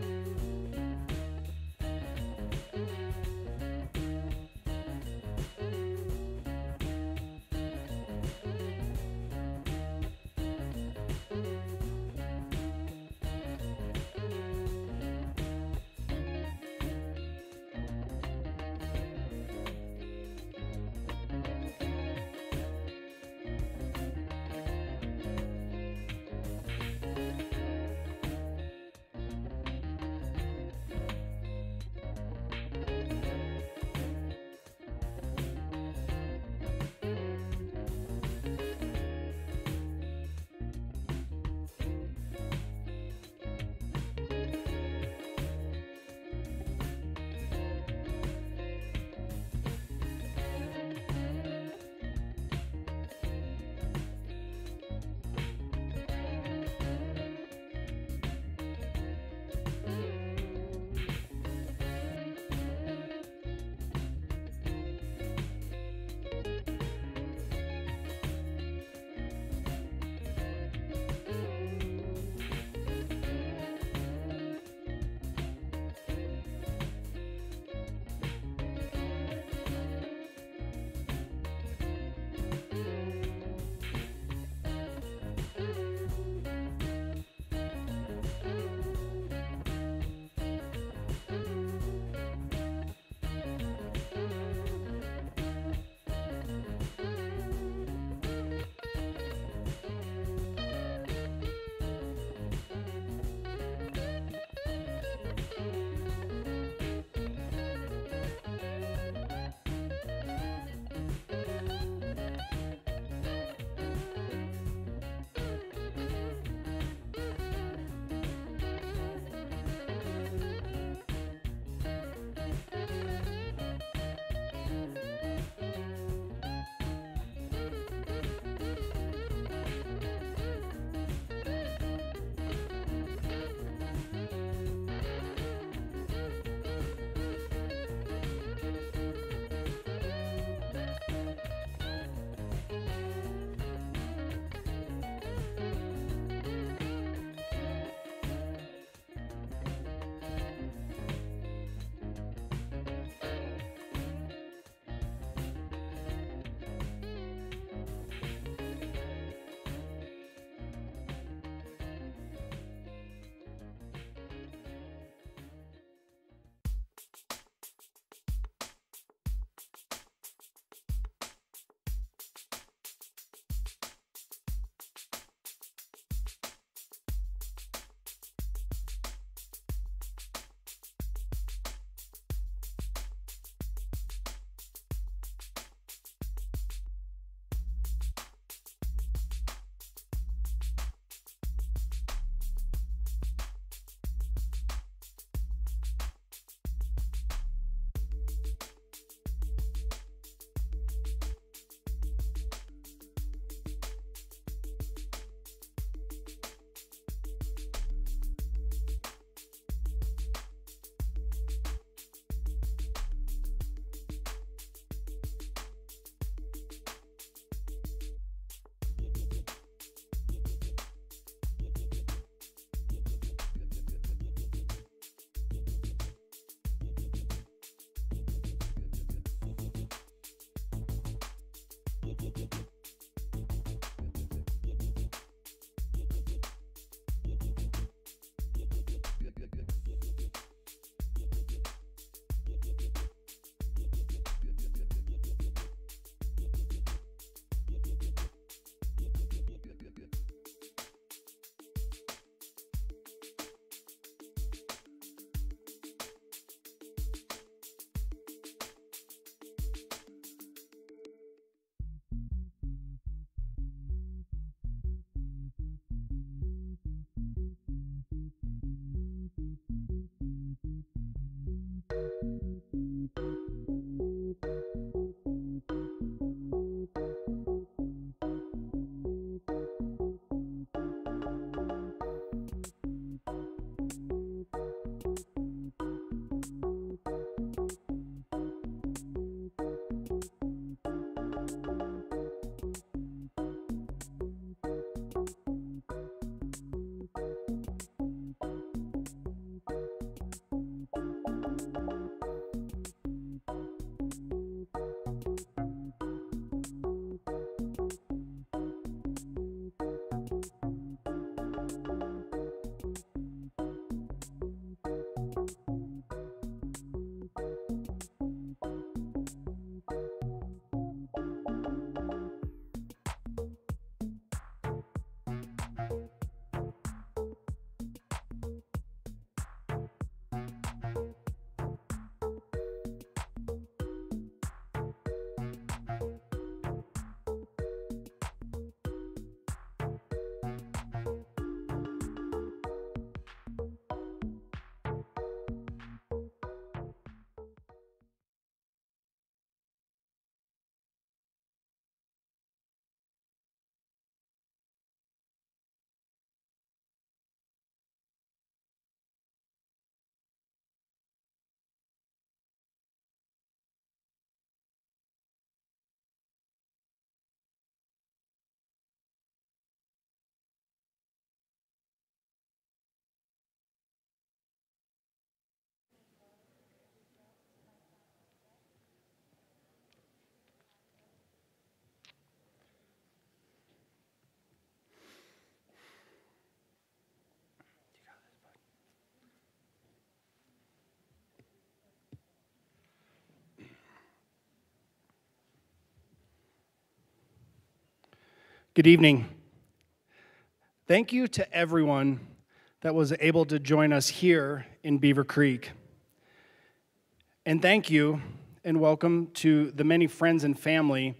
Bye. Good evening. Thank you to everyone that was able to join us here in Beaver Creek. And thank you and welcome to the many friends and family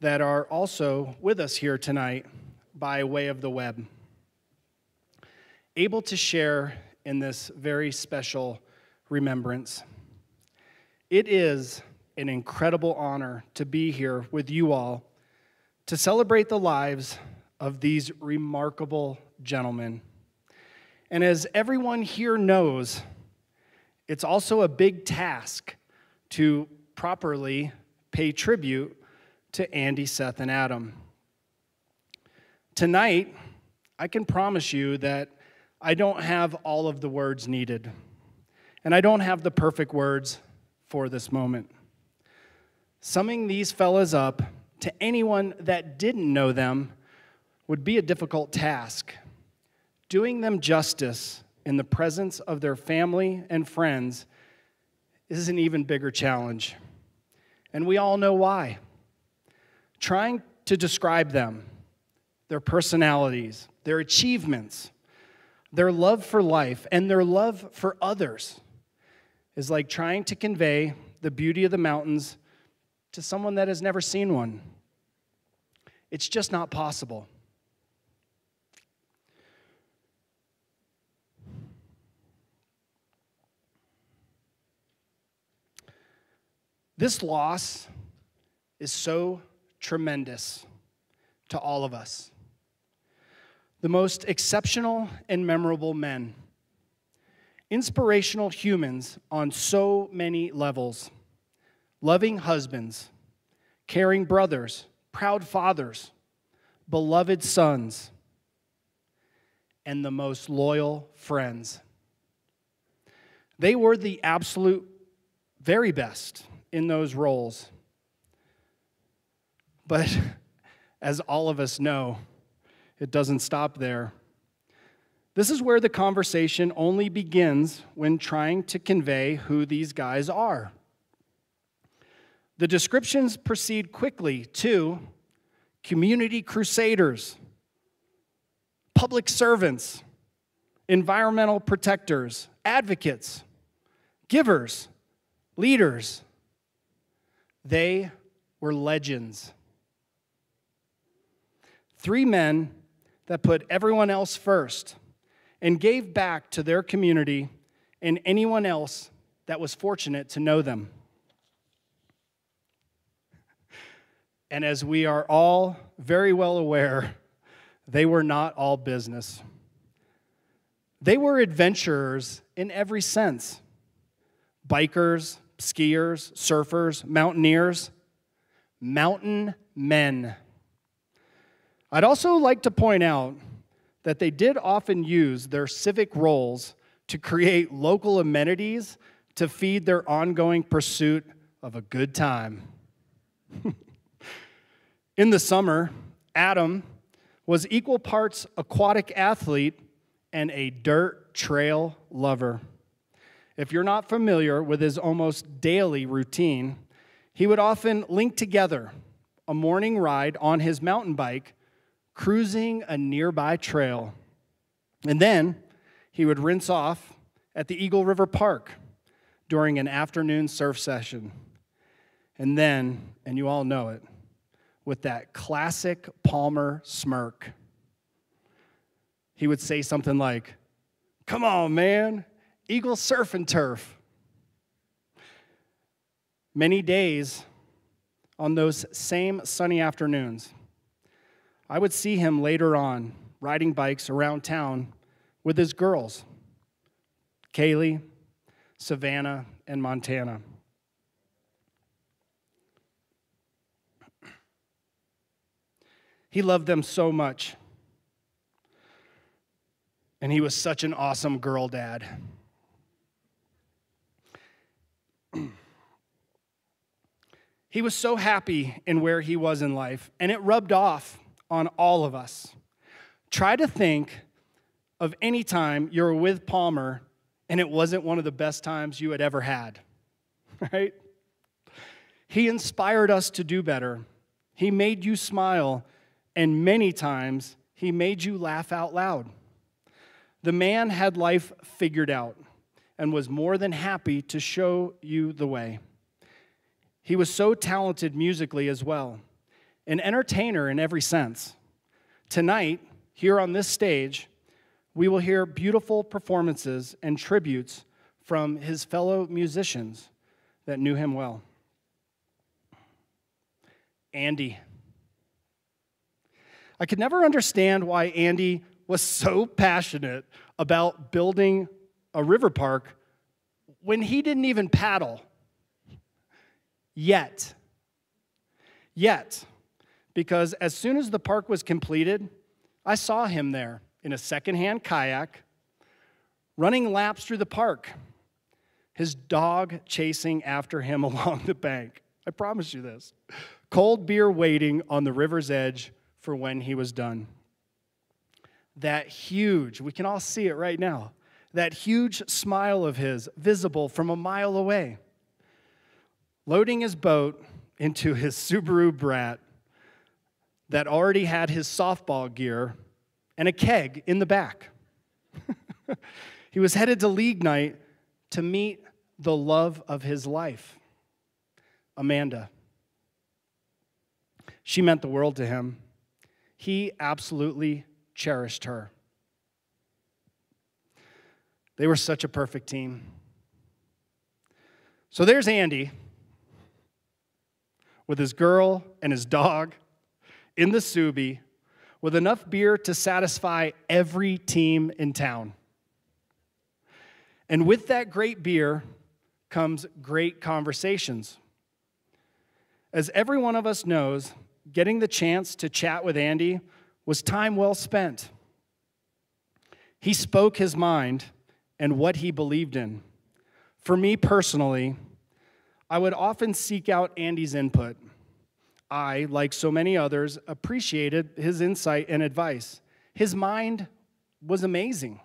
that are also with us here tonight by way of the web. Able to share in this very special remembrance. It is an incredible honor to be here with you all to celebrate the lives of these remarkable gentlemen. And as everyone here knows, it's also a big task to properly pay tribute to Andy, Seth, and Adam. Tonight, I can promise you that I don't have all of the words needed, and I don't have the perfect words for this moment. Summing these fellas up to anyone that didn't know them would be a difficult task. Doing them justice in the presence of their family and friends is an even bigger challenge. And we all know why. Trying to describe them, their personalities, their achievements, their love for life, and their love for others is like trying to convey the beauty of the mountains to someone that has never seen one. It's just not possible. This loss is so tremendous to all of us. The most exceptional and memorable men, inspirational humans on so many levels, loving husbands, caring brothers, proud fathers, beloved sons, and the most loyal friends. They were the absolute very best in those roles. But as all of us know, it doesn't stop there. This is where the conversation only begins when trying to convey who these guys are. The descriptions proceed quickly to community crusaders, public servants, environmental protectors, advocates, givers, leaders. They were legends. Three men that put everyone else first and gave back to their community and anyone else that was fortunate to know them. And as we are all very well aware, they were not all business. They were adventurers in every sense bikers, skiers, surfers, mountaineers, mountain men. I'd also like to point out that they did often use their civic roles to create local amenities to feed their ongoing pursuit of a good time. In the summer, Adam was equal parts aquatic athlete and a dirt trail lover. If you're not familiar with his almost daily routine, he would often link together a morning ride on his mountain bike, cruising a nearby trail. And then he would rinse off at the Eagle River Park during an afternoon surf session. And then, and you all know it, with that classic Palmer smirk, he would say something like, Come on, man, Eagle Surf and Turf. Many days on those same sunny afternoons, I would see him later on riding bikes around town with his girls, Kaylee, Savannah, and Montana. He loved them so much. And he was such an awesome girl dad. he was so happy in where he was in life, and it rubbed off on all of us. Try to think of any time you were with Palmer and it wasn't one of the best times you had ever had, right? He inspired us to do better. He made you smile, and many times he made you laugh out loud. The man had life figured out and was more than happy to show you the way. He was so talented musically as well, an entertainer in every sense. Tonight, here on this stage, we will hear beautiful performances and tributes from his fellow musicians that knew him well. Andy. I could never understand why Andy was so passionate about building a river park when he didn't even paddle. Yet. Yet. Because as soon as the park was completed, I saw him there in a secondhand kayak, running laps through the park, his dog chasing after him along the bank. I promise you this. Cold beer waiting on the river's edge for when he was done that huge, we can all see it right now, that huge smile of his visible from a mile away. Loading his boat into his Subaru Brat that already had his softball gear and a keg in the back. he was headed to league night to meet the love of his life, Amanda. She meant the world to him. He absolutely cherished her. They were such a perfect team. So there's Andy with his girl and his dog in the Subi with enough beer to satisfy every team in town. And with that great beer comes great conversations. As every one of us knows, getting the chance to chat with Andy was time well spent. He spoke his mind and what he believed in. For me personally, I would often seek out Andy's input. I, like so many others, appreciated his insight and advice. His mind was amazing.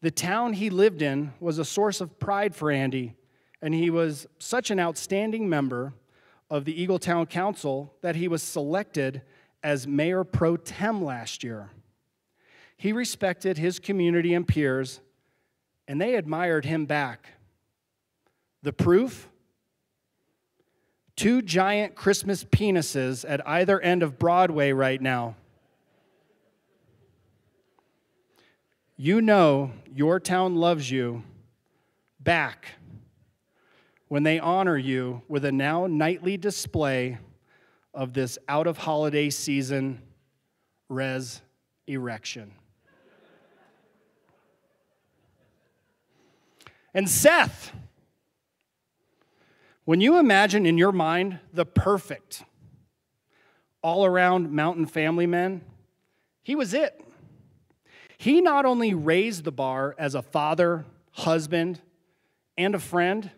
The town he lived in was a source of pride for Andy, and he was such an outstanding member of the Eagle Town Council that he was selected as mayor pro tem last year. He respected his community and peers, and they admired him back. The proof? Two giant Christmas penises at either end of Broadway right now. You know your town loves you back when they honor you with a now nightly display of this out of holiday season res erection. And Seth, when you imagine in your mind the perfect, all around mountain family man, he was it. He not only raised the bar as a father, husband, and a friend,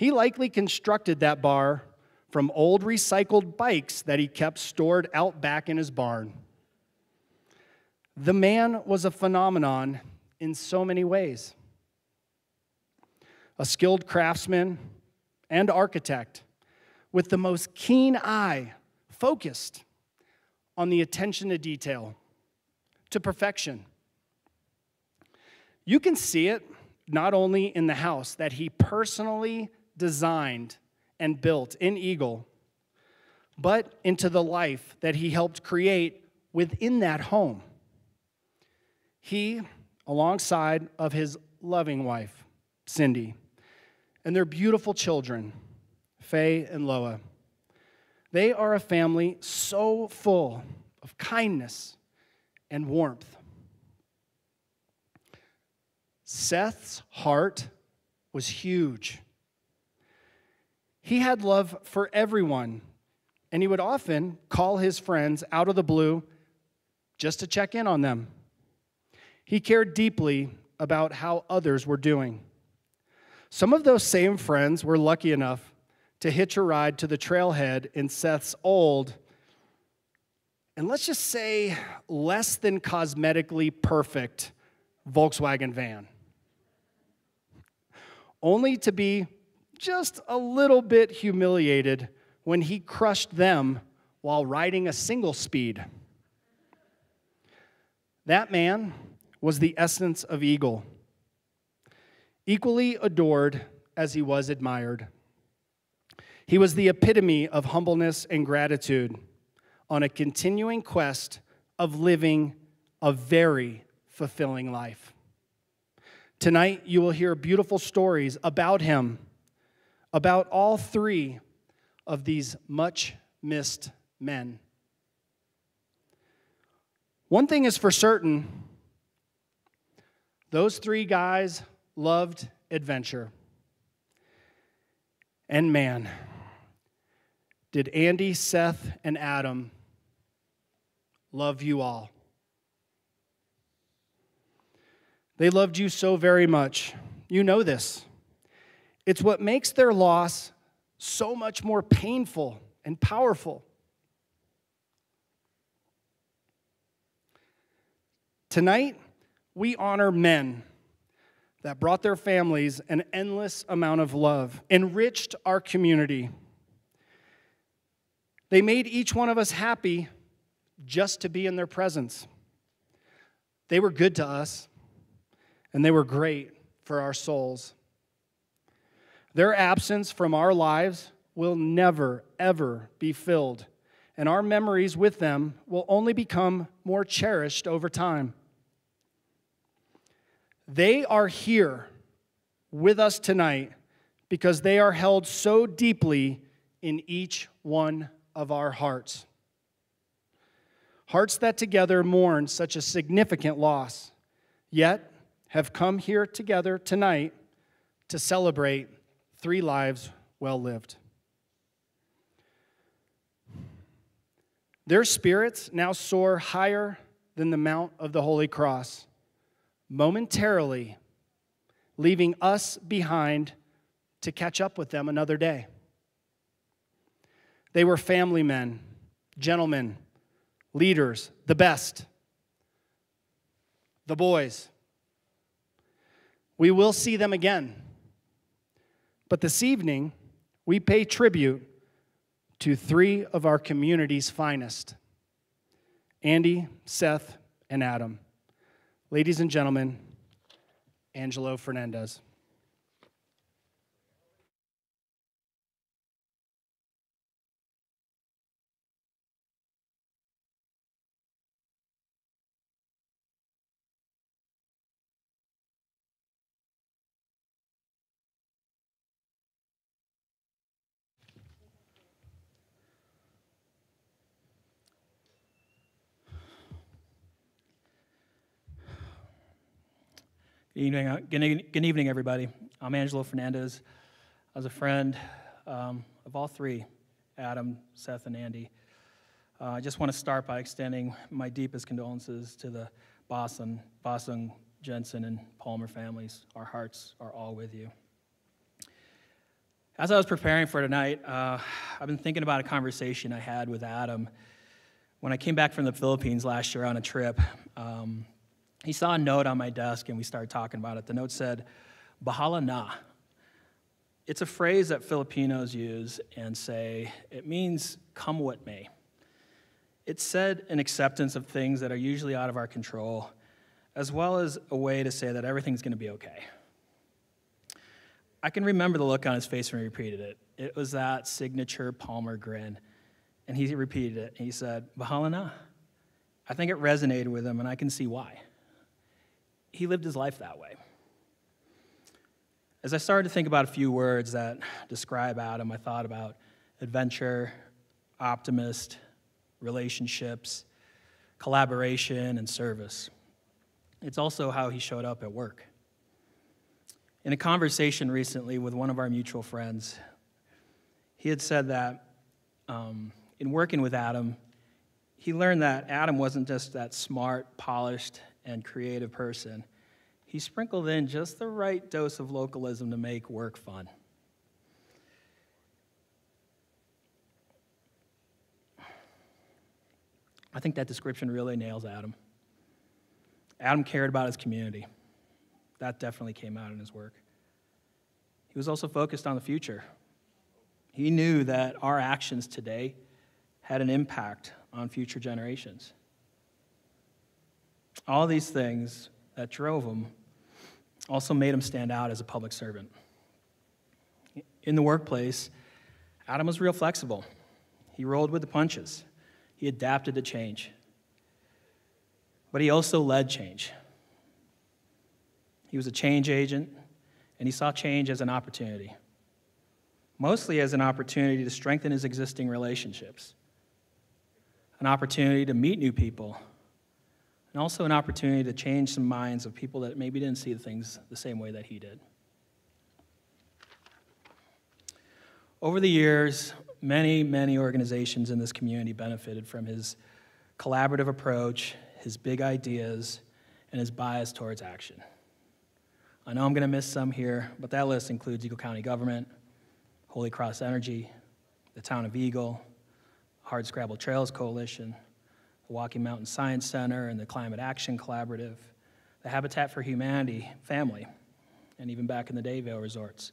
he likely constructed that bar from old recycled bikes that he kept stored out back in his barn. The man was a phenomenon in so many ways a skilled craftsman and architect with the most keen eye focused on the attention to detail, to perfection. You can see it not only in the house that he personally designed and built in Eagle, but into the life that he helped create within that home. He, alongside of his loving wife, Cindy, and their beautiful children, Faye and Loa, they are a family so full of kindness and warmth. Seth's heart was huge. He had love for everyone, and he would often call his friends out of the blue just to check in on them. He cared deeply about how others were doing. Some of those same friends were lucky enough to hitch a ride to the trailhead in Seth's old, and let's just say less than cosmetically perfect Volkswagen van. Only to be just a little bit humiliated when he crushed them while riding a single speed. That man was the essence of Eagle, equally adored as he was admired. He was the epitome of humbleness and gratitude on a continuing quest of living a very fulfilling life. Tonight, you will hear beautiful stories about him, about all three of these much missed men. One thing is for certain those three guys loved adventure. And man, did Andy, Seth, and Adam love you all? They loved you so very much. You know this. It's what makes their loss so much more painful and powerful. Tonight, we honor men that brought their families an endless amount of love, enriched our community they made each one of us happy just to be in their presence. They were good to us, and they were great for our souls. Their absence from our lives will never, ever be filled, and our memories with them will only become more cherished over time. They are here with us tonight because they are held so deeply in each one of our hearts. Hearts that together mourn such a significant loss, yet have come here together tonight to celebrate three lives well lived. Their spirits now soar higher than the Mount of the Holy Cross, momentarily leaving us behind to catch up with them another day. They were family men, gentlemen, leaders, the best, the boys. We will see them again. But this evening, we pay tribute to three of our community's finest Andy, Seth, and Adam. Ladies and gentlemen, Angelo Fernandez. Good evening, uh, good e- good evening, everybody. I'm Angelo Fernandez. I was a friend um, of all three Adam, Seth, and Andy. Uh, I just want to start by extending my deepest condolences to the Bossung, Bossung, Jessen, and Palmer families. Our hearts are all with you. As I was preparing for tonight, uh, I've been thinking about a conversation I had with Adam when I came back from the Philippines last year on a trip. Um, he saw a note on my desk and we started talking about it. The note said, Bahala na. It's a phrase that Filipinos use and say, it means come what may. It said an acceptance of things that are usually out of our control, as well as a way to say that everything's going to be okay. I can remember the look on his face when he repeated it. It was that signature Palmer grin. And he repeated it. And he said, Bahala na. I think it resonated with him, and I can see why. He lived his life that way. As I started to think about a few words that describe Adam, I thought about adventure, optimist, relationships, collaboration, and service. It's also how he showed up at work. In a conversation recently with one of our mutual friends, he had said that um, in working with Adam, he learned that Adam wasn't just that smart, polished, and creative person. He sprinkled in just the right dose of localism to make work fun. I think that description really nails Adam. Adam cared about his community. That definitely came out in his work. He was also focused on the future. He knew that our actions today had an impact on future generations. All these things that drove him also made him stand out as a public servant. In the workplace, Adam was real flexible. He rolled with the punches, he adapted to change. But he also led change. He was a change agent, and he saw change as an opportunity, mostly as an opportunity to strengthen his existing relationships, an opportunity to meet new people, and also an opportunity to change some minds of people that maybe didn't see things the same way that he did. Over the years, many, many organizations in this community benefited from his collaborative approach, his big ideas, and his bias towards action. I know I'm going to miss some here, but that list includes Eagle County Government, Holy Cross Energy, the Town of Eagle, Hardscrabble Trails Coalition, the Walking Mountain Science Center, and the Climate Action Collaborative, the Habitat for Humanity family, and even back in the day, Vail Resorts.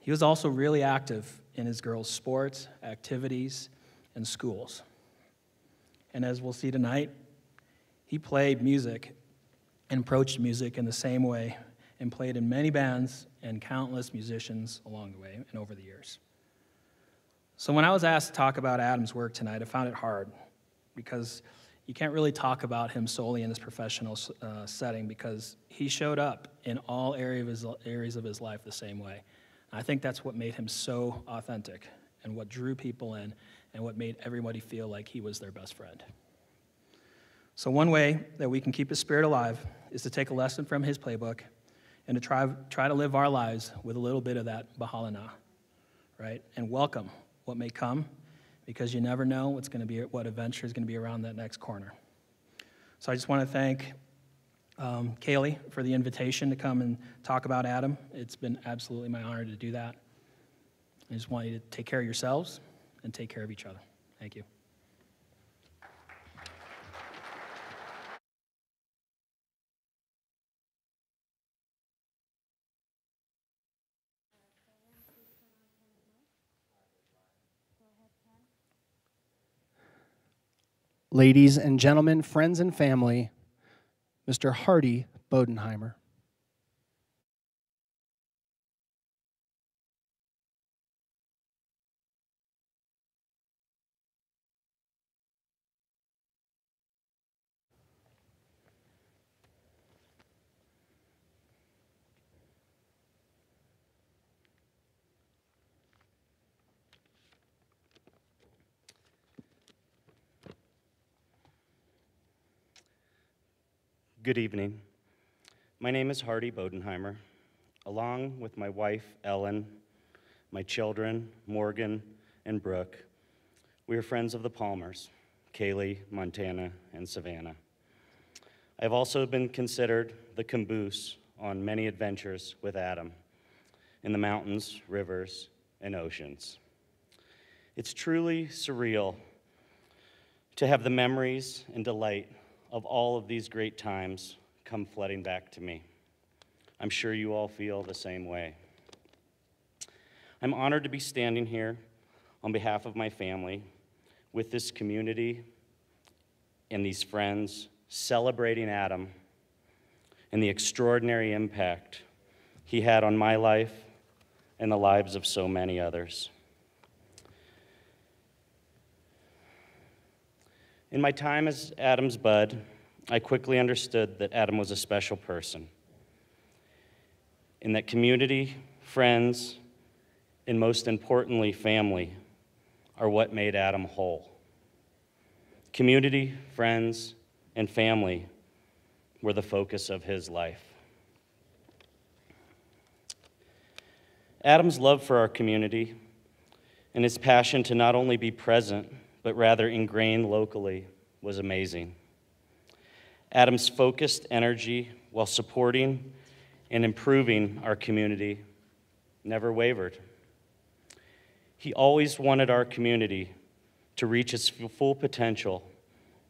He was also really active in his girls' sports, activities, and schools. And as we'll see tonight, he played music and approached music in the same way and played in many bands and countless musicians along the way and over the years. So when I was asked to talk about Adam's work tonight, I found it hard because you can't really talk about him solely in this professional uh, setting because he showed up in all area of his, areas of his life the same way. And I think that's what made him so authentic and what drew people in and what made everybody feel like he was their best friend. So, one way that we can keep his spirit alive is to take a lesson from his playbook and to try, try to live our lives with a little bit of that Bahala na, right? And welcome what may come because you never know what's going to be, what adventure is going to be around that next corner. So, I just want to thank um, Kaylee for the invitation to come and talk about Adam. It's been absolutely my honor to do that. I just want you to take care of yourselves and take care of each other. Thank you. Ladies and gentlemen, friends and family, Mr. Hardy Bodenheimer. Good evening. My name is Hardy Bodenheimer. Along with my wife, Ellen, my children, Morgan and Brooke, we are friends of the Palmers, Kaylee, Montana, and Savannah. I've also been considered the caboose on many adventures with Adam in the mountains, rivers, and oceans. It's truly surreal to have the memories and delight of all of these great times come flooding back to me. I'm sure you all feel the same way. I'm honored to be standing here on behalf of my family with this community and these friends celebrating Adam and the extraordinary impact he had on my life and the lives of so many others. In my time as Adam's bud, I quickly understood that Adam was a special person, and that community, friends, and most importantly, family are what made Adam whole. Community, friends, and family were the focus of his life. Adam's love for our community and his passion to not only be present, but rather ingrained locally was amazing. Adam's focused energy while supporting and improving our community never wavered. He always wanted our community to reach its full potential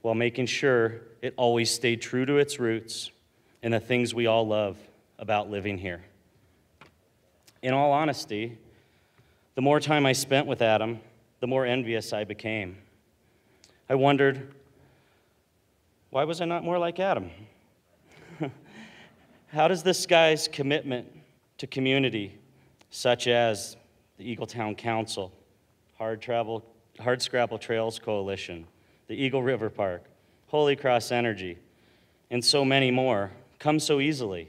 while making sure it always stayed true to its roots and the things we all love about living here. In all honesty, the more time I spent with Adam, the more envious I became. I wondered, why was I not more like Adam? How does this guy's commitment to community, such as the Eagle Town Council, Hard, Travel, Hardscrabble Trails Coalition, the Eagle River Park, Holy Cross Energy, and so many more come so easily?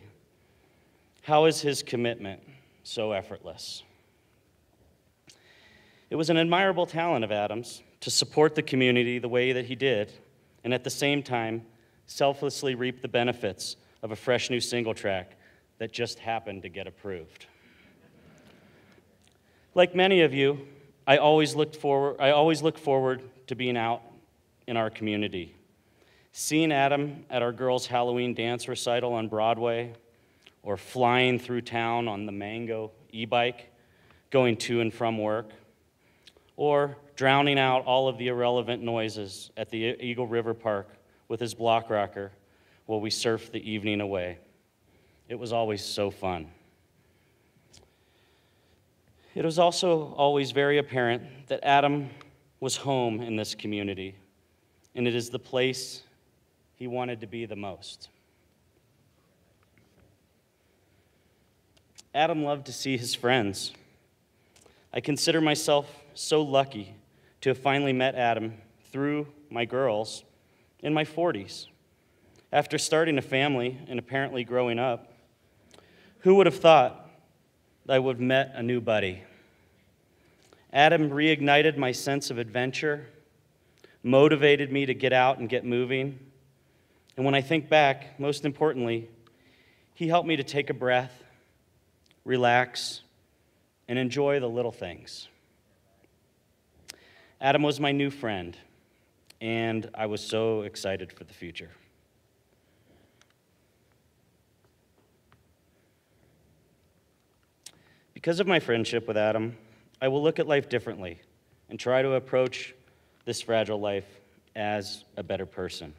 How is his commitment so effortless? It was an admirable talent of Adam's to support the community the way that he did, and at the same time, selflessly reap the benefits of a fresh new single track that just happened to get approved. Like many of you, I always looked forward, I always look forward to being out in our community. Seeing Adam at our girls' Halloween dance recital on Broadway, or flying through town on the Mango e bike, going to and from work, or drowning out all of the irrelevant noises at the Eagle River Park with his block rocker while we surfed the evening away. It was always so fun. It was also always very apparent that Adam was home in this community, and it is the place he wanted to be the most. Adam loved to see his friends. I consider myself so lucky to have finally met Adam through my girls in my 40s. After starting a family and apparently growing up, who would have thought that I would have met a new buddy. Adam reignited my sense of adventure, motivated me to get out and get moving. And when I think back, most importantly, he helped me to take a breath, relax, and enjoy the little things. Adam was my new friend, and I was so excited for the future. Because of my friendship with Adam, I will look at life differently and try to approach this fragile life as a better person.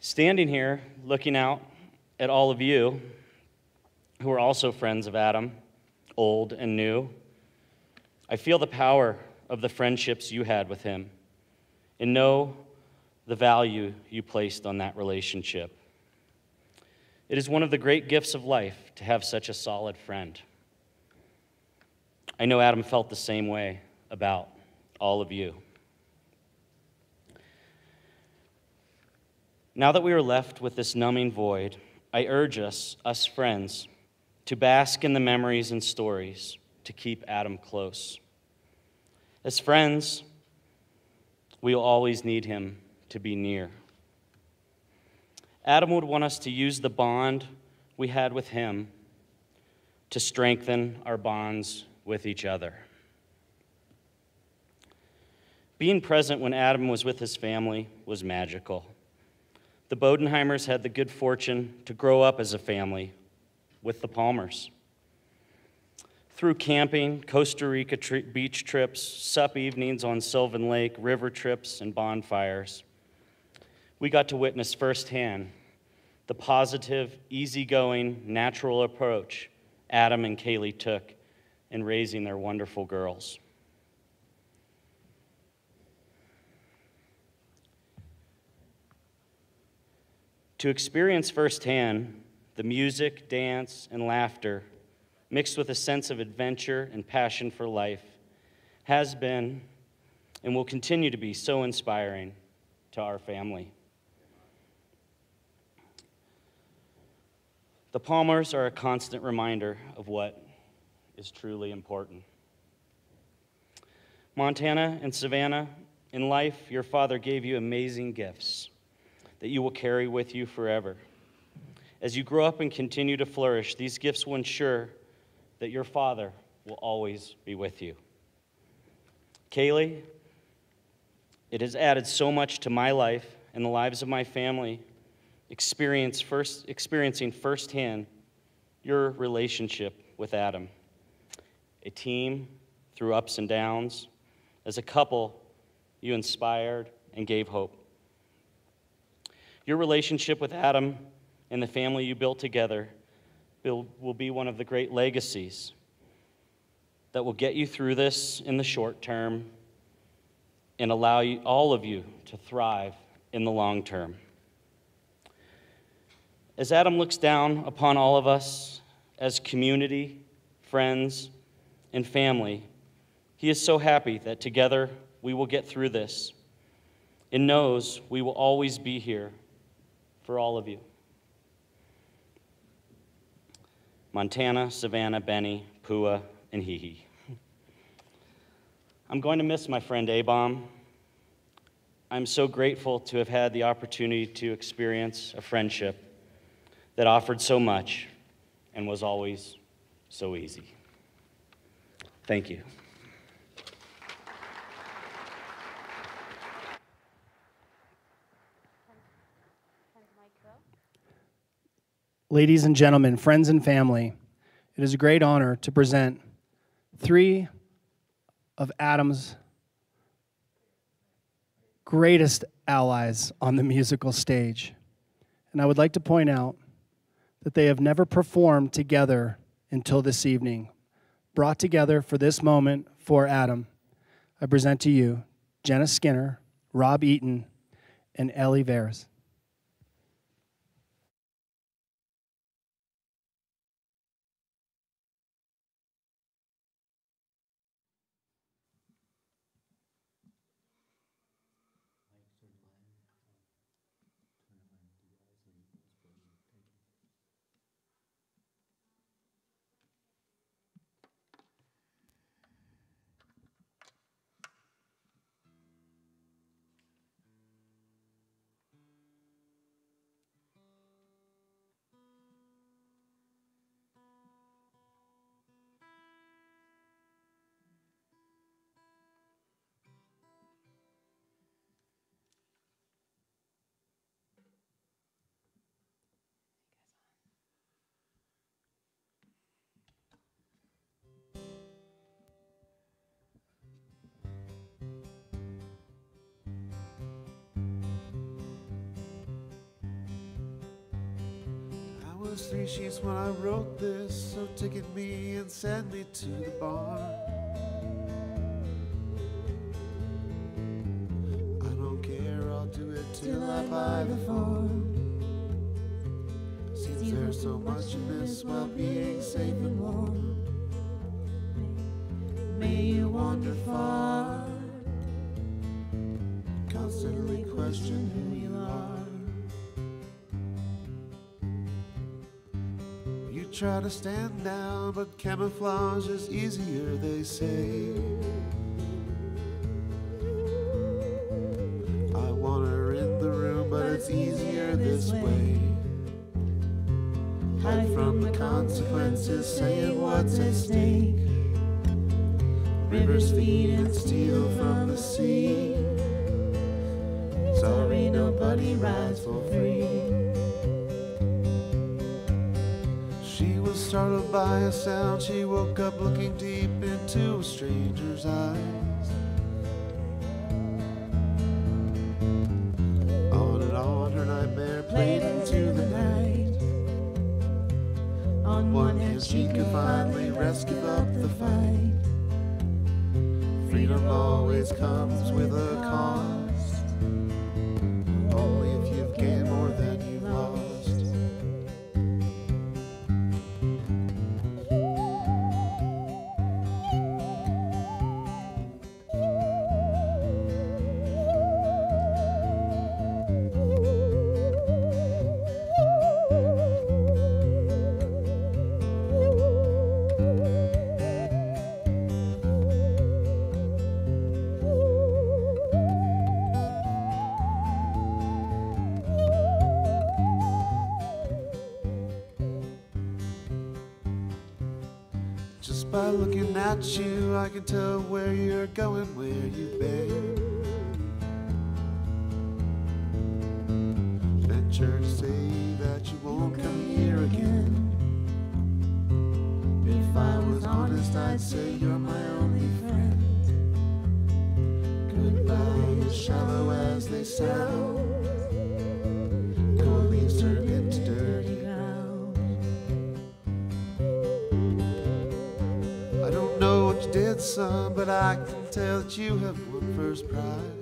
Standing here, looking out at all of you who are also friends of Adam, old and new, I feel the power of the friendships you had with him and know the value you placed on that relationship. It is one of the great gifts of life to have such a solid friend. I know Adam felt the same way about all of you. Now that we are left with this numbing void, I urge us, us friends, to bask in the memories and stories, to keep Adam close. As friends, we will always need him to be near. Adam would want us to use the bond we had with him to strengthen our bonds with each other. Being present when Adam was with his family was magical. The Bodenheimers had the good fortune to grow up as a family with the Palmers. Through camping, Costa Rica tri- beach trips, sup evenings on Sylvan Lake, river trips, and bonfires, we got to witness firsthand the positive, easygoing, natural approach Adam and Kaylee took in raising their wonderful girls. To experience firsthand the music, dance, and laughter, mixed with a sense of adventure and passion for life, has been and will continue to be so inspiring to our family. The Palmers are a constant reminder of what is truly important. Montana and Savannah, in life, your father gave you amazing gifts that you will carry with you forever. As you grow up and continue to flourish, these gifts will ensure that your father will always be with you. Kaylee, it has added so much to my life and the lives of my family, experience first, experiencing firsthand your relationship with Adam. A team through ups and downs. As a couple, you inspired and gave hope. Your relationship with Adam and the family you built together will, will be one of the great legacies that will get you through this in the short term and allow you, all of you to thrive in the long term. As Adam looks down upon all of us as community, friends, and family, he is so happy that together we will get through this and knows we will always be here for all of you. Montana, Savannah, Benny, Pua, and Hihi. I'm going to miss my friend Abom. I'm so grateful to have had the opportunity to experience a friendship that offered so much and was always so easy. Thank you. Ladies and gentlemen, friends and family, it is a great honor to present three of Adam's greatest allies on the musical stage. And I would like to point out that they have never performed together until this evening. Brought together for this moment for Adam, I present to you Jenna Skinner, Rob Eaton, and Ellie Veras. Was three sheets when I wrote this, so ticket me and send me to the bar. I don't care, I'll do it till I buy the farm. Seems there's so much in this while being safe and warm. May you wander far, try to stand down, but camouflage is easier, they say. I want her in the room, but it's easier this way. Hide from the consequences, saying what's at stake. Rivers feed and steal from the sea. Sorry, nobody rides for free. By a sound. She woke up looking deep into a stranger's eyes. On and on, her nightmare played into the night. On one hand, she could finally rescue up the fight. Freedom always comes with a cost. By looking at you, I can tell where you're going, where you've been. You have won first prize.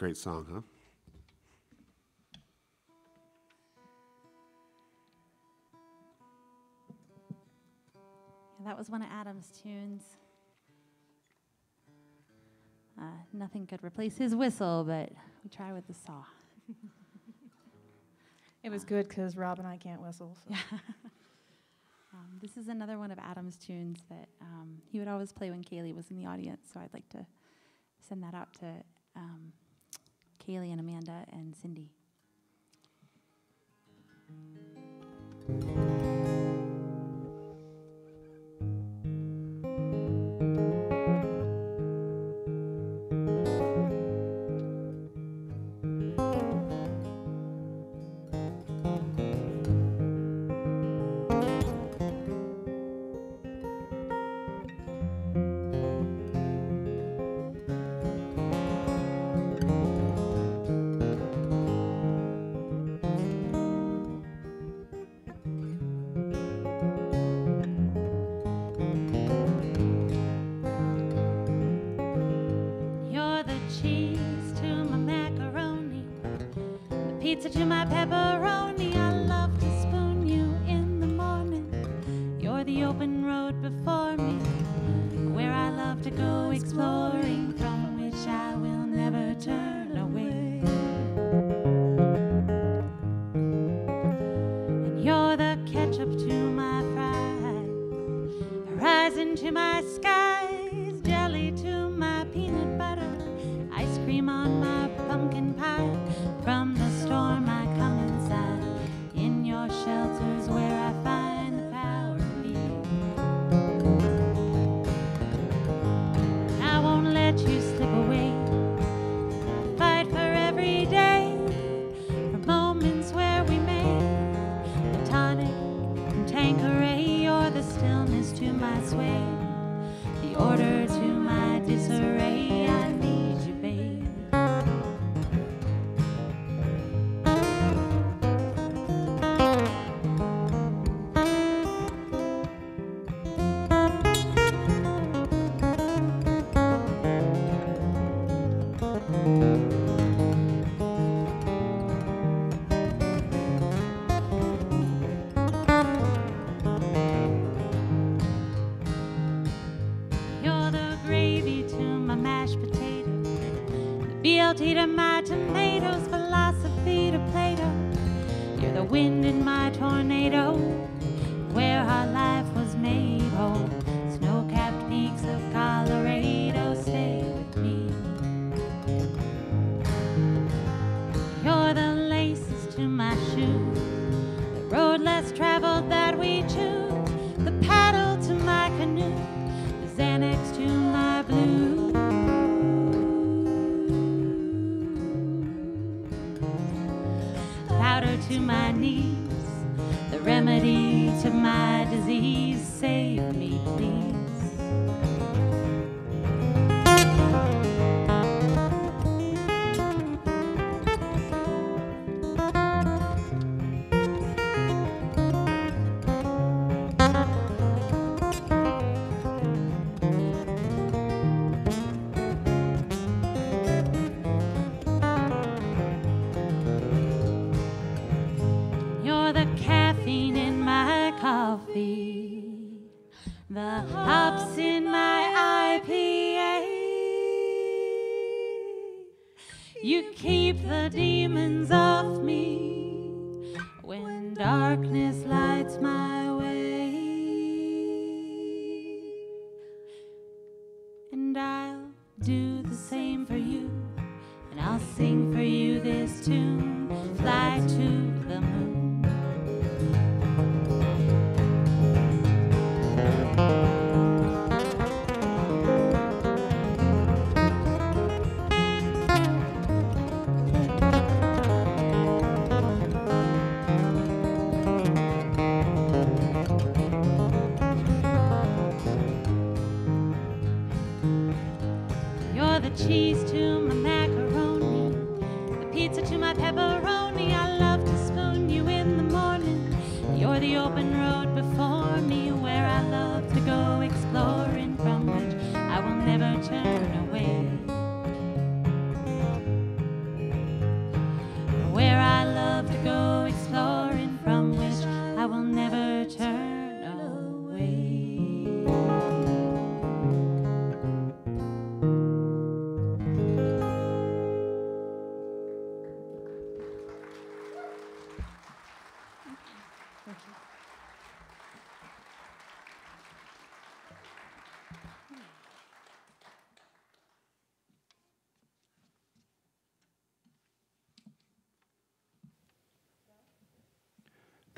Great song, huh? Yeah, that was one of Adam's tunes. Uh, nothing could replace his whistle, but we try with the saw. It was good because Rob and I can't whistle. So. Um, this is another one of Adam's tunes that um, he would always play when Kaylee was in the audience. So I'd like to send that out to um, Kaylee and Amanda and Cindy.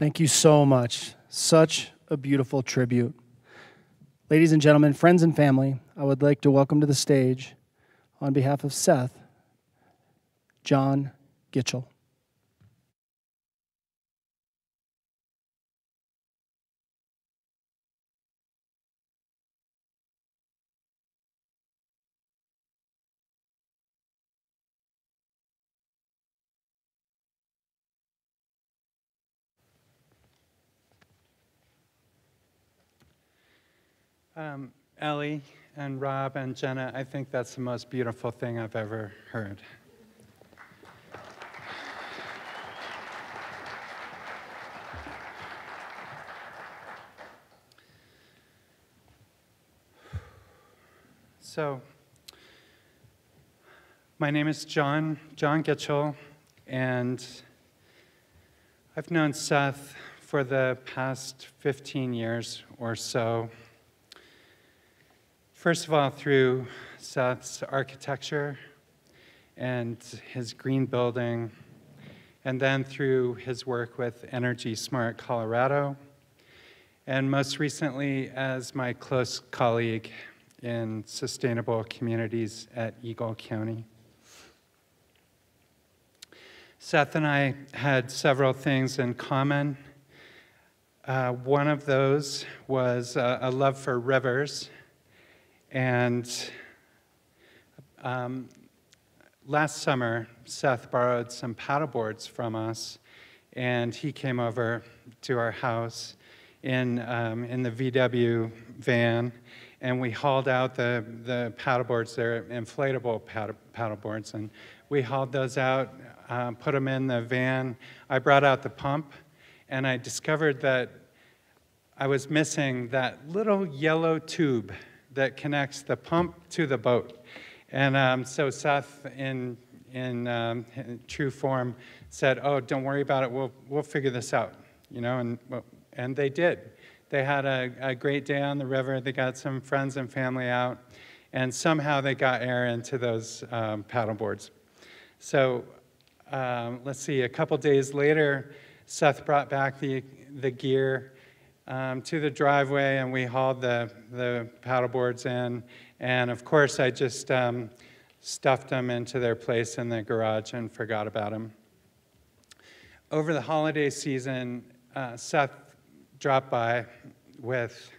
Thank you so much. Such a beautiful tribute. Ladies and gentlemen, friends and family, I would like to welcome to the stage, on behalf of Seth, John Gitchell. Um, Ellie and Rob and Jenna, I think that's the most beautiful thing I've ever heard. So, my name is John, John Gitchell, and I've known Seth for the past 15 years or so. First of all, through Seth's architecture and his green building, and then through his work with Energy Smart Colorado, and most recently as my close colleague in sustainable communities at Eagle County. Seth and I had several things in common. Uh, one of those was uh, a love for rivers. And um, last summer, Seth borrowed some paddleboards from us, and he came over to our house in, um, in the VW van, and we hauled out the, the paddleboards. They're inflatable paddle, paddleboards, and we hauled those out um, put them in the van. I brought out the pump, and I discovered that I was missing that little yellow tube that connects the pump to the boat. And um, so Seth, in, in, um, in, true form, said, "Oh, don't worry about it. We'll, we'll figure this out." You know, and, and they did. They had a, a great day on the river. They got some friends and family out, and somehow they got air into those um, paddle boards. So um, let's see, a couple days later, Seth brought back the, the gear um, to the driveway and we hauled the, the paddle boards in. And of course, I just um, stuffed them into their place in the garage and forgot about them. Over the holiday season, uh, Seth dropped by with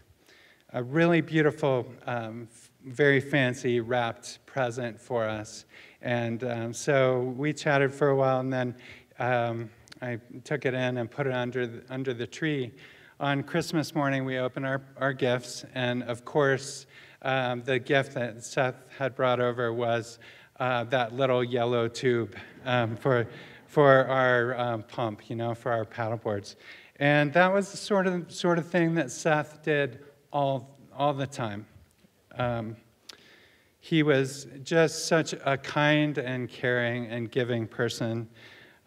a really beautiful, um, very fancy wrapped present for us. And um, so we chatted for a while, and then um, I took it in and put it under the, under the tree. On Christmas morning, we opened our, our gifts, and of course, um, the gift that Seth had brought over was uh, that little yellow tube um, for, for our um, pump, you know, for our paddleboards. And that was the sort of, sort of thing that Seth did all, all the time. Um, he was just such a kind and caring and giving person.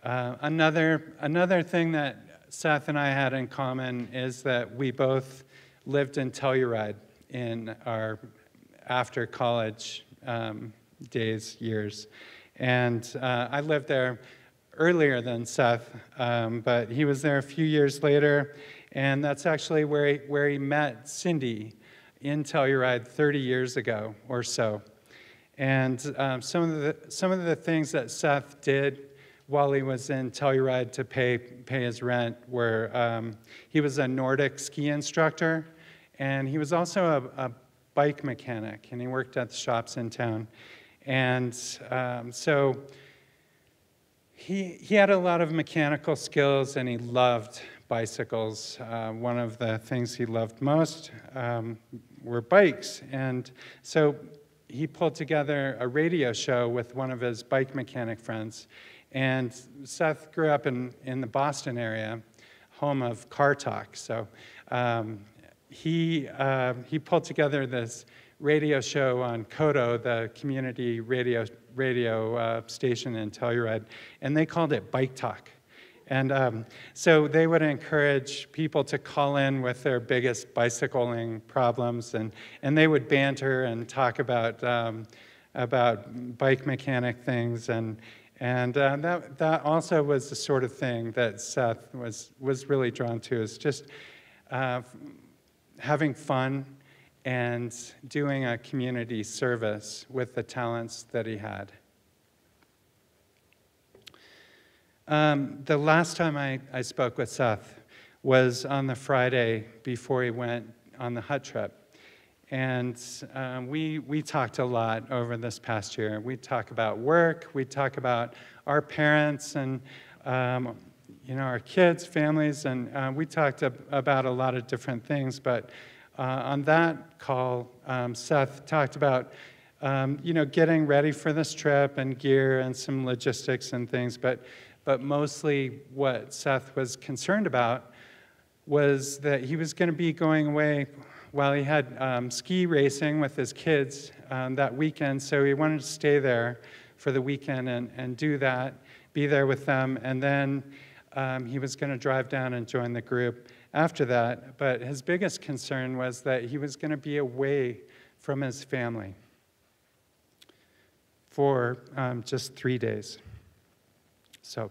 Uh, another, another thing that Seth and I had in common is that we both lived in Telluride in our after college um, days, years. And uh, I lived there earlier than Seth, um, but he was there a few years later, and that's actually where he, where he met Cindy in Telluride 30 years ago or so. And um, some, of the, some of the things that Seth did while he was in Telluride to pay, pay his rent were um, he was a Nordic ski instructor, and he was also a, a, bike mechanic, and he worked at the shops in town. And um, so he, he had a lot of mechanical skills, and he loved bicycles. Uh, one of the things he loved most um, were bikes. And so he pulled together a radio show with one of his bike mechanic friends. And Seth grew up in, in the Boston area, home of Car Talk. So um, he, uh, he pulled together this radio show on KOTO, the community radio, radio uh, station in Telluride, and they called it Bike Talk. And um, so they would encourage people to call in with their biggest bicycling problems, and, and they would banter and talk about, um, about bike mechanic things. And, and uh, that, that also was the sort of thing that Seth was, was really drawn to, is just uh, having fun and doing a community service with the talents that he had. Um, the last time I, I spoke with Seth was on the Friday before he went on the hut trip. And um, we, we talked a lot over this past year. We talk about work, we talk about our parents and um, you know, our kids, families, and uh, we talked ab- about a lot of different things. But uh, on that call, um, Seth talked about um, you know, getting ready for this trip and gear and some logistics and things. But but mostly what Seth was concerned about was that he was going to be going away while he had um, ski racing with his kids um, that weekend, so he wanted to stay there for the weekend and, and do that, be there with them. And then um, he was going to drive down and join the group after that. But his biggest concern was that he was going to be away from his family for um, just three days. So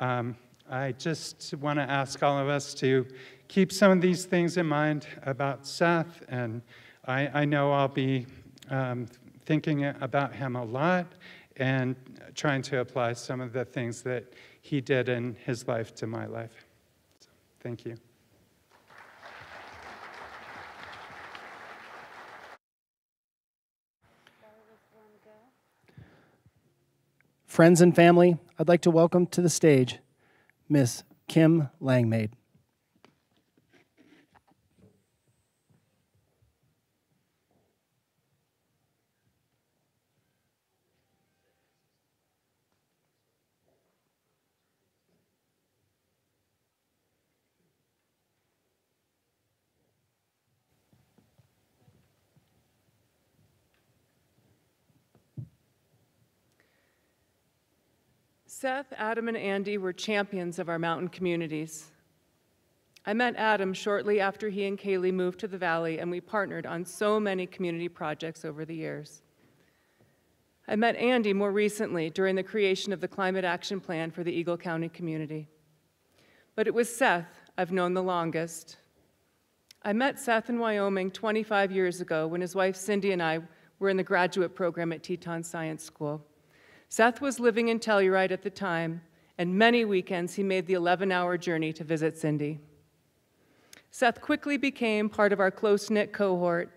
um, I just want to ask all of us to keep some of these things in mind about Seth. And I, I know I'll be um, thinking about him a lot and trying to apply some of the things that he did in his life to my life. So, thank you. Friends and family, I'd like to welcome to the stage Miss Kim Langmaid. Seth, Adam, and Andy were champions of our mountain communities. I met Adam shortly after he and Kaylee moved to the valley, and we partnered on so many community projects over the years. I met Andy more recently during the creation of the Climate Action Plan for the Eagle County community. But it was Seth I've known the longest. I met Seth in Wyoming 25 years ago when his wife Cindy and I were in the graduate program at Teton Science School. Seth was living in Telluride at the time, and many weekends he made the 11 hour journey to visit Cindy. Seth quickly became part of our close knit cohort,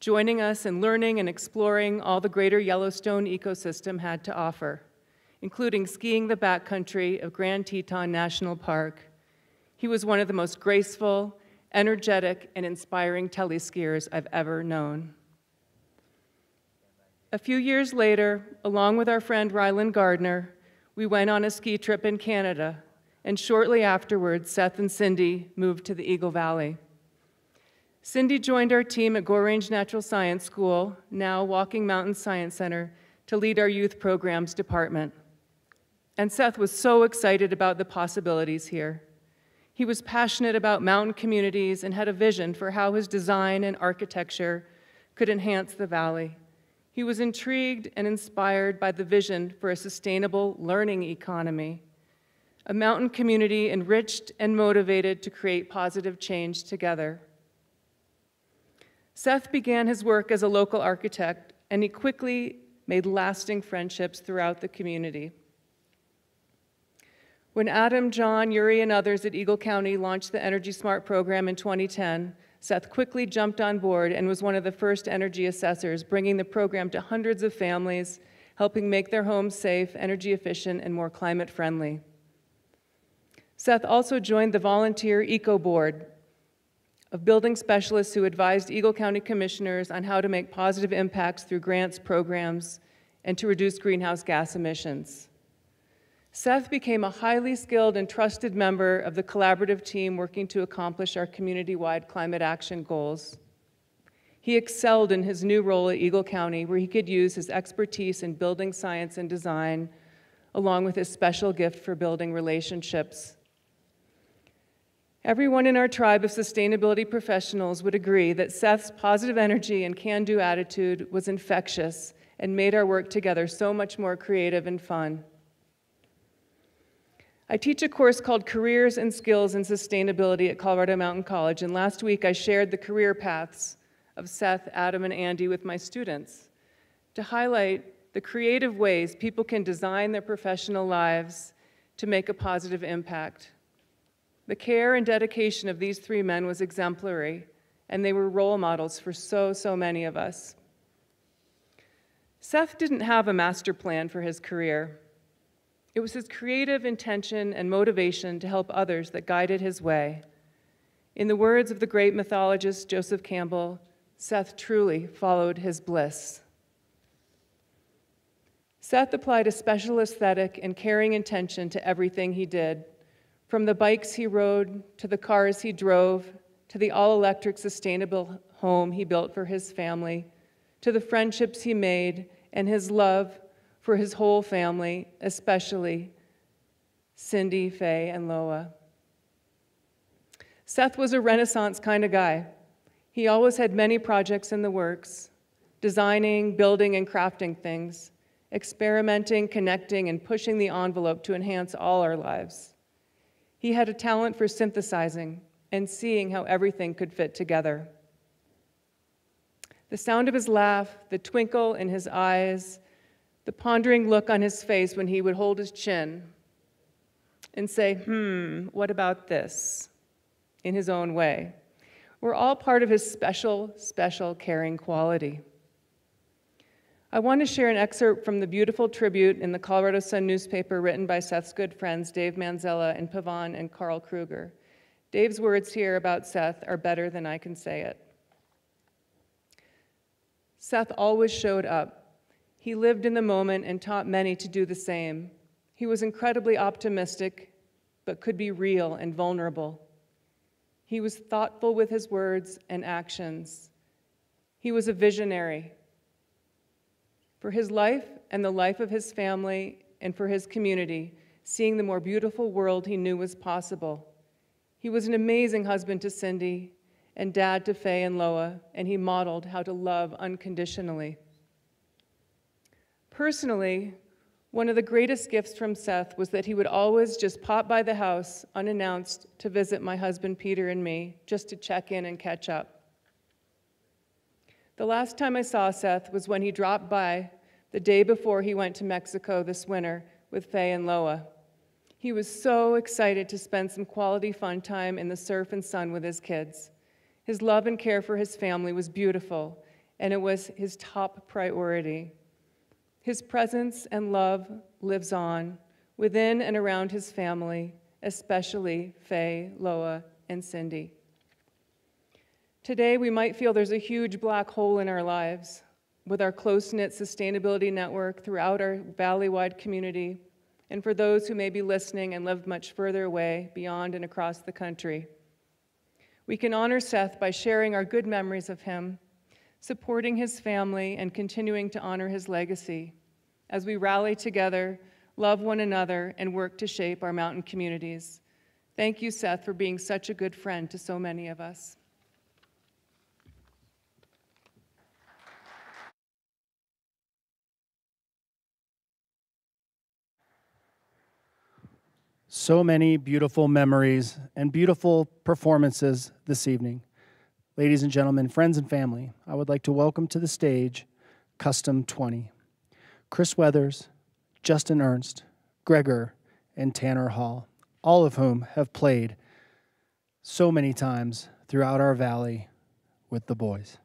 joining us in learning and exploring all the greater Yellowstone ecosystem had to offer, including skiing the backcountry of Grand Teton National Park. He was one of the most graceful, energetic, and inspiring teleskiers I've ever known. A few years later, along with our friend Ryland Gardner, we went on a ski trip in Canada, and shortly afterwards, Seth and Cindy moved to the Eagle Valley. Cindy joined our team at Gore Range Natural Science School, now Walking Mountain Science Center, to lead our youth programs department. And Seth was so excited about the possibilities here. He was passionate about mountain communities and had a vision for how his design and architecture could enhance the valley. He was intrigued and inspired by the vision for a sustainable learning economy, a mountain community enriched and motivated to create positive change together. Seth began his work as a local architect, and he quickly made lasting friendships throughout the community. When Adam, John, Yuri, and others at Eagle County launched the Energy Smart program in 2010, Seth quickly jumped on board and was one of the first energy assessors, bringing the program to hundreds of families, helping make their homes safe, energy efficient, and more climate friendly. Seth also joined the volunteer Eco Board of building specialists who advised Eagle County commissioners on how to make positive impacts through grants, programs, and to reduce greenhouse gas emissions. Seth became a highly skilled and trusted member of the collaborative team working to accomplish our community wide climate action goals. He excelled in his new role at Eagle County, where he could use his expertise in building science and design, along with his special gift for building relationships. Everyone in our tribe of sustainability professionals would agree that Seth's positive energy and can do attitude was infectious and made our work together so much more creative and fun. I teach a course called Careers and Skills in Sustainability at Colorado Mountain College, and last week I shared the career paths of Seth, Adam, and Andy with my students to highlight the creative ways people can design their professional lives to make a positive impact. The care and dedication of these three men was exemplary, and they were role models for so, so many of us. Seth didn't have a master plan for his career. It was his creative intention and motivation to help others that guided his way. In the words of the great mythologist Joseph Campbell, Seth truly followed his bliss. Seth applied a special aesthetic and caring intention to everything he did, from the bikes he rode, to the cars he drove, to the all electric sustainable home he built for his family, to the friendships he made, and his love for his whole family, especially Cindy, Faye, and Loa. Seth was a Renaissance kind of guy. He always had many projects in the works designing, building, and crafting things, experimenting, connecting, and pushing the envelope to enhance all our lives. He had a talent for synthesizing and seeing how everything could fit together. The sound of his laugh, the twinkle in his eyes, the pondering look on his face when he would hold his chin and say, Hmm, what about this? in his own way. We're all part of his special, special caring quality. I want to share an excerpt from the beautiful tribute in the Colorado Sun newspaper written by Seth's good friends Dave Manzella and Pavan and Carl Kruger. Dave's words here about Seth are better than I can say it. Seth always showed up. He lived in the moment and taught many to do the same. He was incredibly optimistic, but could be real and vulnerable. He was thoughtful with his words and actions. He was a visionary. For his life and the life of his family and for his community, seeing the more beautiful world he knew was possible. He was an amazing husband to Cindy and dad to Faye and Loa, and he modeled how to love unconditionally. Personally, one of the greatest gifts from Seth was that he would always just pop by the house unannounced to visit my husband Peter and me, just to check in and catch up. The last time I saw Seth was when he dropped by the day before he went to Mexico this winter with Faye and Loa. He was so excited to spend some quality fun time in the surf and sun with his kids. His love and care for his family was beautiful, and it was his top priority. His presence and love lives on within and around his family, especially Faye, Loa, and Cindy. Today, we might feel there's a huge black hole in our lives with our close knit sustainability network throughout our valley wide community, and for those who may be listening and live much further away, beyond and across the country. We can honor Seth by sharing our good memories of him, supporting his family, and continuing to honor his legacy as we rally together, love one another, and work to shape our mountain communities. Thank you, Seth, for being such a good friend to so many of us. So many beautiful memories and beautiful performances this evening. Ladies and gentlemen, friends and family, I would like to welcome to the stage Custom 20. Chris Weathers, Justin Ernst, Gregor, and Tanner Hall, all of whom have played so many times throughout our valley with the boys.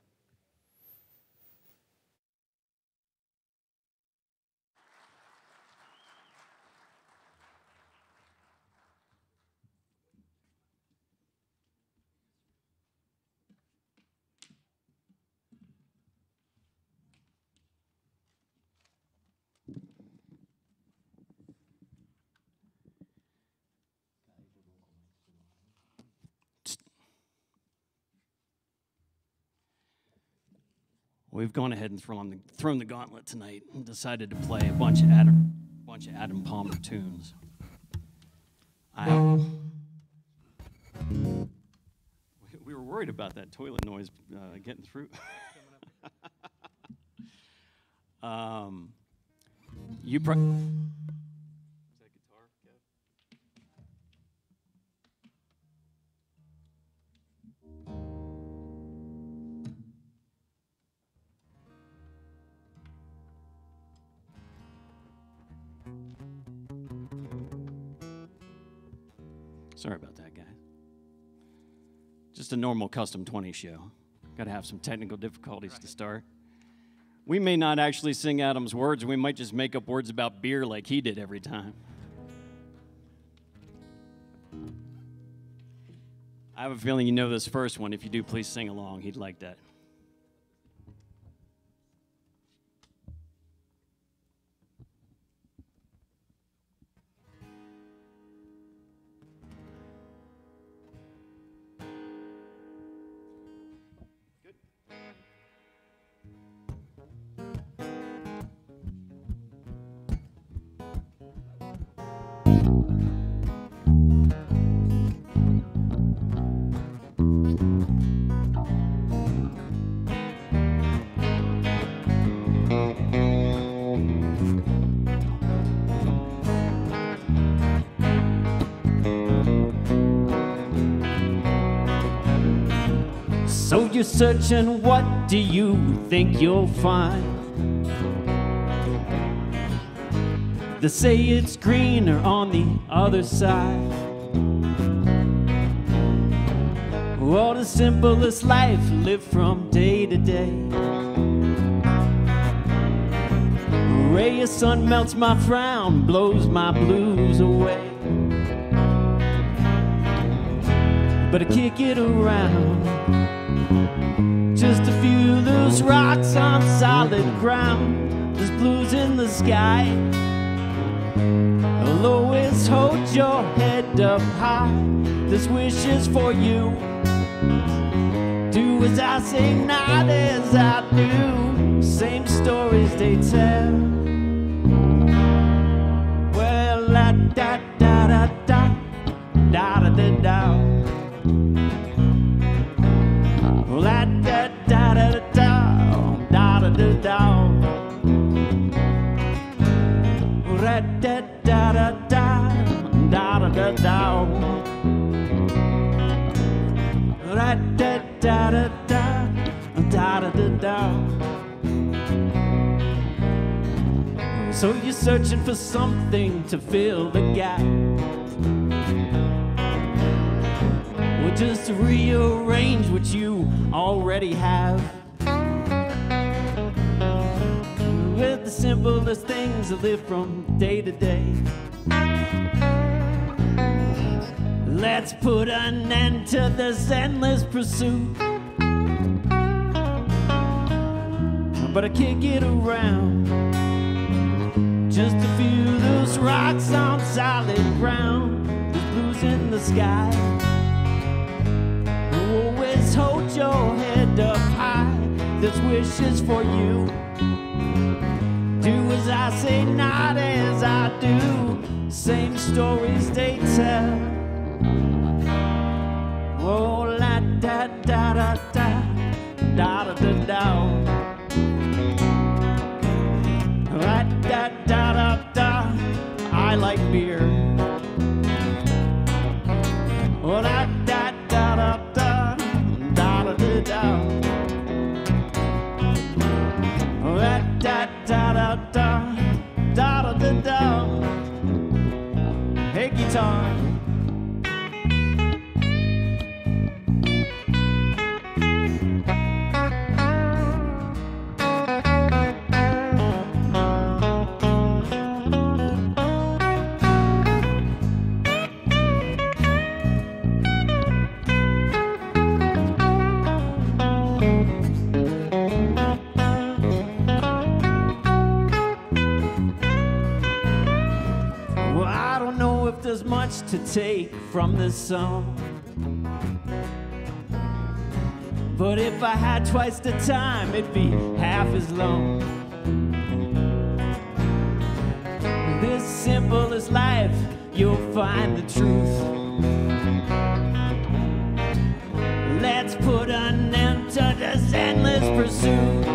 We've gone ahead and thrown the, thrown the gauntlet tonight and decided to play a bunch of Adam, bunch of Adam Palmer tunes. I, we- we were worried about that toilet noise uh, getting through. um, you pro- Sorry about that, guys. Just a normal custom 20 show. Got to have some technical difficulties to start. We may not actually sing Adam's words, we might just make up words about beer like he did every time. I have a feeling you know this first one. If you do, please sing along. He'd like that. You're searching, what do you think you'll find? They say it's greener on the other side. Oh, the simplest life lived from day to day. Ray of sun melts my frown, blows my blues away. But I kick it around. Just a few loose rocks on solid ground. There's blues in the sky. Always hold your head up high. This wish is for you. Do as I say, not as I do. Same stories they tell. Well, da da da da da da da. da. Da da da da da. Da da da da da da da da. Da da da da. So you're searching for something to fill the gap. Or just rearrange what you already have. With the simplest things that live from day to day. Let's put an end to this endless pursuit. But I can't get around. Just a few loose rocks on solid ground. There's blues in the sky. Always hold your head up high. This wish is for you. Do as I say, not as I do. Same stories they tell. Oh, la da da da da da da da da. La da da da da. I like beer. Oh, la da da da da da da da. Hey, guitar. Much to take from this song. But if I had twice the time, it'd be half as long. This simple as life, you'll find the truth. Let's put an end to this endless pursuit.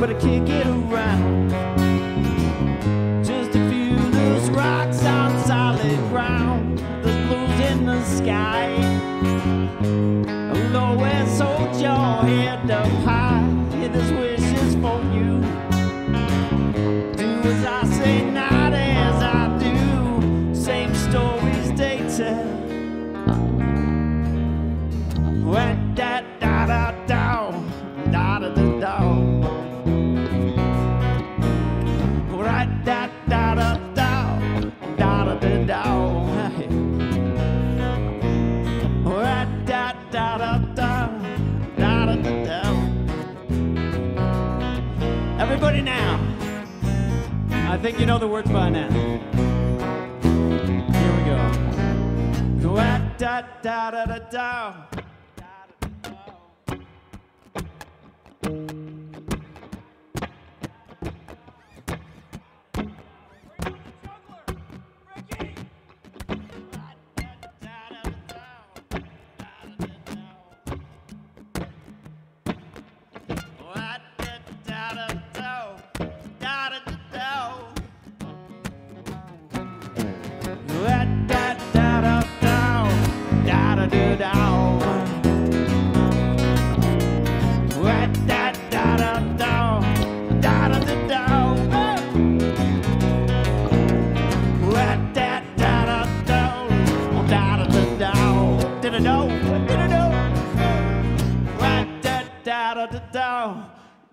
But I can't get around. Rocks on solid ground. There's blues in the sky. Always hold your head up think you know the words by now. Here we go. Da. Da da da da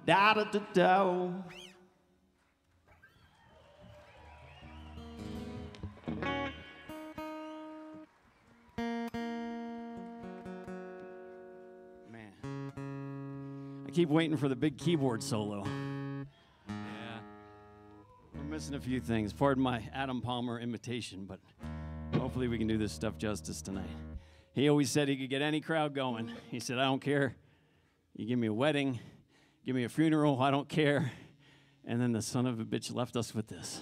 da da da da. Man, I keep waiting for the big keyboard solo. Yeah, we're missing a few things. Pardon my Adam Palmer imitation, but hopefully we can do this stuff justice tonight. He always said he could get any crowd going. He said, I don't care. You give me a wedding, give me a funeral, I don't care. And then the son of a bitch left us with this.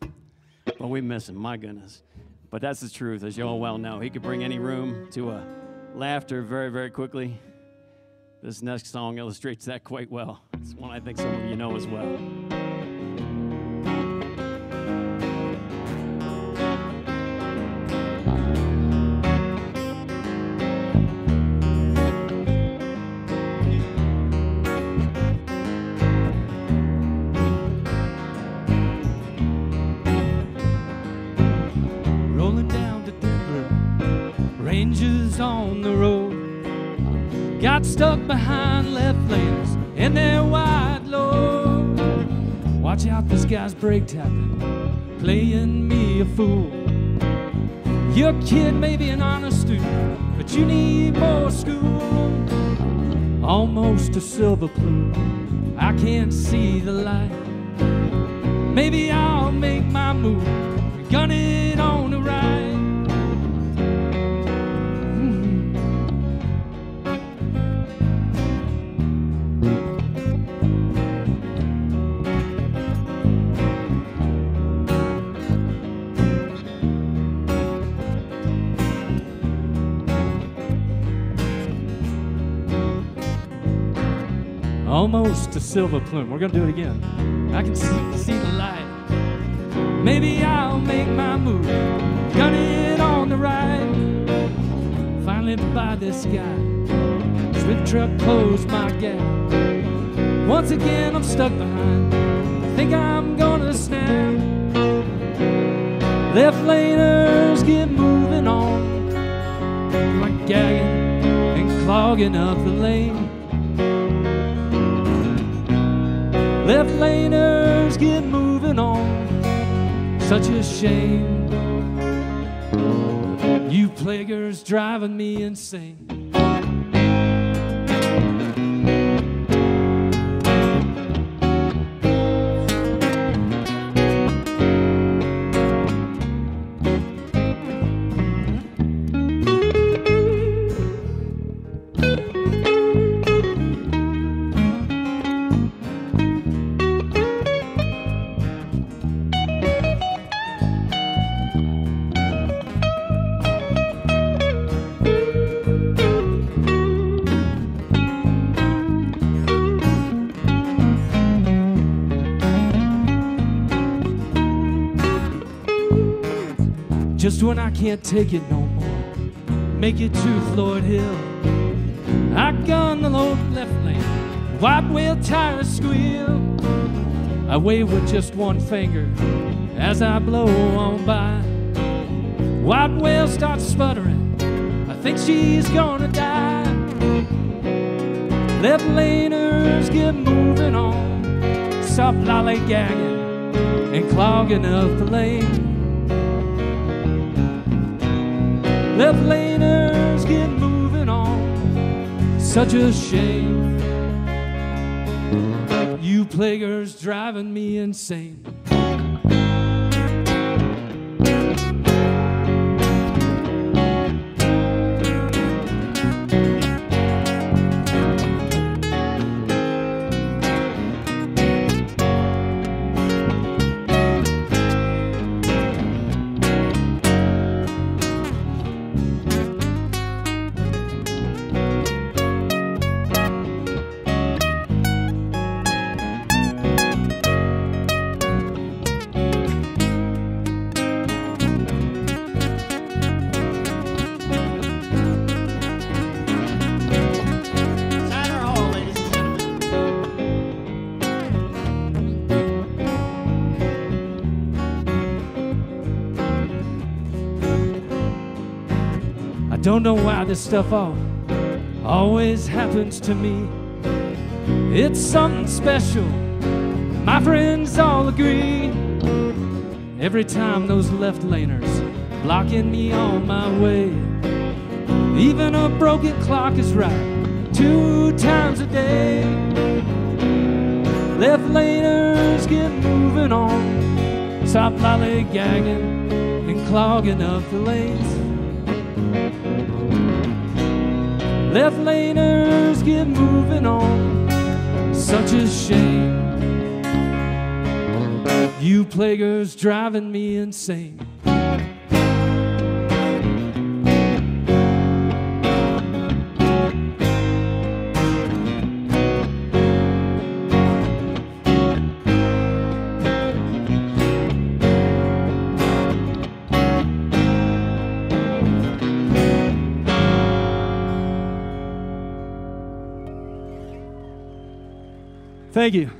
But we miss him, my goodness. But that's the truth, as you all well know. He could bring any room to a laughter very, very quickly. This next song illustrates that quite well. It's one I think some of you know as well. Got stuck behind left lanes in their wide load. Watch out, this guy's brake tapping, playing me a fool. Your kid may be an honor student, but you need more school. Almost a silver plume, I can't see the light. Maybe I'll make my move, gun it on the right. Almost a silver plume. We're gonna do it again. I can see, see the light. Maybe I'll make my move. Gun it on the right. Finally by this guy. Swift truck closed my gap. Once again I'm stuck behind. Think I'm gonna snap. Left laners get moving on. Like gagging and clogging up the lane. Left laners get moving on. Such a shame. You plaguers driving me insane. Can't take it no more, make it to Floyd Hill. I gun the low left lane, white wheel tires squeal. I wave with just one finger as I blow on by. White whale starts sputtering, I think she's gonna die. Left laners get moving on, stop lollygagging and clogging up the lane. Left laners get moving on. Such a shame. You plaguers driving me insane. Don't know why this stuff all always happens to me. It's something special, my friends all agree. Every time those left laners blocking me on my way. Even a broken clock is right two times a day. Left laners get moving on, stop lollygagging and clogging up the lanes. Left laners get moving on, such a shame. You plaguers driving me insane. Thank you.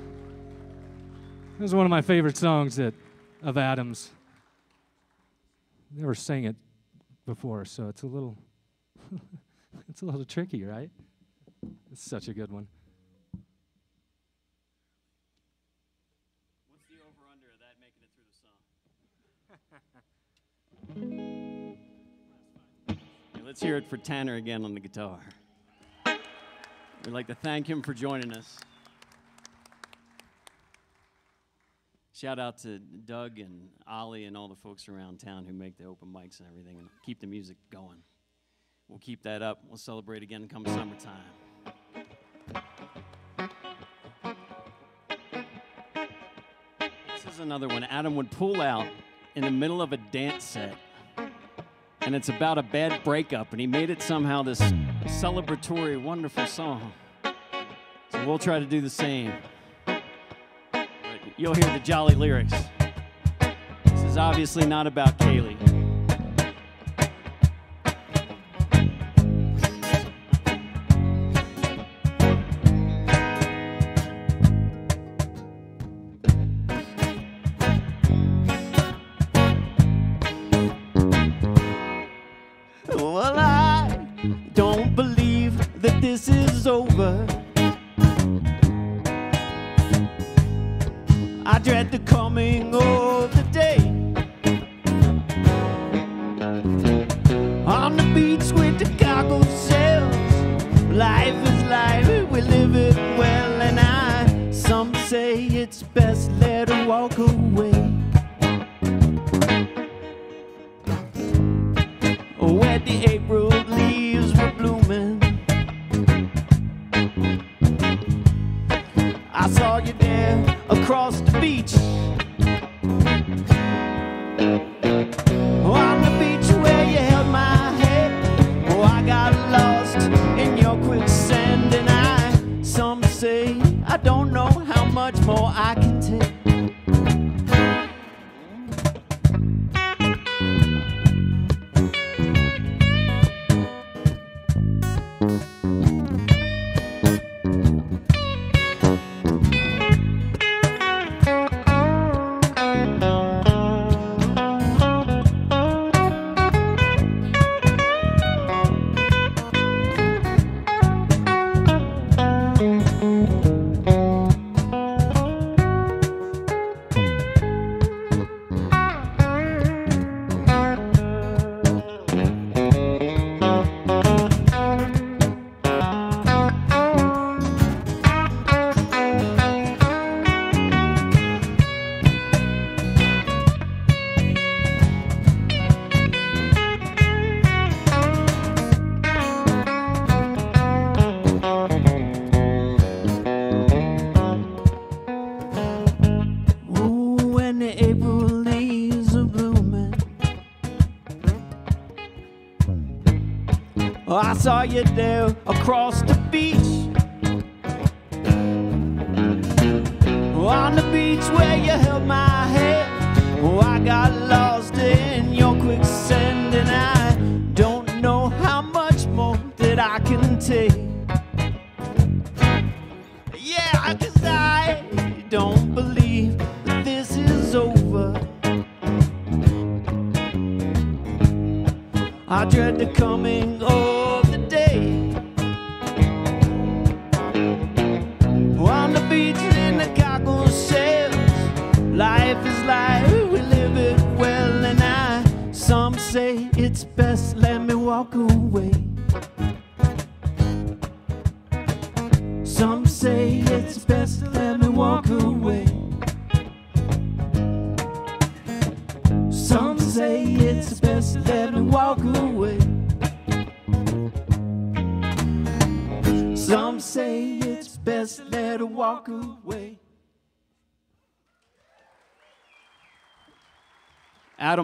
This is one of my favorite songs that, of Adams. Never sang it before, so it's a little it's a little tricky, right? It's such a good one. What's the over under of that making it through the song? Yeah, let's hear it for Tanner again on the guitar. We'd like to thank him for joining us. Shout out to Doug and Ollie and all the folks around town who make the open mics and everything and keep the music going. We'll keep that up. We'll celebrate again come summertime. This is another one Adam would pull out in the middle of a dance set. And it's about a bad breakup, and he made it somehow this celebratory, wonderful song. So we'll try to do the same. You'll hear the jolly lyrics. This is obviously not about Kaylee. Best let her walk away. where the April leaves were blooming. I saw you there across the beach. More I can Oh, you do across the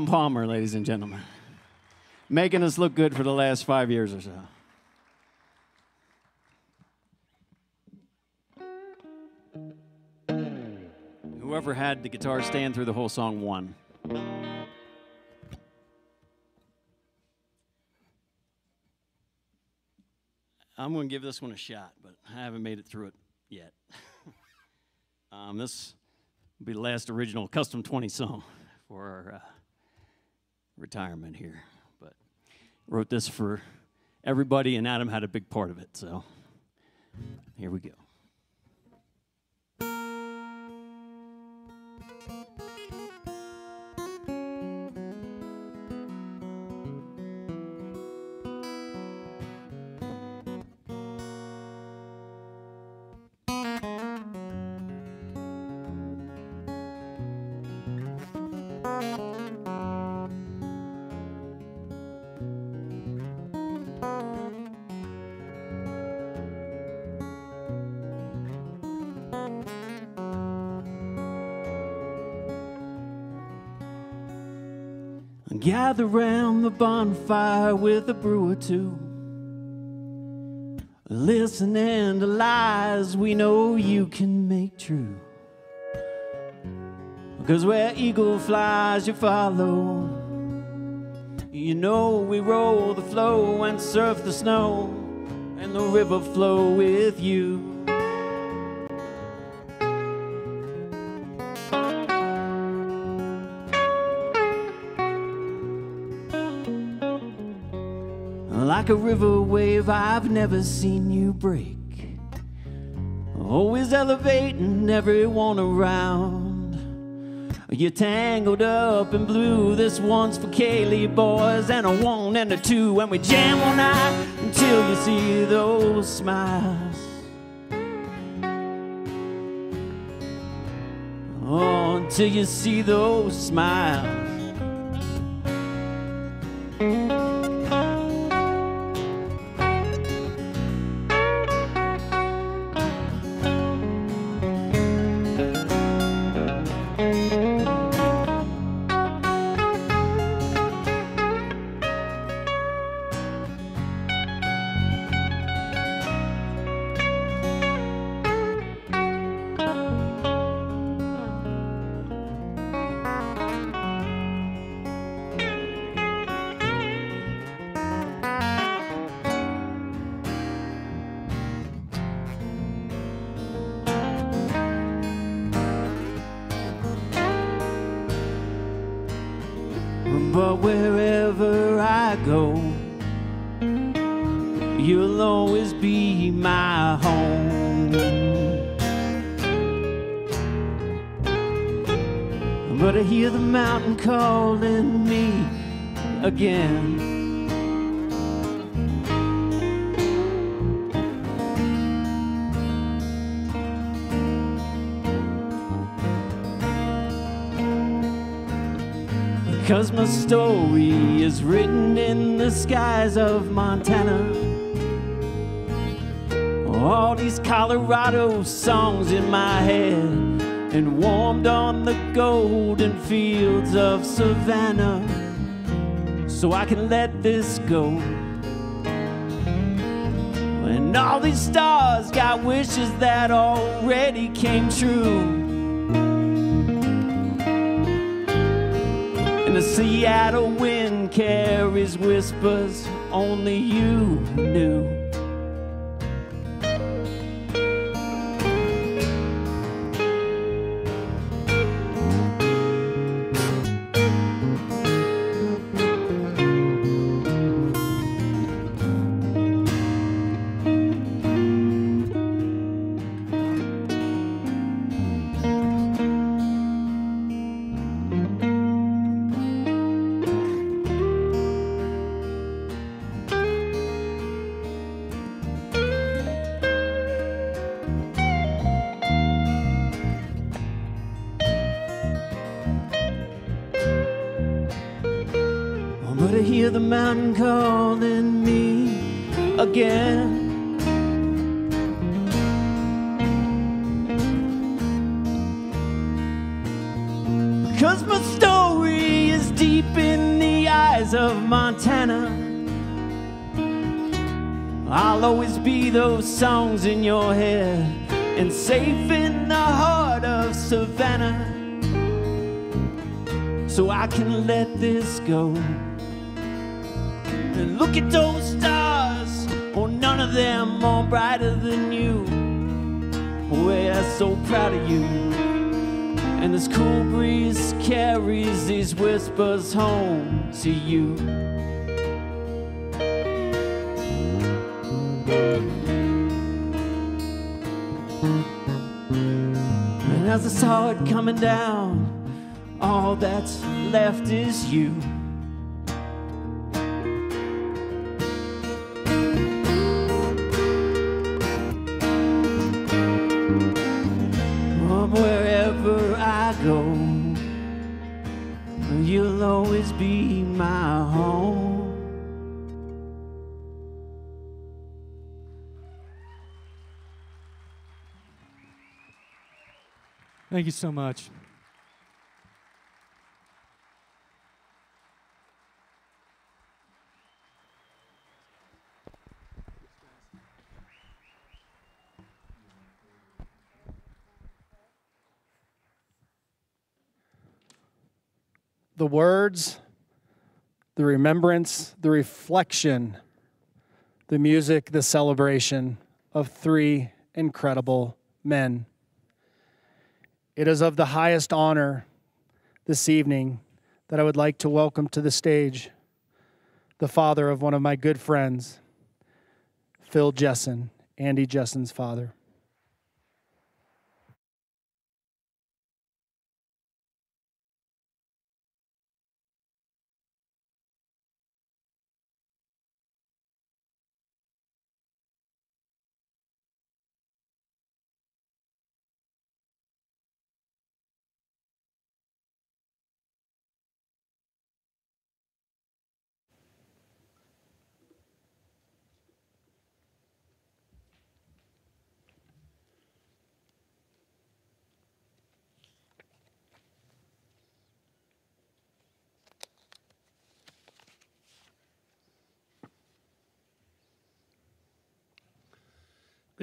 Palmer, ladies and gentlemen, making us look good for the last five years or so. Whoever had the guitar stand through the whole song won. I'm going to give this one a shot, but I haven't made it through it yet. um, this will be the last original Custom 20 song for our uh, retirement here. But wrote this for everybody, and Adam had a big part of it. So here we go. Gather round the bonfire with a brew or two. Listening to lies we know you can make true. Because where eagle flies, you follow. You know we roll the flow and surf the snow, and the river flow with you. Like a river wave, I've never seen you break. Always elevating everyone around. You're tangled up in blue. This one's for Kaylee boys, and a one and a two. And we jam all night until you see those smiles. Oh, until you see those smiles. Skies of Montana. All these Colorado songs in my head, and warmed on the golden fields of Savannah. So I can let this go. And all these stars got wishes that already came true. And the Seattle wind carries whispers only you knew. Songs in your head and safe in the heart of Savannah. So I can let this go. And look at those stars, oh, none of them more brighter than you. Oh, We're so proud of you. And this cool breeze carries these whispers home to you. Coming down, all that's left is you. Thank you so much. The words, the remembrance, the reflection, the music, the celebration of three incredible men. It is of the highest honor this evening that I would like to welcome to the stage the father of one of my good friends, Phil Jessen, Andy Jessen's father.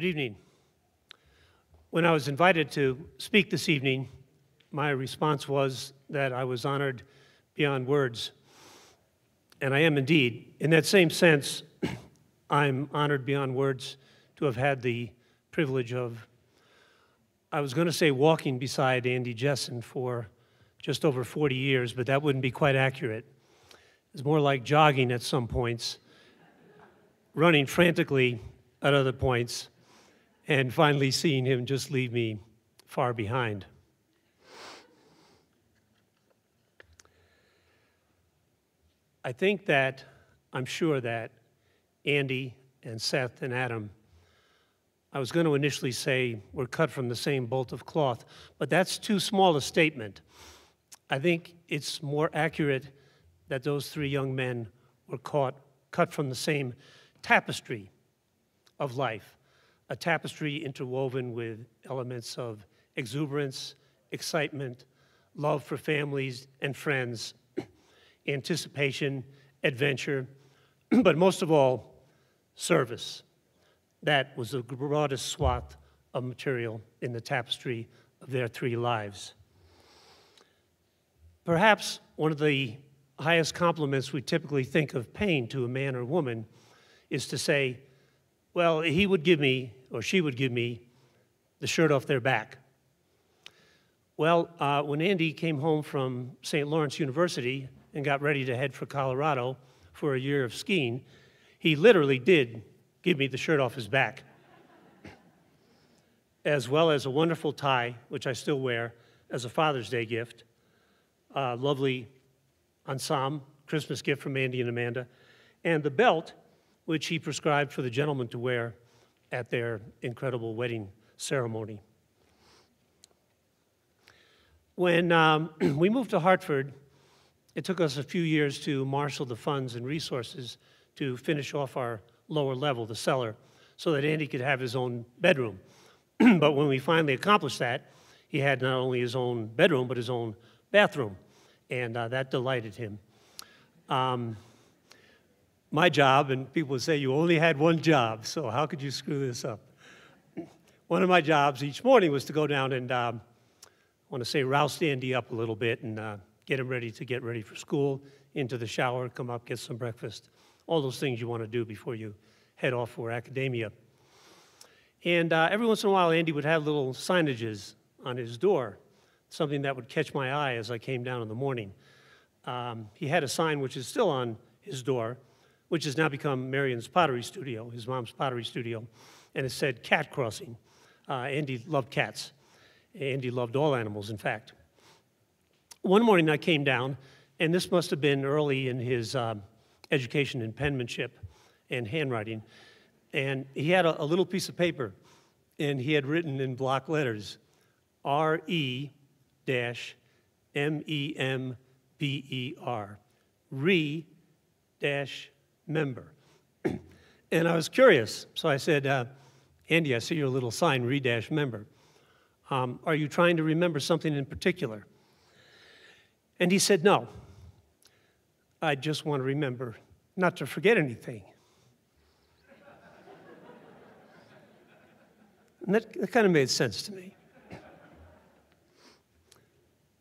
Good evening. When I was invited to speak this evening, my response was that I was honored beyond words. And I am indeed. In that same sense, I'm honored beyond words to have had the privilege of, I was going to say walking beside Andy Jessen for just over 40 years, but that wouldn't be quite accurate. It's more like jogging at some points, running frantically at other points, and finally seeing him just leave me far behind. I think that, I'm sure that Andy and Seth and Adam, I was going to initially say we're cut from the same bolt of cloth, but that's too small a statement. I think it's more accurate that those three young men were caught, cut from the same tapestry of life, a tapestry interwoven with elements of exuberance, excitement, love for families and friends, anticipation, adventure, but most of all, service. That was the broadest swath of material in the tapestry of their three lives. Perhaps one of the highest compliments we typically think of paying to a man or woman is to say, well, he would give me, or she would give me, the shirt off their back. Well, uh, when Andy came home from St. Lawrence University and got ready to head for Colorado for a year of skiing, he literally did give me the shirt off his back, as well as a wonderful tie, which I still wear as a Father's Day gift, a lovely ensemble Christmas gift from Andy and Amanda, and the belt, which he prescribed for the gentleman to wear at their incredible wedding ceremony. When um, we moved to Hartford, It took us a few years to marshal the funds and resources to finish off our lower level, the cellar, so that Andy could have his own bedroom. but when we finally accomplished that, he had not only his own bedroom, but his own bathroom, and uh, that delighted him. Um, my job, and people would say you only had one job, so how could you screw this up? One of my jobs each morning was to go down and, um, I want to say, rouse Andy up a little bit and uh, get him ready to get ready for school, into the shower, come up, get some breakfast, all those things you want to do before you head off for academia. And uh, every once in a while, Andy would have little signages on his door, something that would catch my eye as I came down in the morning. Um, he had a sign which is still on his door, which has now become Marion's pottery studio, his mom's pottery studio, and it said cat crossing. Uh, Andy loved cats. Andy loved all animals, in fact. One morning I came down, and this must have been early in his uh, education in penmanship and handwriting, and he had a, a little piece of paper, and he had written in block letters, R E dash M E M B E R, dash member. and I was curious, so I said, uh, Andy, I see your little sign, re dash member. Um, are you trying to remember something in particular? And he said, No. I just want to remember not to forget anything. And that, that kind of made sense to me.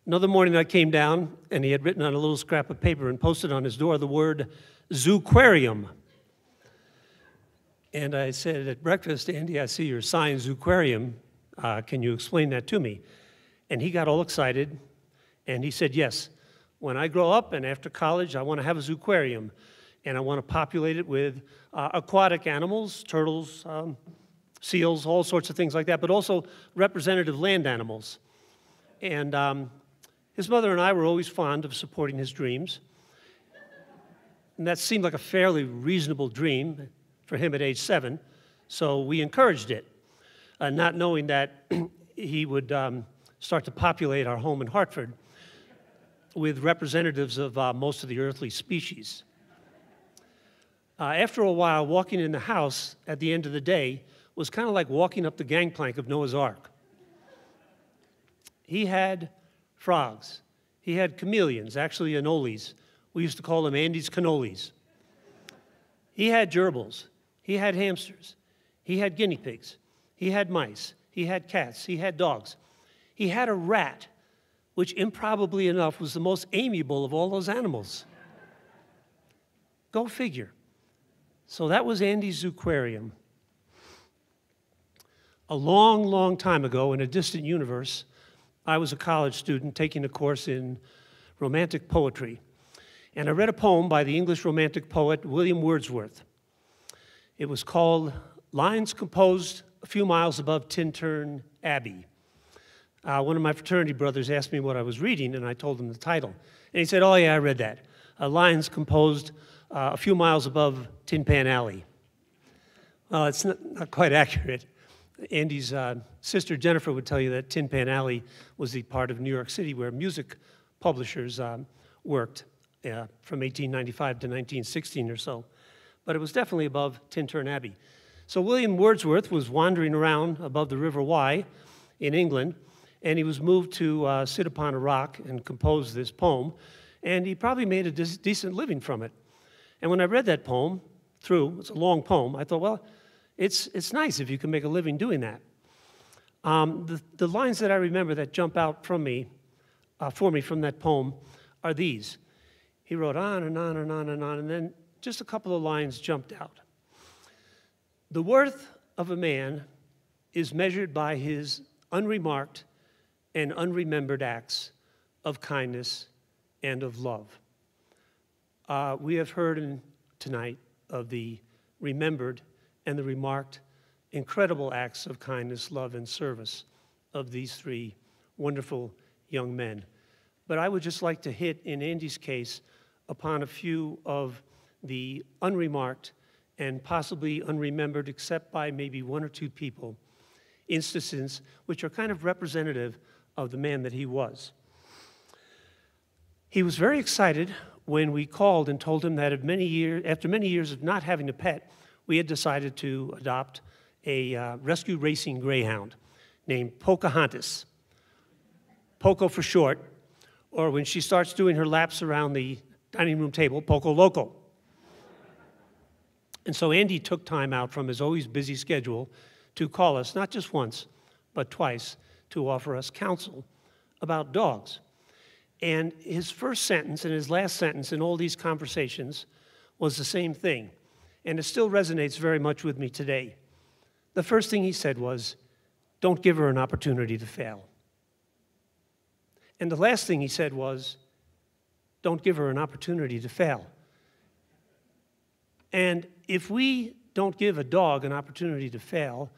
Another morning I came down and he had written on a little scrap of paper and posted on his door the word Zooquarium. And I said at breakfast, Andy, I see your sign, Zooquarium. Uh, can you explain that to me? And he got all excited and he said, Yes, when I grow up and after college, I want to have a zooquarium and I want to populate it with uh, aquatic animals, turtles, um, seals, all sorts of things like that, but also representative land animals. And um, his mother and I were always fond of supporting his dreams. And that seemed like a fairly reasonable dream for him at age seven, so we encouraged it, uh, not knowing that he would um, start to populate our home in Hartford with representatives of uh, most of the earthly species. Uh, after a while, walking in the house at the end of the day was kind of like walking up the gangplank of Noah's Ark. He had frogs. He had chameleons, actually anoles. We used to call them Andy's cannolis. He had gerbils. He had hamsters. He had guinea pigs. He had mice. He had cats. He had dogs. He had a rat, which improbably enough was the most amiable of all those animals. Go figure. So that was Andy's Zooquarium. A long, long time ago in a distant universe, I was a college student taking a course in romantic poetry. And I read a poem by the English romantic poet William Wordsworth. It was called Lines Composed a Few Miles Above Tintern Abbey. Uh, one of my fraternity brothers asked me what I was reading, and I told him the title. And he said, Oh, yeah, I read that. Uh, lines composed uh, a few miles above Tin Pan Alley. Well, it's not, not quite accurate. Andy's uh, sister Jennifer would tell you that Tin Pan Alley was the part of New York City where music publishers um, worked uh, from 1895 to 1916 or so. But it was definitely above Tintern Abbey. So William Wordsworth was wandering around above the River Wye in England, and he was moved to uh, sit upon a rock and compose this poem, and he probably made a decent living from it. And when I read that poem through, it's a long poem, I thought, well, it's, it's nice if you can make a living doing that. Um, the, the lines that I remember that jump out from me, uh, for me from that poem are these. He wrote on and on and on and on, and then just a couple of lines jumped out. The worth of a man is measured by his unremarked and unremembered acts of kindness and of love. Uh, we have heard in, tonight of the remembered and the remarked incredible acts of kindness, love, and service of these three wonderful young men. But I would just like to hit, in Andy's case, upon a few of the unremarked and possibly unremembered, except by maybe one or two people, instances which are kind of representative of the man that he was. He was very excited when we called and told him that many year, after many years of not having a pet, we had decided to adopt a uh, rescue racing greyhound named Pocahontas. Poco for short, or when she starts doing her laps around the dining room table, Poco Loco. And so Andy took time out from his always busy schedule to call us, not just once, but twice, to offer us counsel about dogs. And his first sentence and his last sentence in all these conversations was the same thing. And it still resonates very much with me today. The first thing he said was, Don't give her an opportunity to fail. And the last thing he said was, Don't give her an opportunity to fail. And if we don't give a dog an opportunity to fail,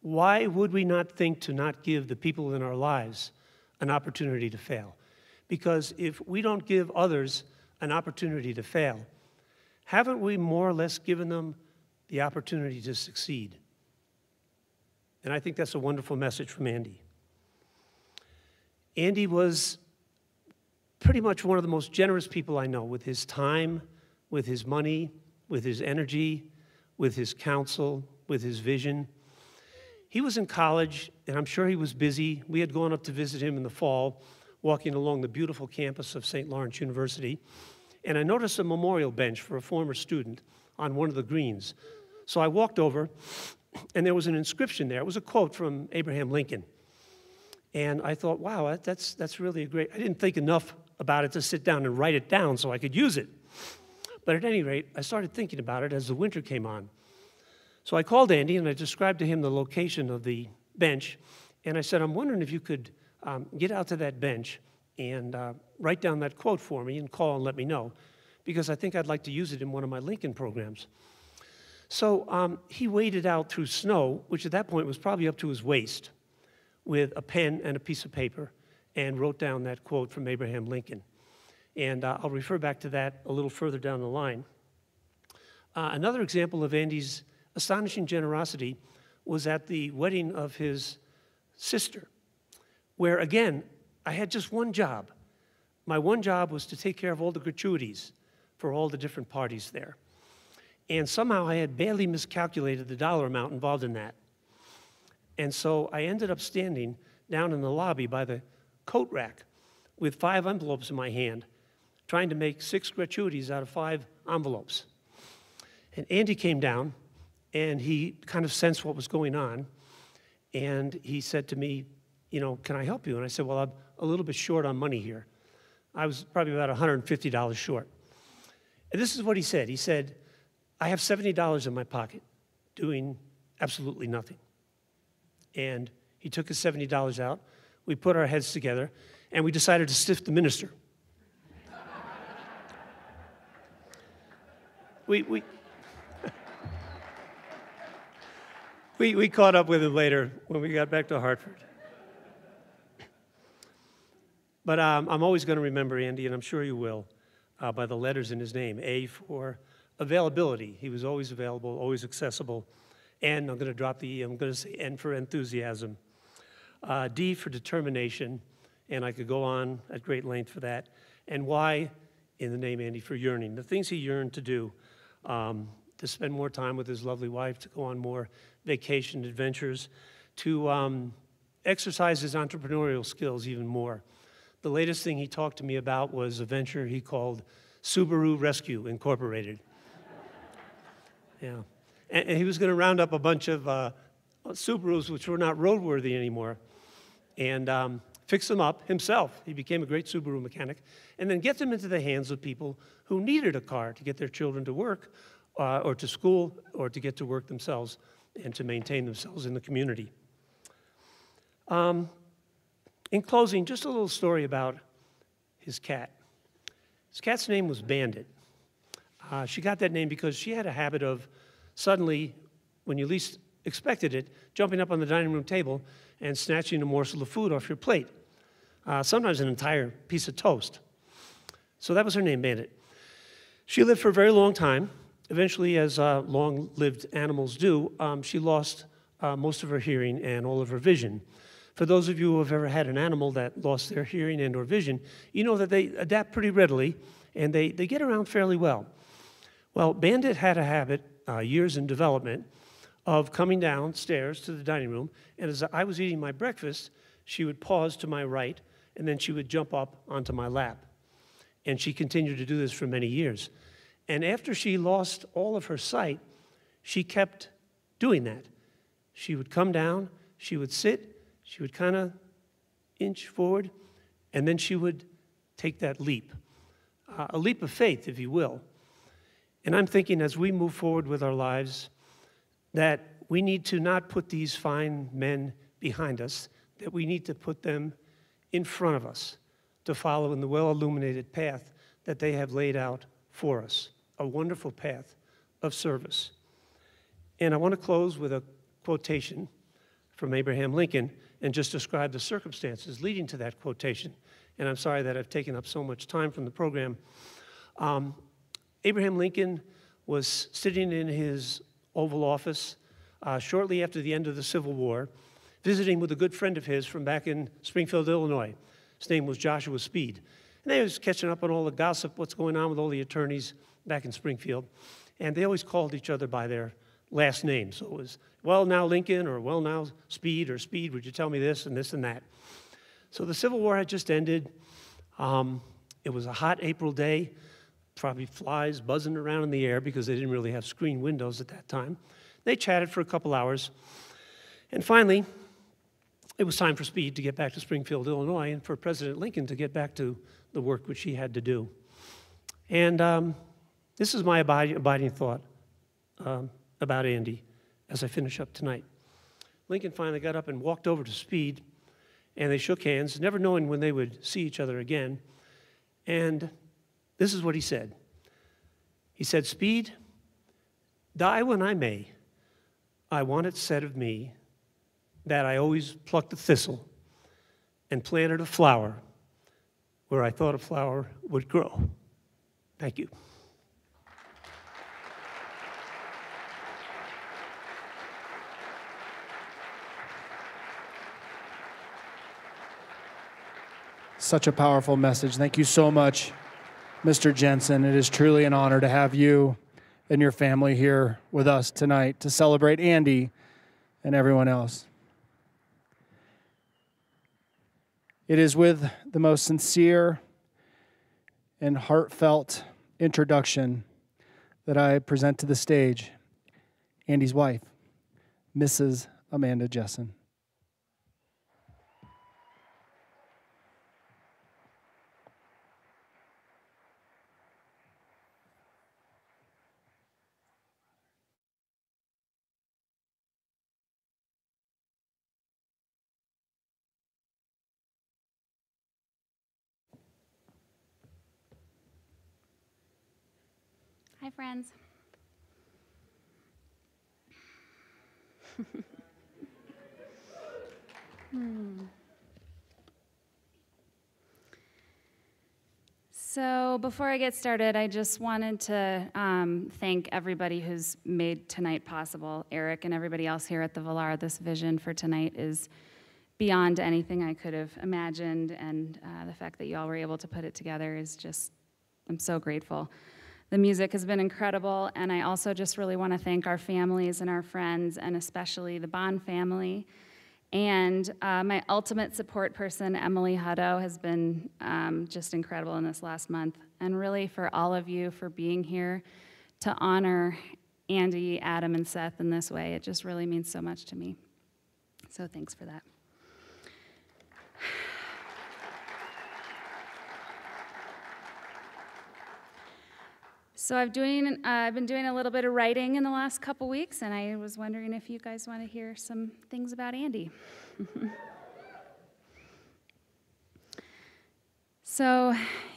why would we not think to not give the people in our lives an opportunity to fail? Because if we don't give others an opportunity to fail, haven't we more or less given them the opportunity to succeed? And I think that's a wonderful message from Andy. Andy was pretty much one of the most generous people I know with his time, with his money, with his energy, with his counsel, with his vision. He was in college, and I'm sure he was busy. We had gone up to visit him in the fall, walking along the beautiful campus of St. Lawrence University, and I noticed a memorial bench for a former student on one of the greens. So I walked over, and there was an inscription there. It was a quote from Abraham Lincoln. And I thought, wow, that's, that's really a great. I didn't think enough about it to sit down and write it down so I could use it. But at any rate, I started thinking about it as the winter came on. So I called Andy and I described to him the location of the bench. And I said, I'm wondering if you could um, get out to that bench and uh, write down that quote for me and call and let me know, because I think I'd like to use it in one of my Lincoln programs. So um, he waded out through snow, which at that point was probably up to his waist, with a pen and a piece of paper, and wrote down that quote from Abraham Lincoln. And uh, I'll refer back to that a little further down the line. Uh, another example of Andy's astonishing generosity was at the wedding of his sister, where again, I had just one job. My one job was to take care of all the gratuities for all the different parties there. And somehow I had badly miscalculated the dollar amount involved in that. And so I ended up standing down in the lobby by the coat rack with five envelopes in my hand trying to make six gratuities out of five envelopes. And Andy came down and he kind of sensed what was going on. And he said to me, You know, can I help you? And I said, Well, I'm a little bit short on money here. I was probably about $150 short. And this is what he said He said, I have $70 in my pocket doing absolutely nothing. And he took his $70 out. We put our heads together and we decided to stiff the minister. we, we, we, we caught up with him later when we got back to Hartford. But um, I'm always going to remember Andy, and I'm sure you will, uh, by the letters in his name. A for availability. He was always available, always accessible. And I'm going to drop the E, I'm going to say N for enthusiasm. Uh, D for determination, and I could go on at great length for that. And Y in the name Andy for yearning, the things he yearned to do um, to spend more time with his lovely wife, to go on more vacation adventures, to um, exercise his entrepreneurial skills even more. The latest thing he talked to me about was a venture he called Subaru Rescue Incorporated. yeah. And, he was going to round up a bunch of uh, Subarus which were not roadworthy anymore and um, fix them up himself. He became a great Subaru mechanic and then get them into the hands of people who needed a car to get their children to work uh, or to school or to get to work themselves and to maintain themselves in the community. Um, in closing, just a little story about his cat. His cat's name was Bandit. Uh, she got that name because she had a habit of suddenly, when you least expected it, jumping up on the dining room table and snatching a morsel of food off your plate, uh, sometimes an entire piece of toast. So that was her name, Bandit. She lived for a very long time. Eventually, as uh, long lived animals do, um, she lost uh, most of her hearing and all of her vision. For those of you who have ever had an animal that lost their hearing and or vision, you know that they adapt pretty readily and they, they get around fairly well. Well, Bandit had a habit, uh, years in development, of coming downstairs to the dining room, and as I was eating my breakfast, she would pause to my right, and then she would jump up onto my lap. And she continued to do this for many years. And after she lost all of her sight, she kept doing that. She would come down, she would sit, she would kind of inch forward, and then she would take that leap uh, a leap of faith, if you will. And I'm thinking as we move forward with our lives, that we need to not put these fine men behind us, that we need to put them in front of us to follow in the well illuminated path that they have laid out for us a wonderful path of service. And I want to close with a quotation from Abraham Lincoln and just describe the circumstances leading to that quotation. And I'm sorry that I've taken up so much time from the program. Um, Abraham Lincoln was sitting in his Oval Office uh, shortly after the end of the Civil War, visiting with a good friend of his from back in Springfield, Illinois. His name was Joshua Speed. And they was catching up on all the gossip, what's going on with all the attorneys back in Springfield. And they always called each other by their last name. So it was, well, now Lincoln, or well, now Speed, or Speed, would you tell me this and this and that? So the Civil War had just ended. Um, it was a hot April day, probably flies buzzing around in the air because they didn't really have screen windows at that time. They chatted for a couple hours. And finally, it was time for Speed to get back to Springfield, Illinois, and for President Lincoln to get back to the work which he had to do. And um, this is my abiding, thought um, about Andy as I finish up tonight. Lincoln finally got up and walked over to Speed, and they shook hands, never knowing when they would see each other again. And this is what he said He said, Speed, die when I may, I want it said of me that I always plucked a thistle and planted a flower where I thought a flower would grow. Thank you. Such a powerful message. Thank you so much, Mr. Jessen. It is truly an honor to have you and your family here with us tonight to celebrate Andy and everyone else. It is with the most sincere and heartfelt introduction that I present to the stage Andy's wife, Mrs. Amanda Jessen. Friends. hmm. So, before I get started, I just wanted to um, thank everybody who's made tonight possible. Eric and everybody else here at the Vilar. This vision for tonight is beyond anything I could have imagined, and uh, the fact that you all were able to put it together is just, I'm so grateful. The music has been incredible, and I also just really want to thank our families and our friends, and especially the Bond family. And uh, my ultimate support person, Emily Hutto, has been um, just incredible in this last month. And really, for all of you for being here to honor Andy, Adam, and Seth in this way, it just really means so much to me. So thanks for that. So I've doing uh, I've been doing a little bit of writing in the last couple weeks, and I was wondering if you guys want to hear some things about Andy. so,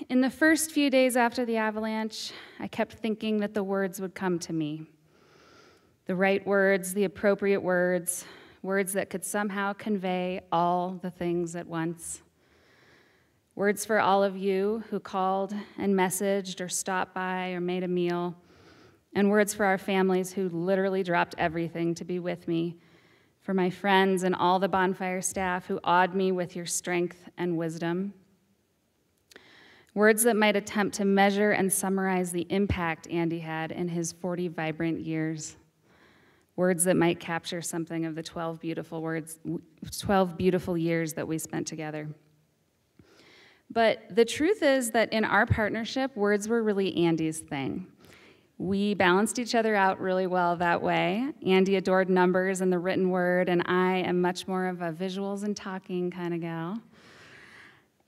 in the first few days after the avalanche, I kept thinking that the words would come to me. The right words, the appropriate words, words that could somehow convey all the things at once. Words for all of you who called and messaged or stopped by or made a meal. And words for our families who literally dropped everything to be with me for my friends and all the bonfire staff who awed me with your strength and wisdom. Words that might attempt to measure and summarize the impact Andy had in his 40 vibrant years. Words that might capture something of the 12 beautiful words, 12 beautiful years that we spent together. But the truth is that in our partnership, words were really Andy's thing. We balanced each other out really well that way. Andy adored numbers and the written word, and I am much more of a visuals and talking kind of gal.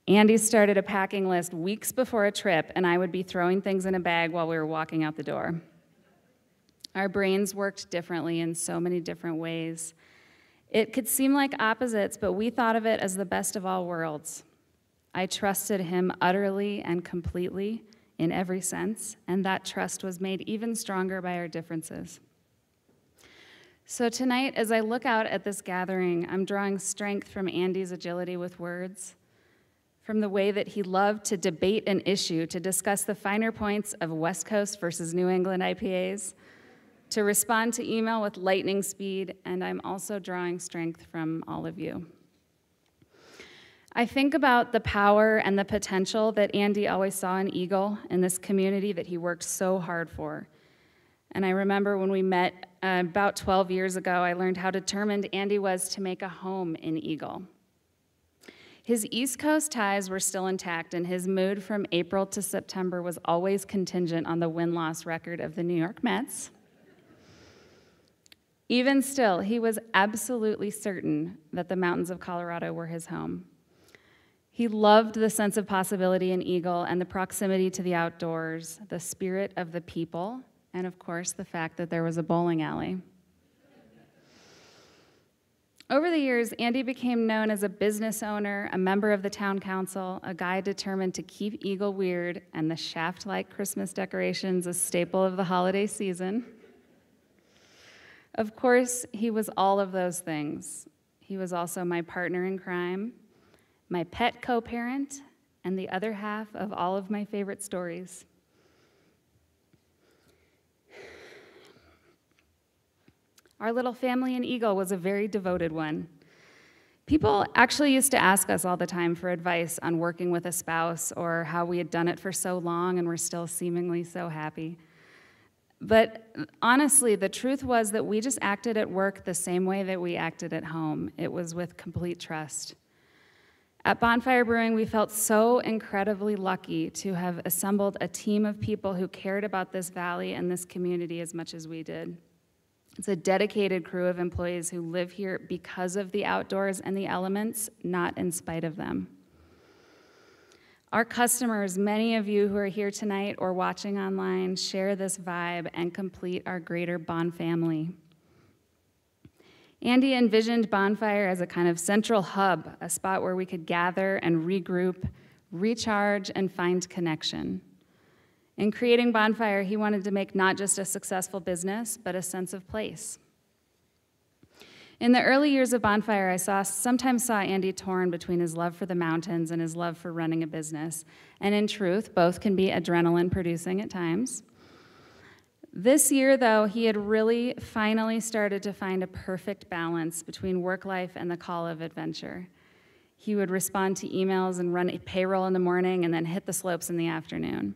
Andy started a packing list weeks before a trip, and I would be throwing things in a bag while we were walking out the door. Our brains worked differently in so many different ways. It could seem like opposites, but we thought of it as the best of all worlds. I trusted him utterly and completely in every sense, and that trust was made even stronger by our differences. So, tonight, as I look out at this gathering, I'm drawing strength from Andy's agility with words, from the way that he loved to debate an issue, to discuss the finer points of West Coast versus New England IPAs, to respond to email with lightning speed, and I'm also drawing strength from all of you. I think about the power and the potential that Andy always saw in Eagle in this community that he worked so hard for. And I remember when we met uh, about 12 years ago, I learned how determined Andy was to make a home in Eagle. His East Coast ties were still intact, and his mood from April to September was always contingent on the win loss record of the New York Mets. Even still, he was absolutely certain that the mountains of Colorado were his home. He loved the sense of possibility in Eagle and the proximity to the outdoors, the spirit of the people, and of course, the fact that there was a bowling alley. Over the years, Andy became known as a business owner, a member of the town council, a guy determined to keep Eagle weird and the shaft like Christmas decorations a staple of the holiday season. Of course, he was all of those things. He was also my partner in crime, my pet co parent, and the other half of all of my favorite stories. Our little family in Eagle was a very devoted one. People actually used to ask us all the time for advice on working with a spouse or how we had done it for so long and were still seemingly so happy. But honestly, the truth was that we just acted at work the same way that we acted at home. It was with complete trust. At Bonfire Brewing, we felt so incredibly lucky to have assembled a team of people who cared about this valley and this community as much as we did. It's a dedicated crew of employees who live here because of the outdoors and the elements, not in spite of them. Our customers, many of you who are here tonight or watching online, share this vibe and complete our greater Bond family. Andy envisioned Bonfire as a kind of central hub, a spot where we could gather and regroup, recharge, and find connection. In creating Bonfire, he wanted to make not just a successful business, but a sense of place. In the early years of Bonfire, I saw, sometimes saw Andy torn between his love for the mountains and his love for running a business. And in truth, both can be adrenaline producing at times. This year, though, he had really finally started to find a perfect balance between work life and the call of adventure. He would respond to emails and run payroll in the morning and then hit the slopes in the afternoon.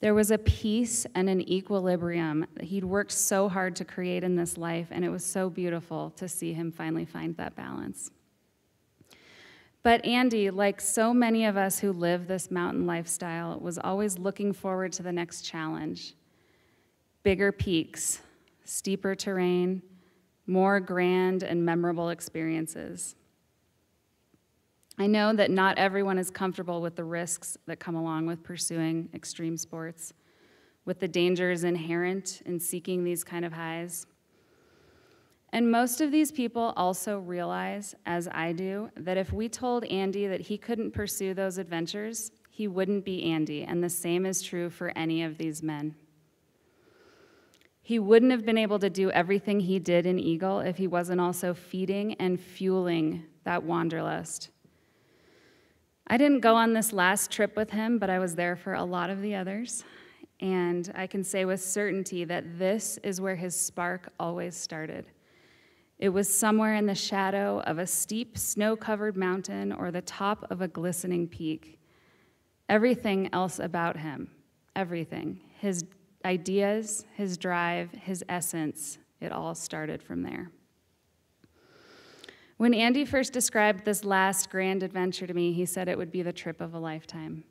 There was a peace and an equilibrium that he'd worked so hard to create in this life, and it was so beautiful to see him finally find that balance. But Andy, like so many of us who live this mountain lifestyle, was always looking forward to the next challenge bigger peaks, steeper terrain, more grand and memorable experiences. I know that not everyone is comfortable with the risks that come along with pursuing extreme sports, with the dangers inherent in seeking these kind of highs. And most of these people also realize, as I do, that if we told Andy that he couldn't pursue those adventures, he wouldn't be Andy, and the same is true for any of these men. He wouldn't have been able to do everything he did in Eagle if he wasn't also feeding and fueling that wanderlust. I didn't go on this last trip with him, but I was there for a lot of the others. And I can say with certainty that this is where his spark always started. It was somewhere in the shadow of a steep, snow covered mountain or the top of a glistening peak. Everything else about him, everything, his ideas, his drive, his essence, it all started from there. When Andy first described this last grand adventure to me, he said it would be the trip of a lifetime.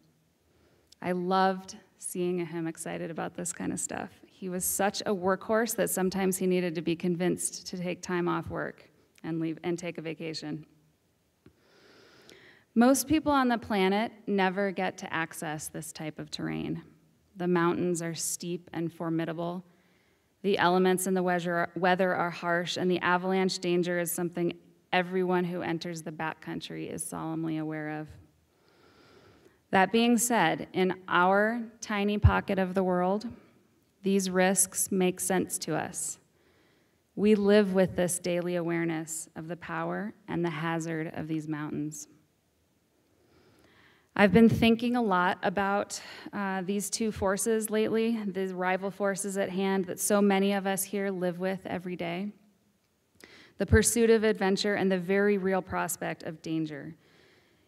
I loved seeing him excited about this kind of stuff. He was such a workhorse that sometimes he needed to be convinced to take time off work and leave and take a vacation. Most people on the planet never get to access this type of terrain. The mountains are steep and formidable. The elements in the weather are harsh, and the avalanche danger is something everyone who enters the backcountry is solemnly aware of. That being said, in our tiny pocket of the world, these risks make sense to us. We live with this daily awareness of the power and the hazard of these mountains. I've been thinking a lot about uh, these two forces lately, the rival forces at hand that so many of us here live with every day the pursuit of adventure, and the very real prospect of danger.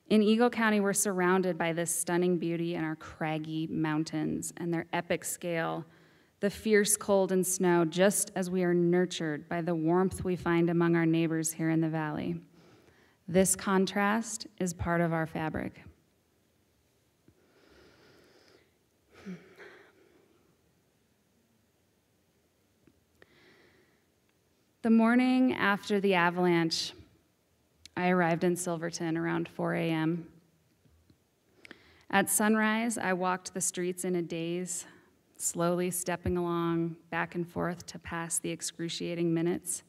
In Eagle County, we're surrounded by this stunning beauty and our craggy mountains and their epic scale, the fierce cold and snow, just as we are nurtured by the warmth we find among our neighbors here in the valley. This contrast is part of our fabric. The morning after the avalanche, I arrived in Silverton around 4 a.m. At sunrise, I walked the streets in a daze, slowly stepping along back and forth to pass the excruciating minutes.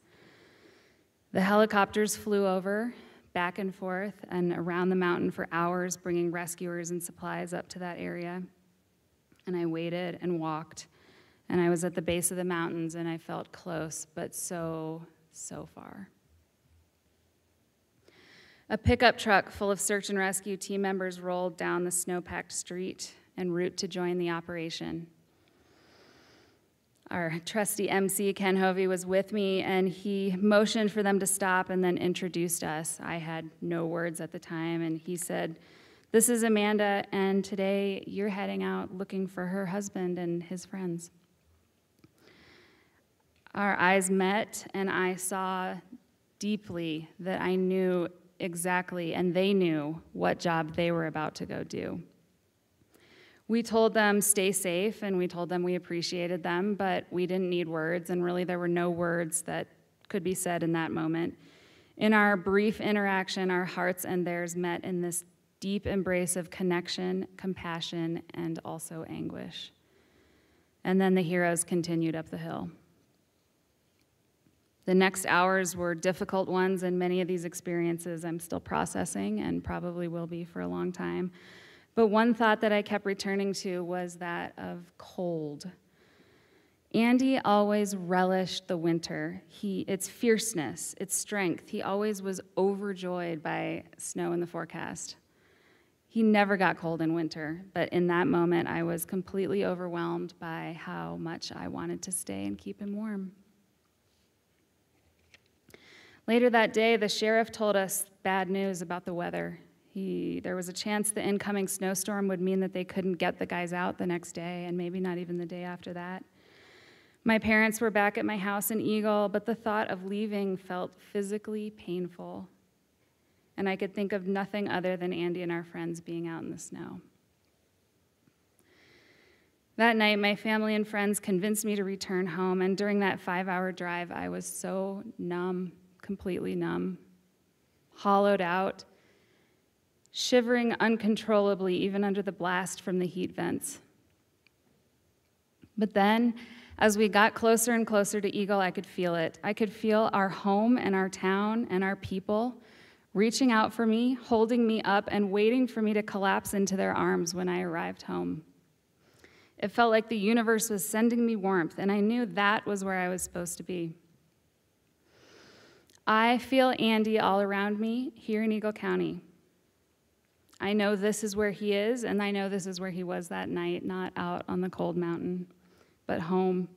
The helicopters flew over, back and forth, and around the mountain for hours, bringing rescuers and supplies up to that area. And I waited and walked and I was at the base of the mountains and I felt close, but so, so far. A pickup truck full of search and rescue team members rolled down the snow packed street en route to join the operation. Our trusty MC, Ken Hovey, was with me and he motioned for them to stop and then introduced us. I had no words at the time, and he said, This is Amanda, and today you're heading out looking for her husband and his friends. Our eyes met, and I saw deeply that I knew exactly, and they knew what job they were about to go do. We told them stay safe, and we told them we appreciated them, but we didn't need words, and really there were no words that could be said in that moment. In our brief interaction, our hearts and theirs met in this deep embrace of connection, compassion, and also anguish. And then the heroes continued up the hill. The next hours were difficult ones, and many of these experiences I'm still processing and probably will be for a long time. But one thought that I kept returning to was that of cold. Andy always relished the winter. He, its fierceness, its strength. He always was overjoyed by snow in the forecast. He never got cold in winter, but in that moment, I was completely overwhelmed by how much I wanted to stay and keep him warm. Later that day, the sheriff told us bad news about the weather. He, there was a chance the incoming snowstorm would mean that they couldn't get the guys out the next day, and maybe not even the day after that. My parents were back at my house in Eagle, but the thought of leaving felt physically painful. And I could think of nothing other than Andy and our friends being out in the snow. That night, my family and friends convinced me to return home, and during that five hour drive, I was so numb completely numb, hollowed out, shivering uncontrollably even under the blast from the heat vents. But then, as we got closer and closer to Eagle, I could feel it. I could feel our home and our town and our people reaching out for me, holding me up, and waiting for me to collapse into their arms when I arrived home. It felt like the universe was sending me warmth, and I knew that was where I was supposed to be. I feel Andy all around me here in Eagle County. I know this is where he is, and I know this is where he was that night, not out on the cold mountain, but home.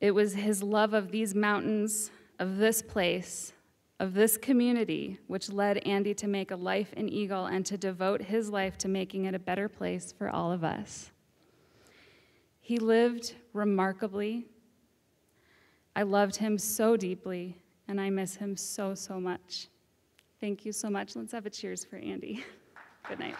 It was his love of these mountains, of this place, of this community, which led Andy to make a life in Eagle and to devote his life to making it a better place for all of us. He lived remarkably. I loved him so deeply, and I miss him so, so much. Thank you so much. Let's have a cheers for Andy. Good night.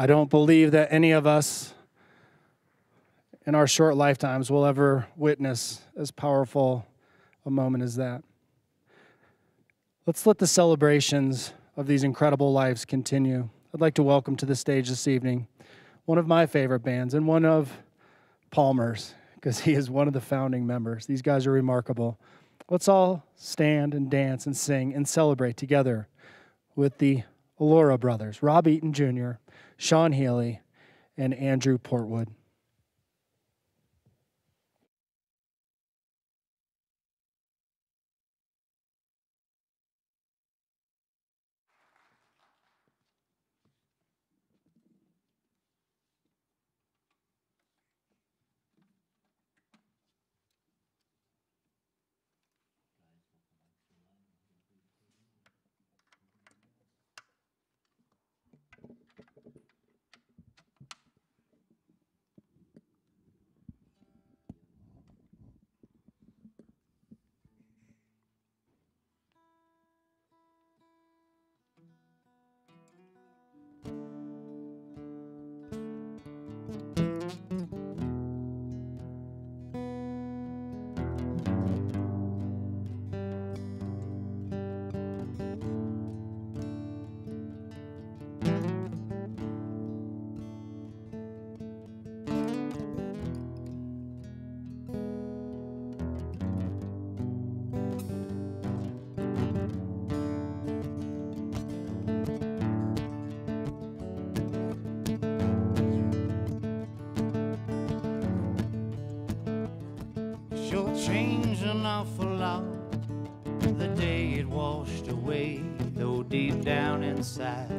I don't believe that any of us in our short lifetimes will ever witness as powerful a moment as that. Let's let the celebrations of these incredible lives continue. I'd like to welcome to the stage this evening one of my favorite bands and one of Palmer's, because he is one of the founding members. These guys are remarkable. Let's all stand and dance and sing and celebrate together with the Alora brothers, Rob Eaton Jr., Sean Healy, and Andrew Portwood. Inside,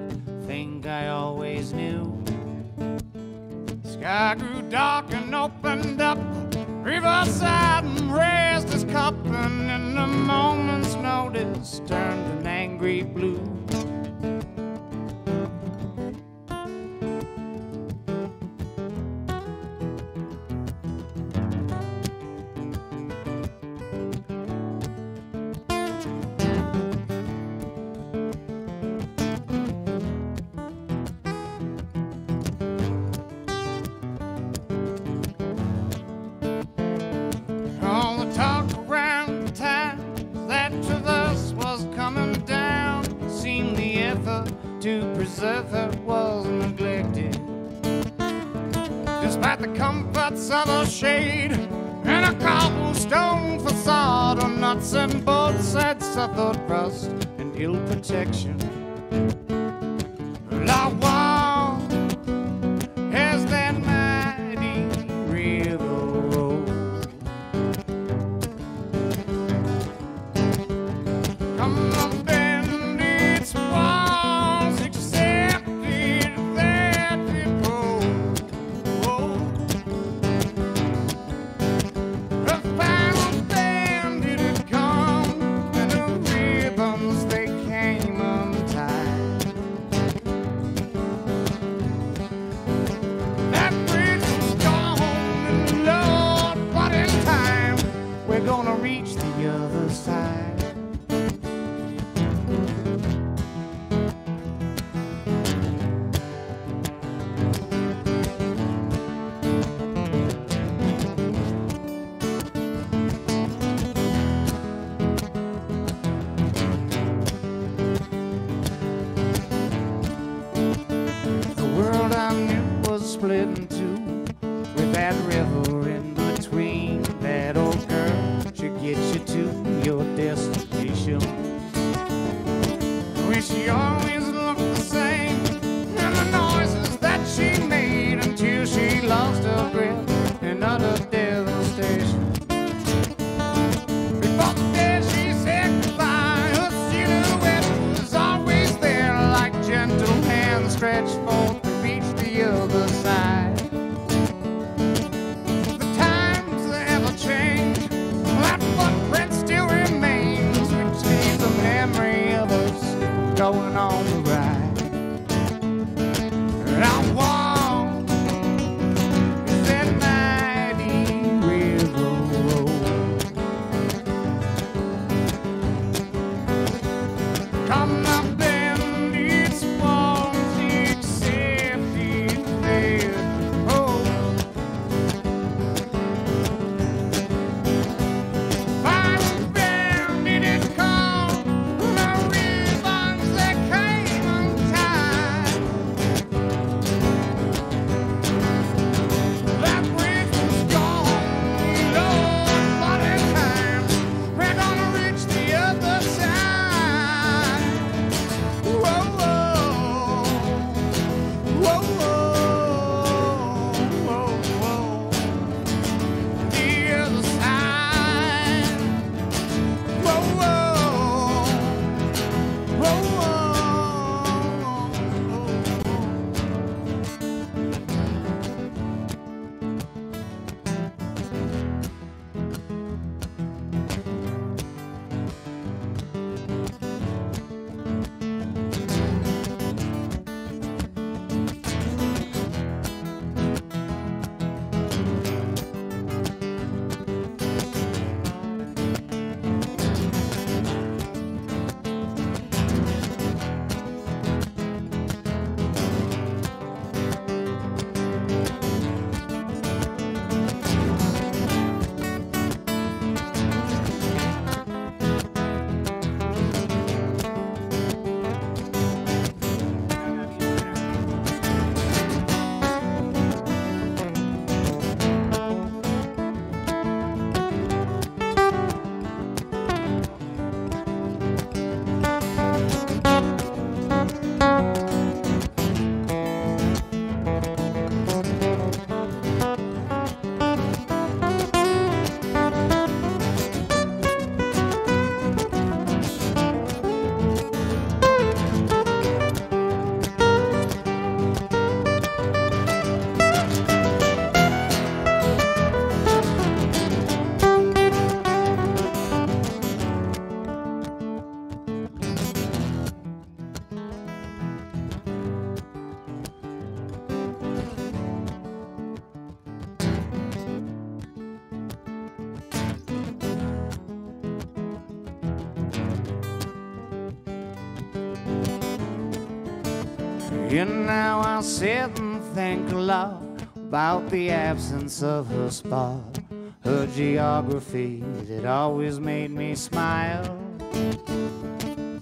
I'll sit and think a lot about the absence of her spot, her geography that always made me smile.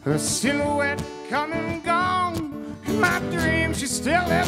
Her silhouette come and gone, in my dreams. she's still there.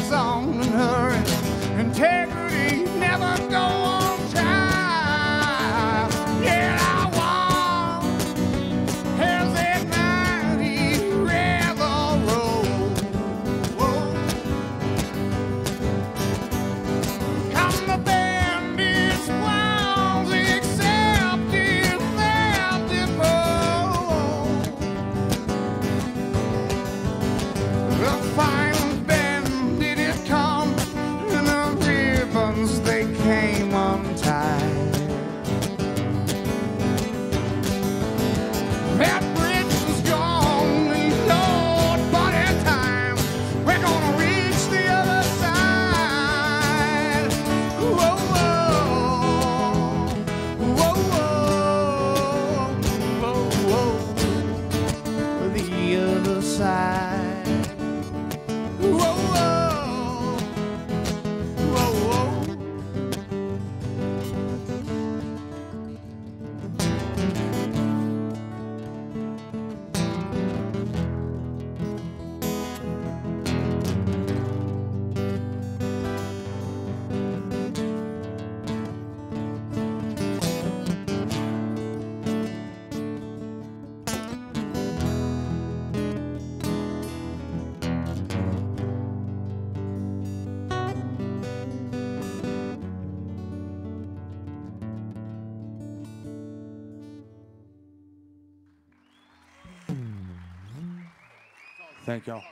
Thank y'all.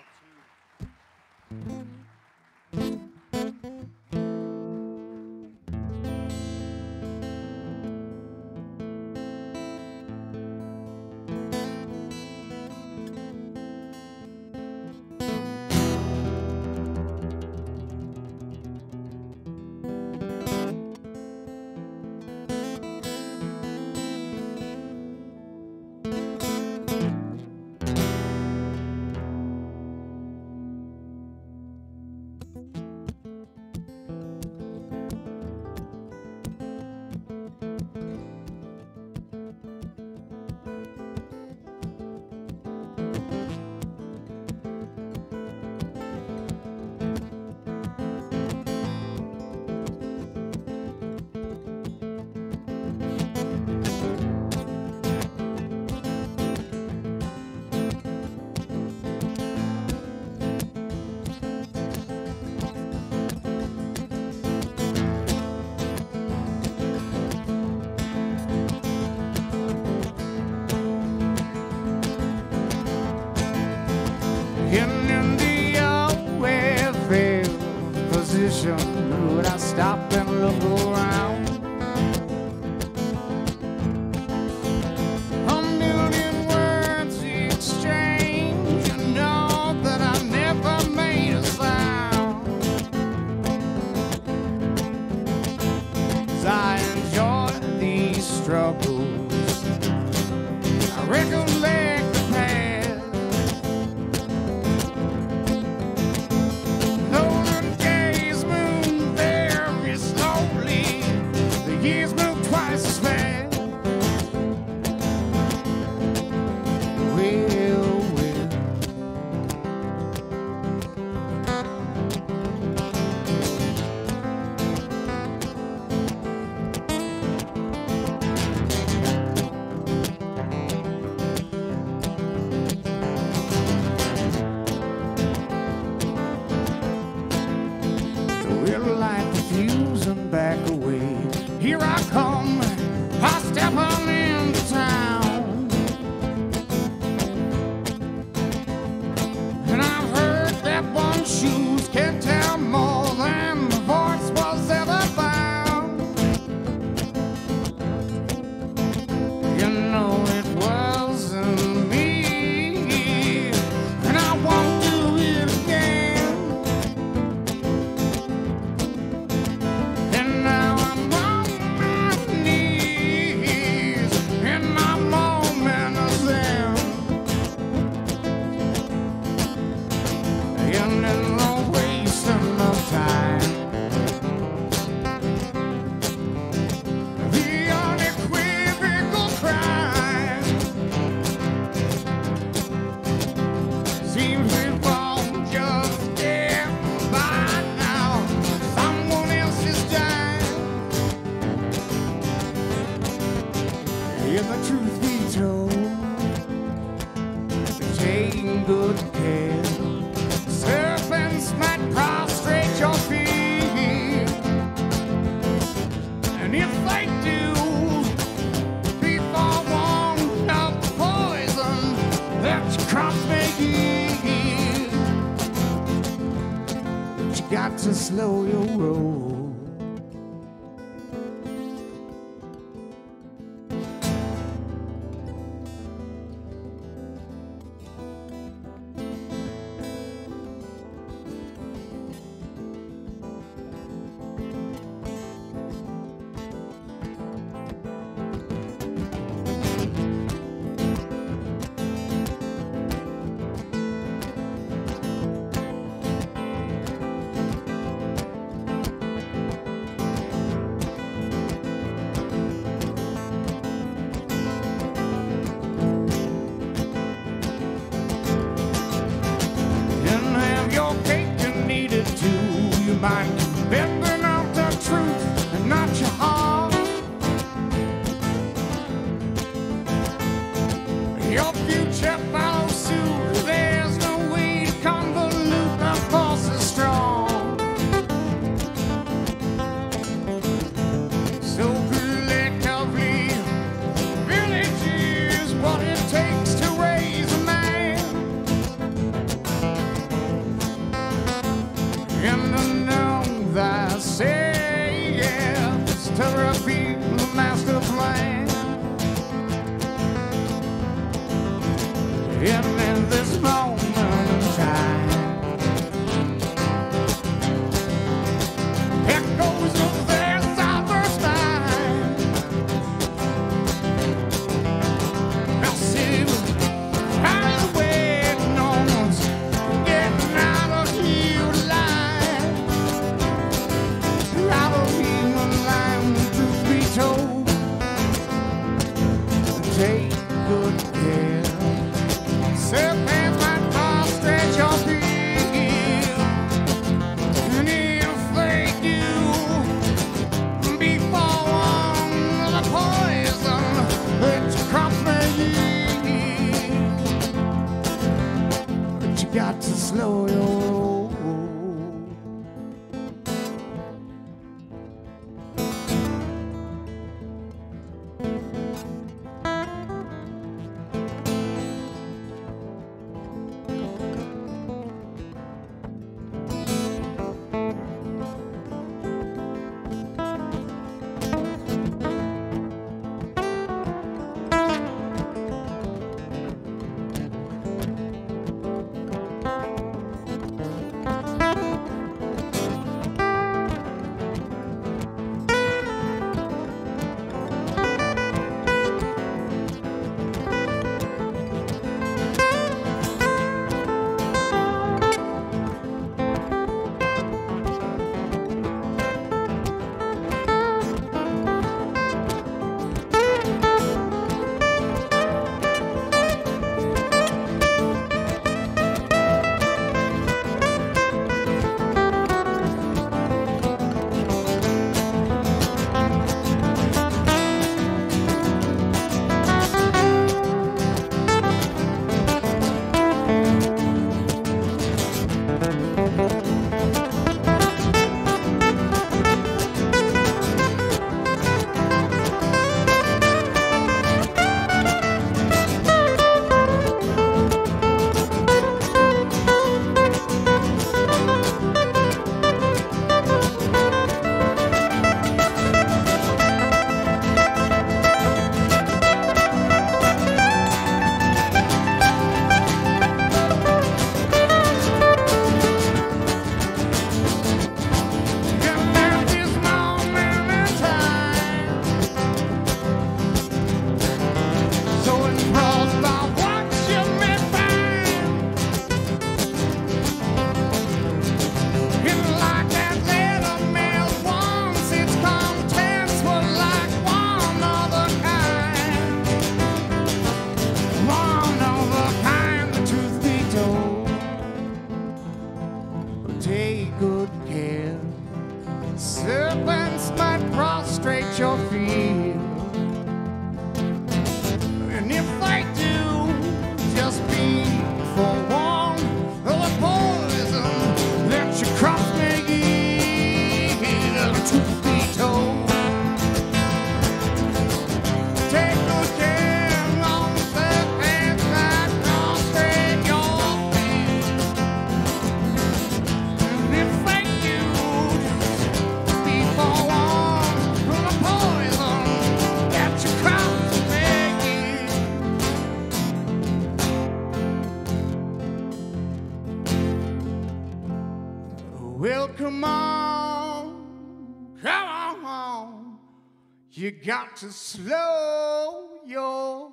To slow your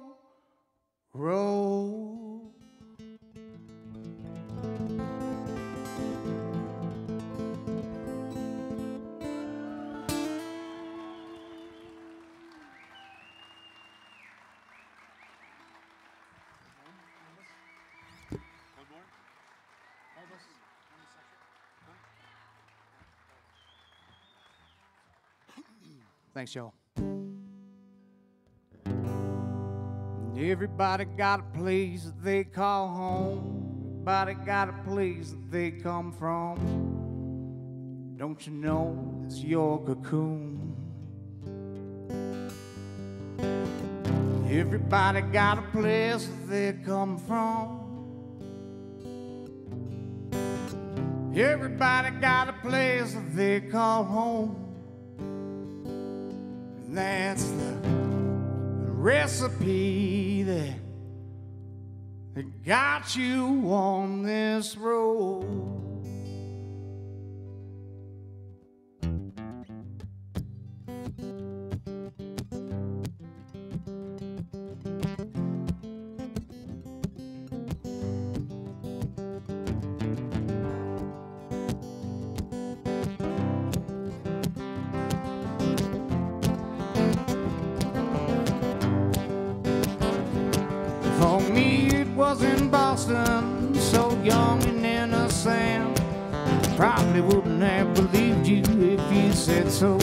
roll. Thanks, Joe. Everybody got a place that they call home. Everybody got a place that they come from. Don't you know it's your cocoon? Everybody got a place that they come from. Everybody got a place that they call home. And that's the recipe that, that got you on this road. Was in Boston, so young and innocent. Probably wouldn't have believed you if you said so.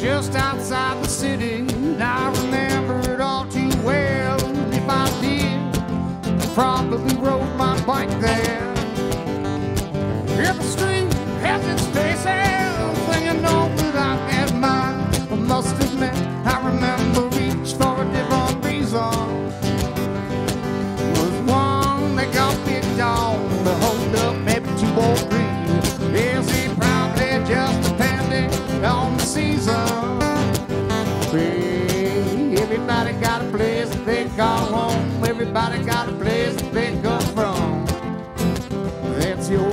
Just outside the city, I remember it all too well. If I did, probably rode my bike there. Every street has its faces, and you know that I had mine. I must admit, I remember call home. Everybody got a place that they come from. That's your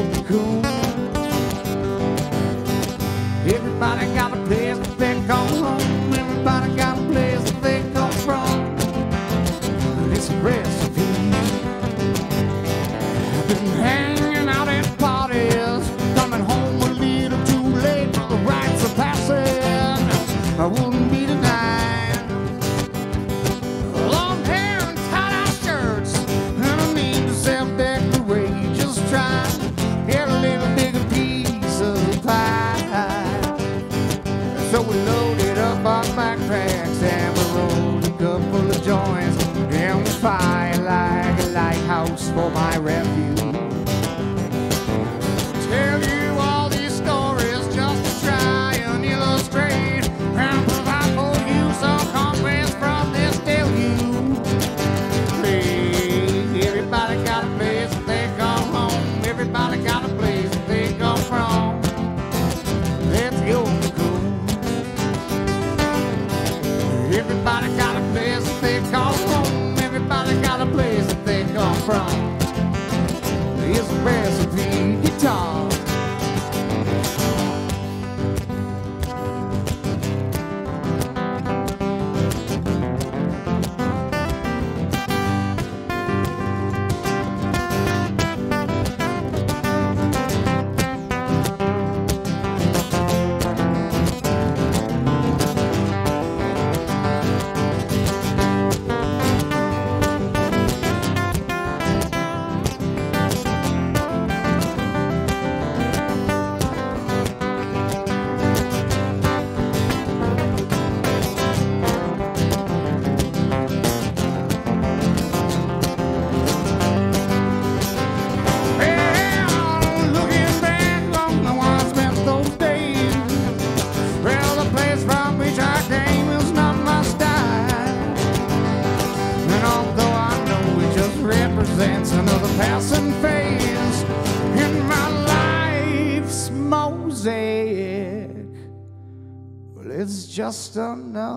it's just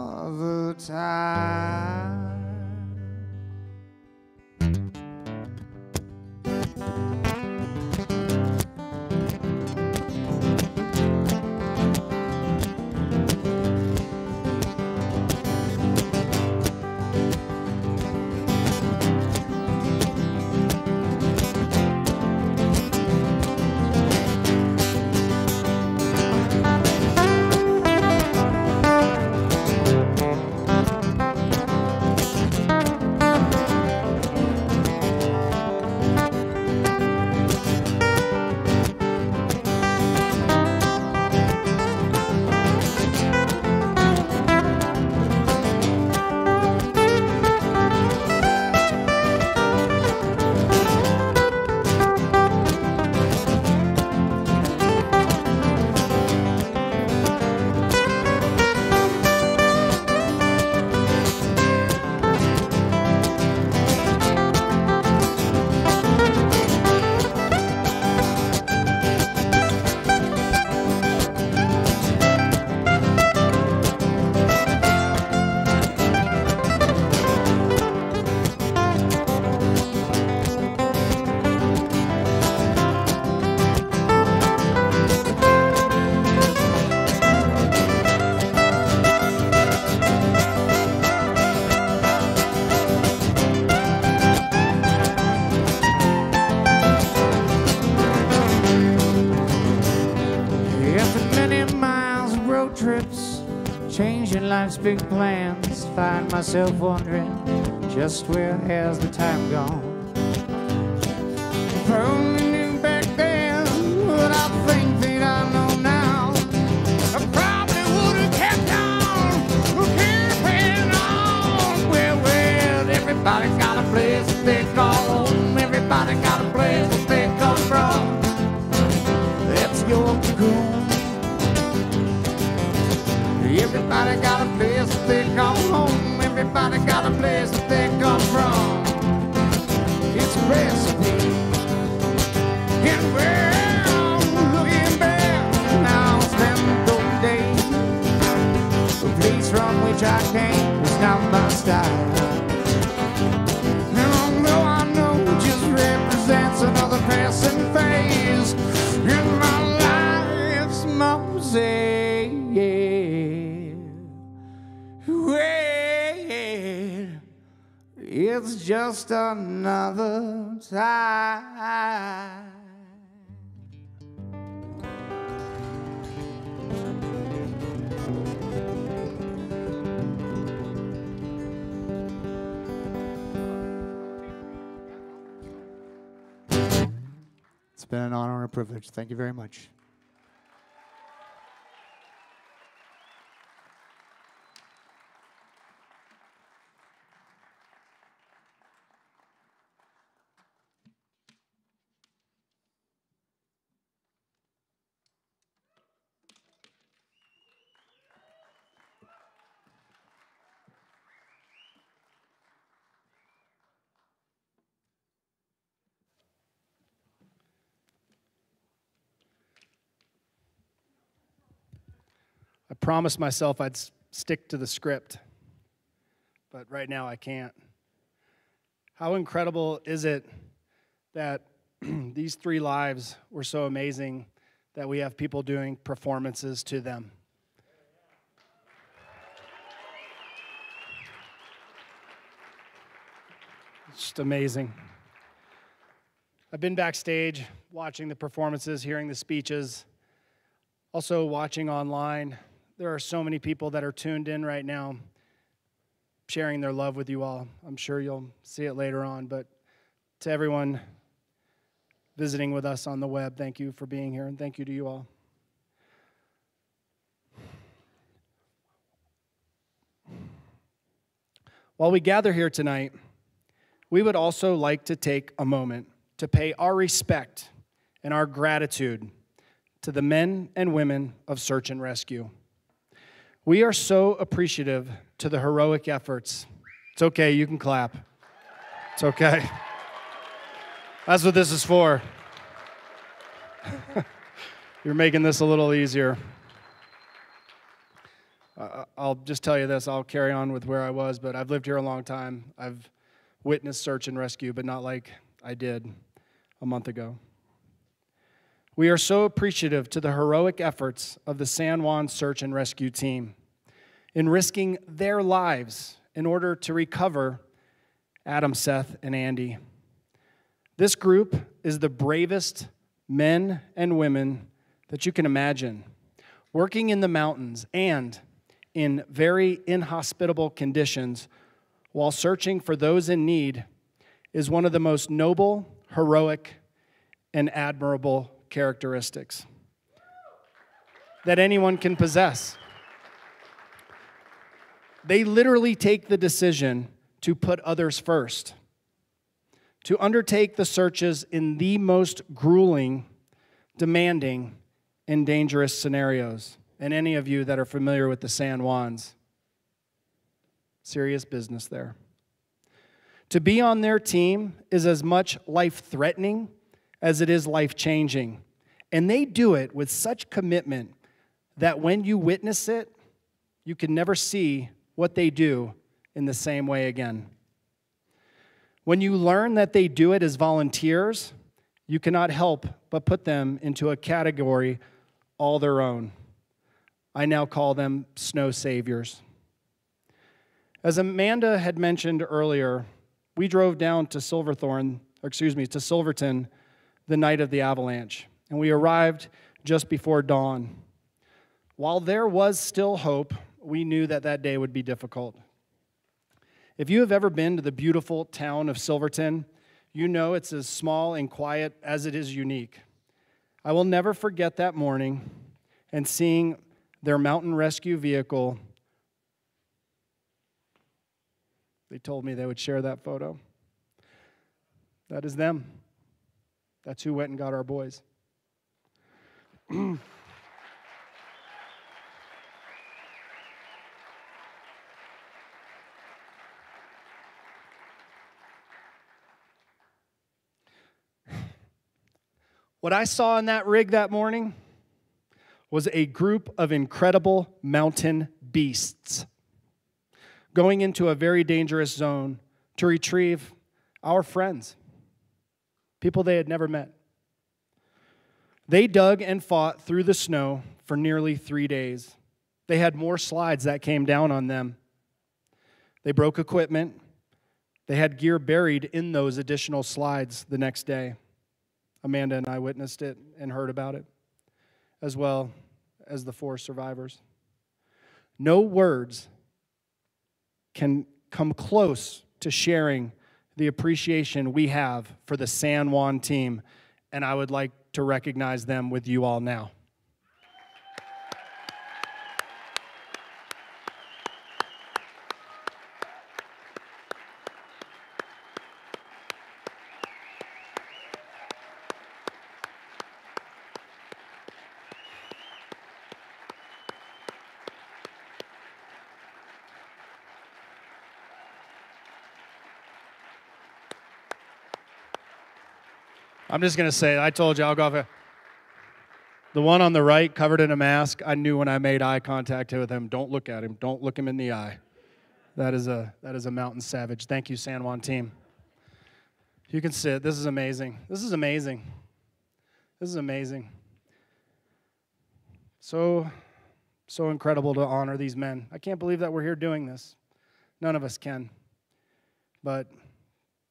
life's big plans, find myself wondering just where has the time gone? Knew back then what I think that I know now, I probably would have kept on, keeping on. Well, well, everybody's got a place they call home. Everybody got Everybody got a place that they call home. Everybody got a place that they come from. It's a recipe. And looking back, now those days. The place from which I came was not my style. Just another time. It's been an honor and a privilege. Thank you very much. Promised myself I'd stick to the script, but right now I can't. How incredible is it that these three lives were so amazing that we have people doing performances to them? It's just amazing. I've been backstage watching the performances, hearing the speeches, also watching online. There are so many people that are tuned in right now, sharing their love with you all. I'm sure you'll see it later on, but to everyone visiting with us on the web, thank you for being here, and thank you to you all. While we gather here tonight, we would also like to take a moment to pay our respect and our gratitude to the men and women of search and rescue. We are so appreciative to the heroic efforts. It's okay, you can clap. It's okay. That's what this is for. You're making this a little easier. I'll just tell you this, I'll carry on with where I was, but I've lived here a long time. I've witnessed search and rescue, but not like I did a month ago. We are so appreciative to the heroic efforts of the San Juan Search and Rescue Team in risking their lives in order to recover Adam, Seth, and Andy. This group is the bravest men and women that you can imagine, working in the mountains and in very inhospitable conditions while searching for those in need is one of the most noble, heroic, and admirable characteristics that anyone can possess. They literally take the decision to put others first, to undertake the searches in the most grueling, demanding, and dangerous scenarios. And any of you that are familiar with the San Juans, serious business there. To be on their team is as much life threatening as it is life changing. And they do it with such commitment that when you witness it, you can never see what they do in the same way again. When you learn that they do it as volunteers, you cannot help but put them into a category all their own. I now call them snow saviors. As Amanda had mentioned earlier, we drove down to Silverthorne, or excuse me, to Silverton the night of the avalanche, and we arrived just before dawn. While there was still hope we knew that that day would be difficult. If you have ever been to the beautiful town of Silverton, you know it's as small and quiet as it is unique. I will never forget that morning and seeing their mountain rescue vehicle. They told me they would share that photo. That is them. That's who went and got our boys. What I saw in that rig that morning was a group of incredible mountain beasts going into a very dangerous zone to retrieve our friends, people they had never met. They dug and fought through the snow for nearly three days. They had more slides that came down on them. They broke equipment. They had gear buried in those additional slides the next day. Amanda and I witnessed it and heard about it, as well as the four survivors. No words can come close to sharing the appreciation we have for the San Juan team, and I would like to recognize them with you all now. I'm just going to say, I told you, I'll go off. The one on the right, covered in a mask, I knew when I made eye contact with him, don't look at him, don't look him in the eye. That is a, that is a mountain savage. Thank you, San Juan team. You can sit. This is amazing. This is amazing. This is amazing. So, so incredible to honor these men. I can't believe that we're here doing this. None of us can. But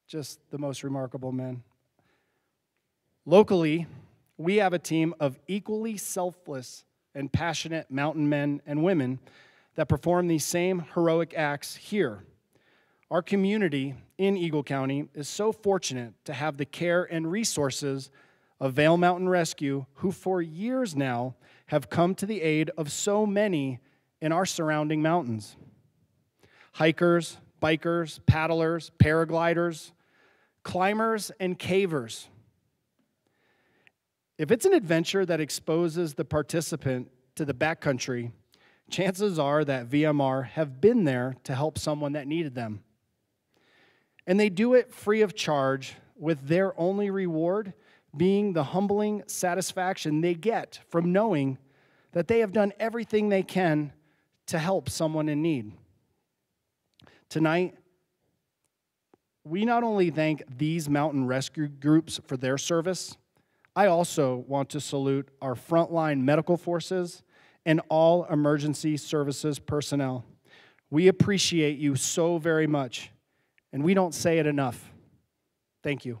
just the most remarkable men. Locally, we have a team of equally selfless and passionate mountain men and women that perform these same heroic acts here. Our community in Eagle County is so fortunate to have the care and resources of Vail Mountain Rescue, who for years now have come to the aid of so many in our surrounding mountains. Hikers, bikers, paddlers, paragliders, climbers, and cavers if it's an adventure that exposes the participant to the backcountry, chances are that VMR have been there to help someone that needed them. And they do it free of charge, with their only reward being the humbling satisfaction they get from knowing that they have done everything they can to help someone in need. Tonight, we not only thank these mountain rescue groups for their service, I also want to salute our frontline medical forces and all emergency services personnel. We appreciate you so very much, and we don't say it enough. Thank you.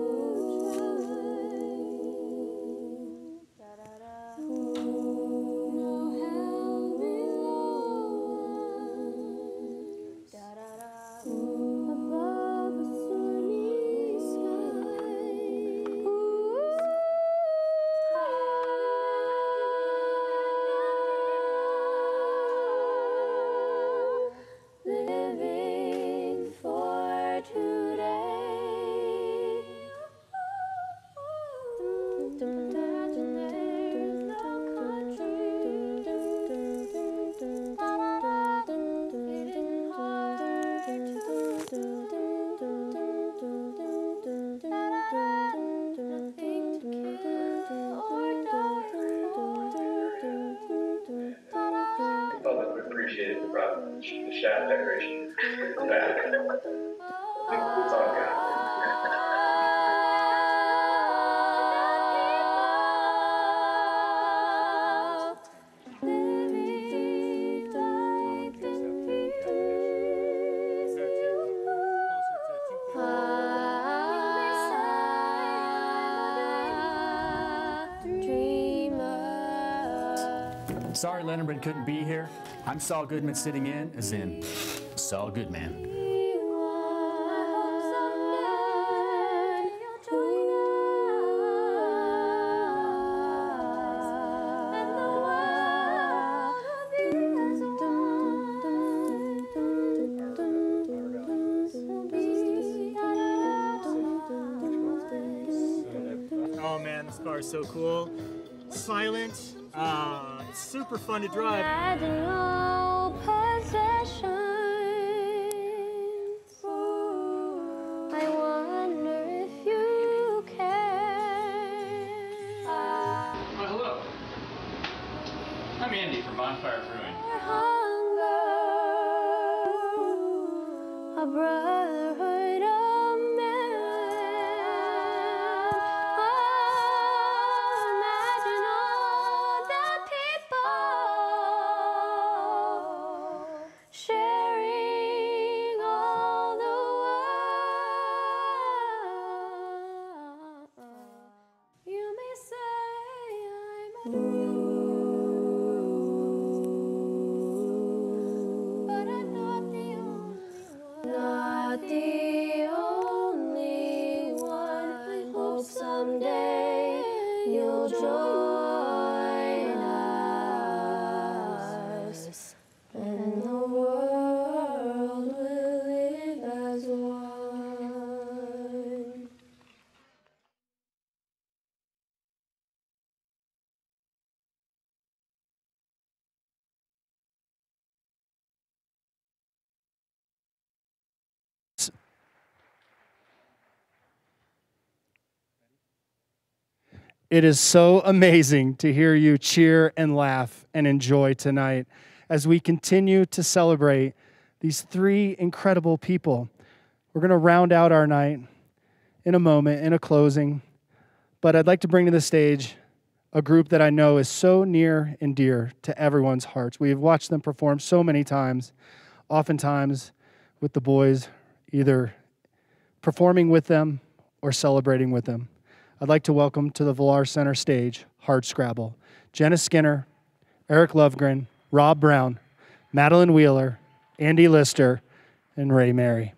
Leonard couldn't be here. I'm Saul Goodman sitting in, as in Saul Goodman. Fun to drive. I wonder if you care. Hello. I'm Andy from Bonfire Brewing. It is so amazing to hear you cheer and laugh and enjoy tonight as we continue to celebrate these three incredible people. We're going to round out our night in a moment, in a closing, but I'd like to bring to the stage a group that I know is so near and dear to everyone's hearts. We have watched them perform so many times, oftentimes with the boys, either performing with them or celebrating with them. I'd like to welcome to the Vilar Center stage Hardscrabble, Jenna Skinner, Eric Lovegren, Rob Brown, Madeline Wheeler, Andy Lister, and Ray Mary.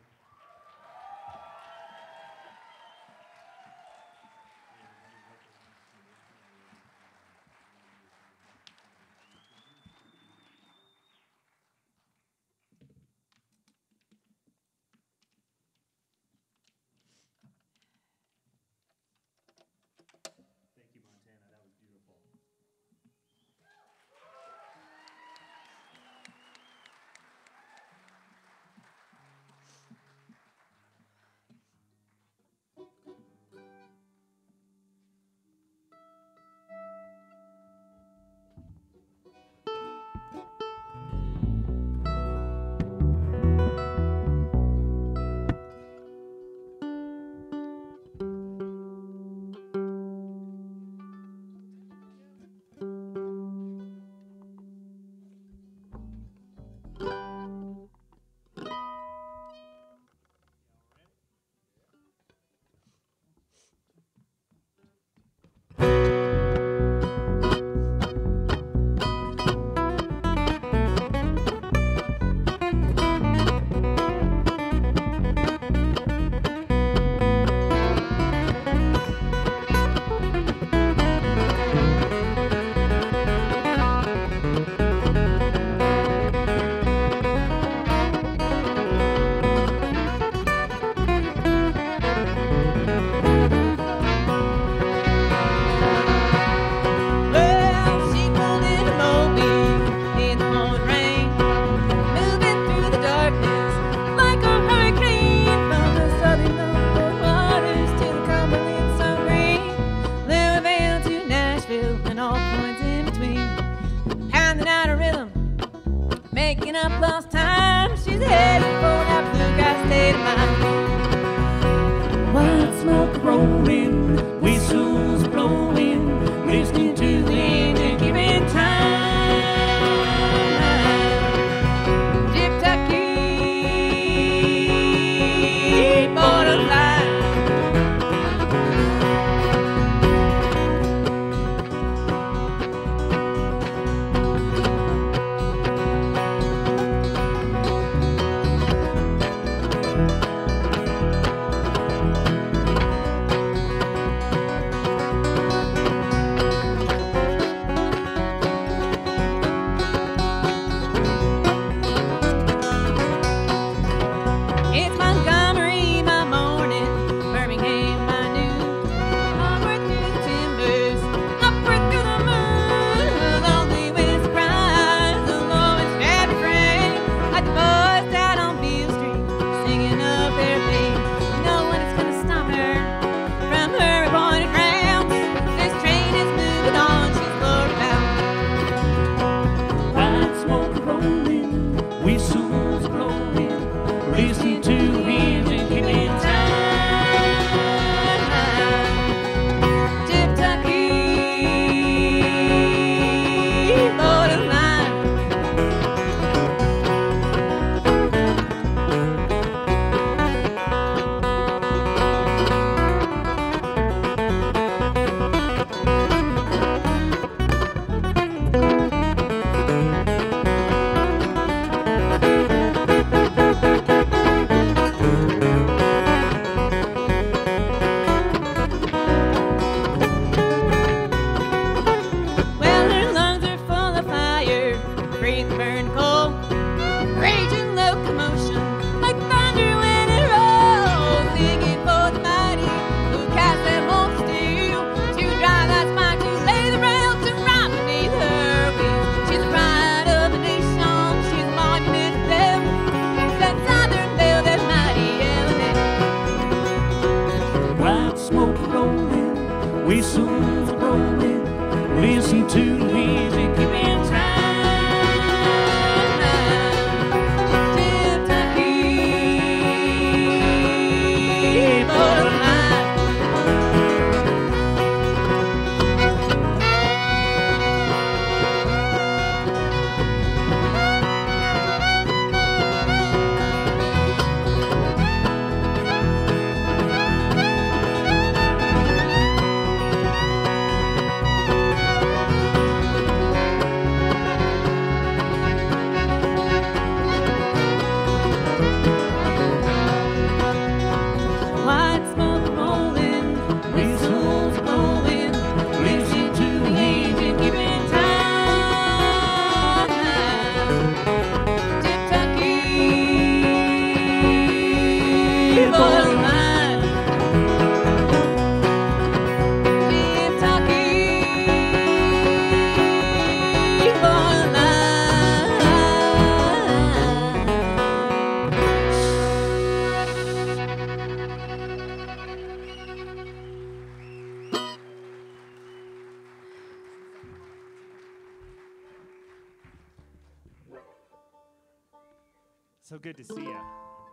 good to see you,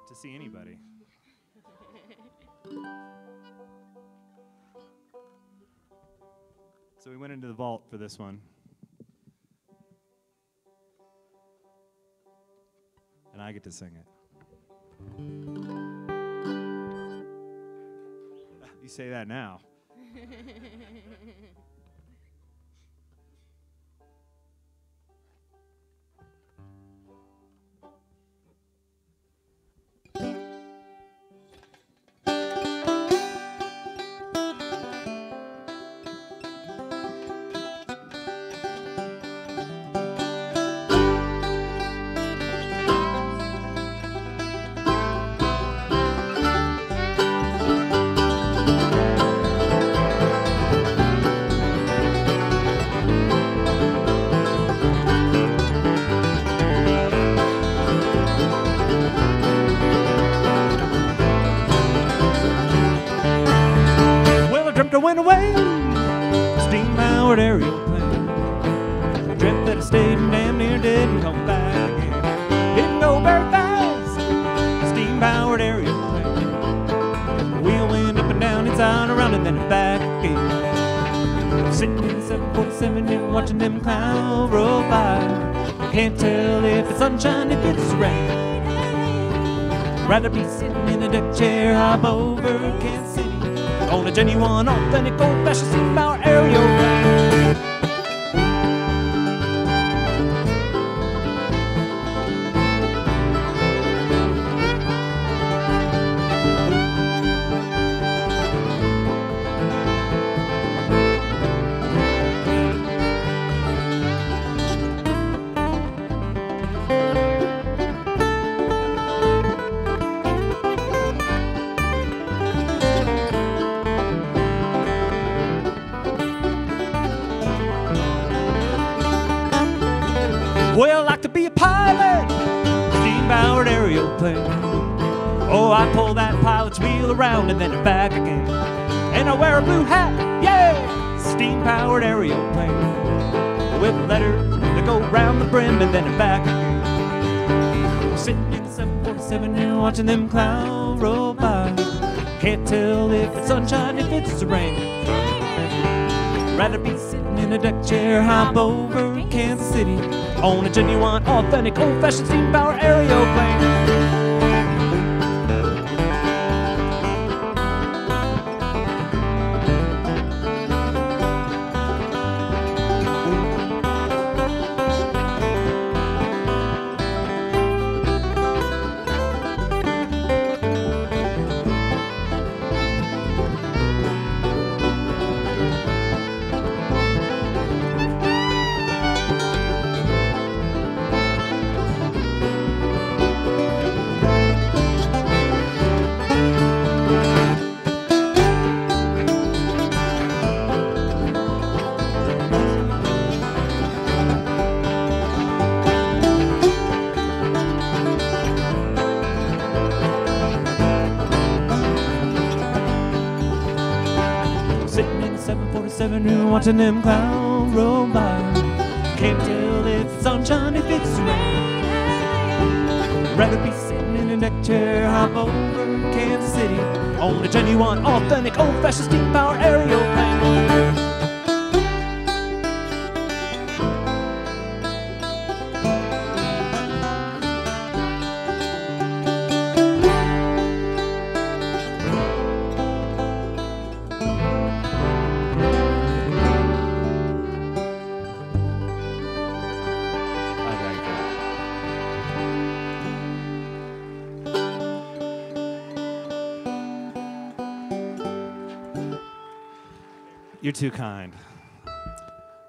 to see anybody. So we went into the vault for this one. I'm over Kansas City. On a genuine, authentic, old-fashioned steamboat. Genuine, authentic, old-fashioned steam power aeroplane. 747 and watching them clouds roll by. Can't tell if it's sunshine, if it's rain. Rather be sitting in a deck chair, hop over Kansas City on a genuine, authentic, old-fashioned steam power aeroplane. Too kind.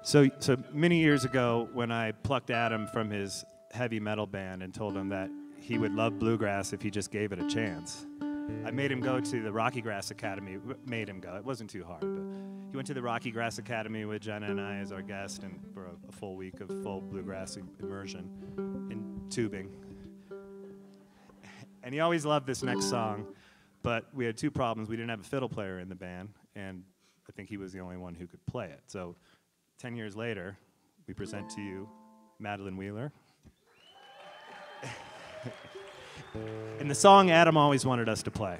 So, so many years ago, when I plucked Adam from his heavy metal band and told him that he would love bluegrass if he just gave it a chance, I made him go to the Rocky Grass Academy. Made him go. It wasn't too hard, but he went to the Rocky Grass Academy with Jenna and I as our guest, and for a, a full week of full bluegrass immersion in tubing. And he always loved this next song, but we had two problems. We didn't have a fiddle player in the band, and I think he was the only one who could play it. So, 10 years later, we present to you Madeline Wheeler. and the song Adam always wanted us to play.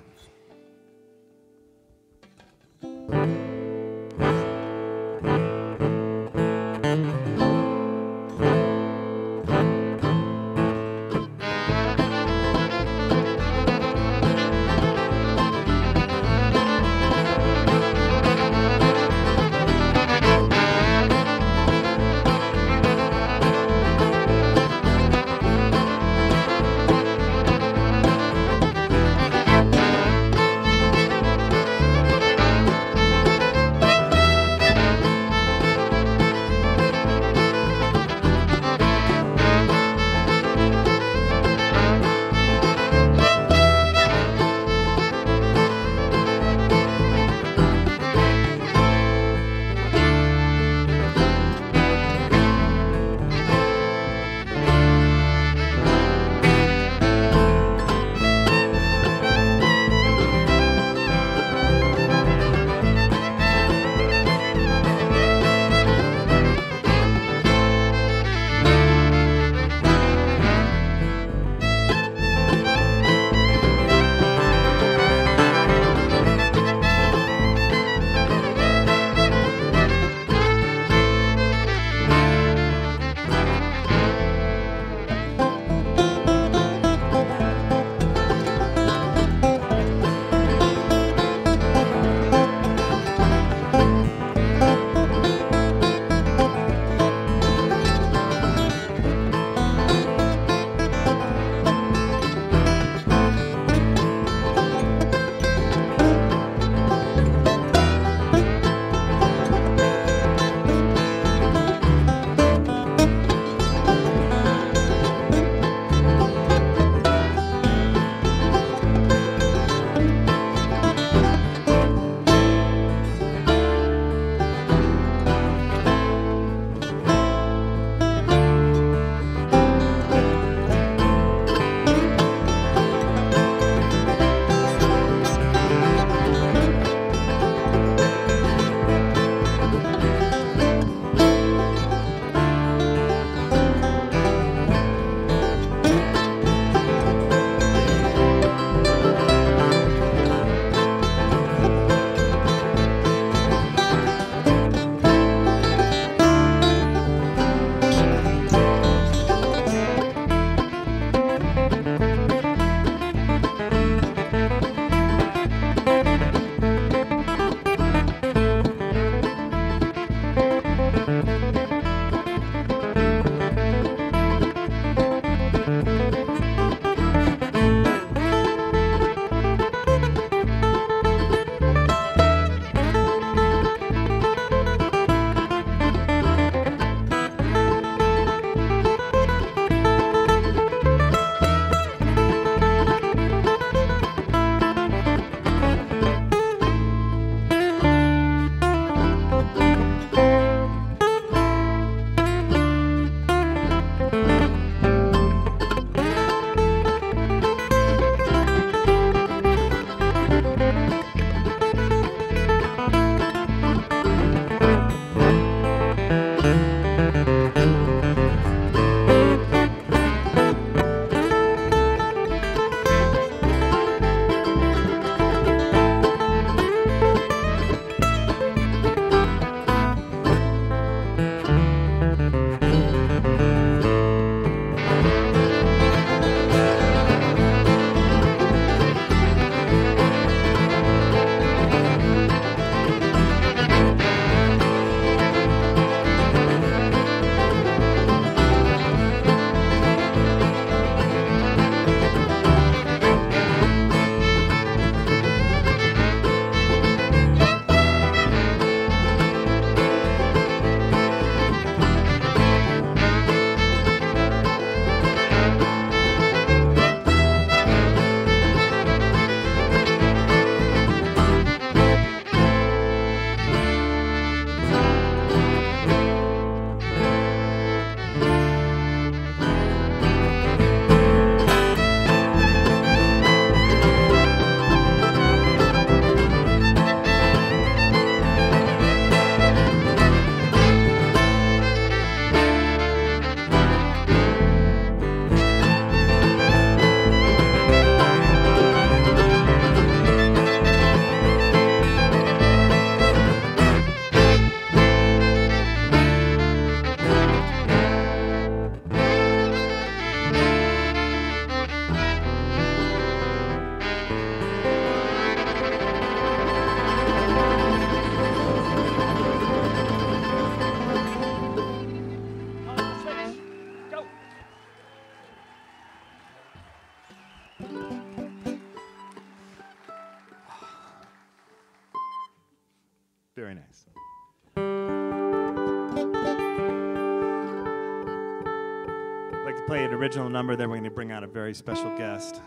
Original number, then we're going to bring out a very special guest.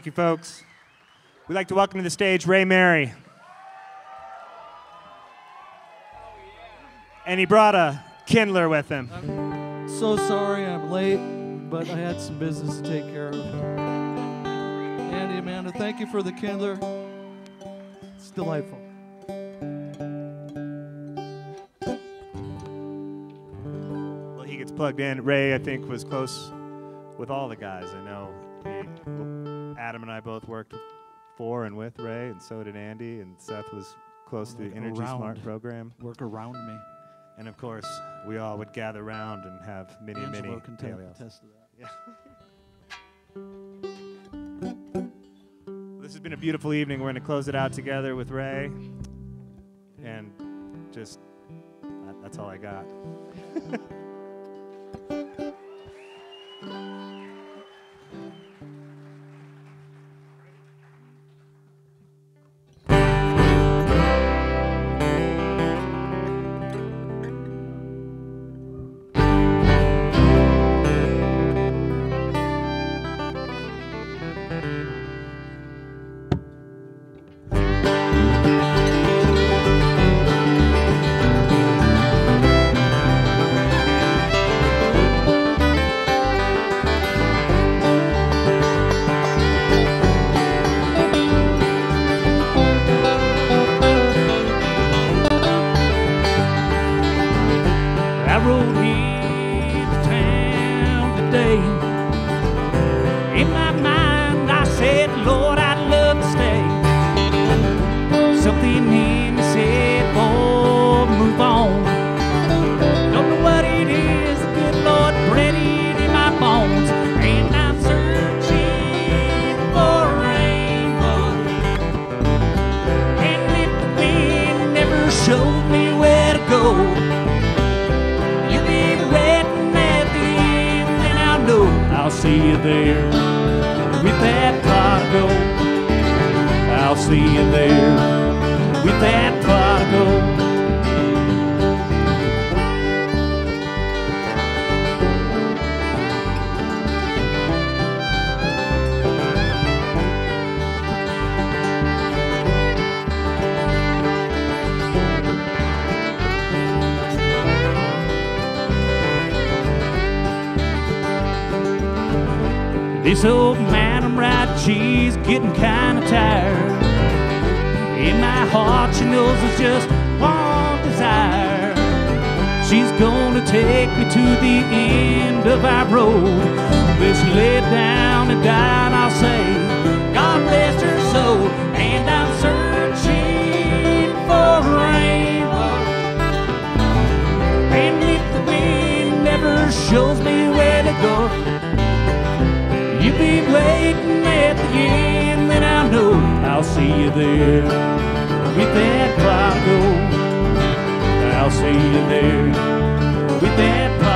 Thank you, folks. We'd like to welcome to the stage Ray Mary. And he brought a Kindler with him. So sorry I'm late, but I had some business to take care of. Andy, Amanda, thank you for the Kindler. It's delightful. Well, he gets plugged in. Ray, I think, was close with all the guys. I know Adam and I both worked for and with Ray, and so did Andy, and Seth was close to the Energy Smart program. Work around me. And of course, we all would gather around and have many, Angelo many can pale te- ales. attest to that. Yeah. This has been a beautiful evening. We're going to close it out together with Ray. And just, that, that's all I got. see you there with that prodigal. I'll see you there with that prodigal. This old man I'm riding, she's getting kinda tired. In my heart, she knows there's just one desire. She's gonna take me to the end of our road. She lay down and die, and I'll say, God rest her soul. And I'm searching for rainbow. And if the wind never shows me where to go, waiting at the end, and I know I'll see you there with that prodigal. Oh, I'll see you there with that prodigal.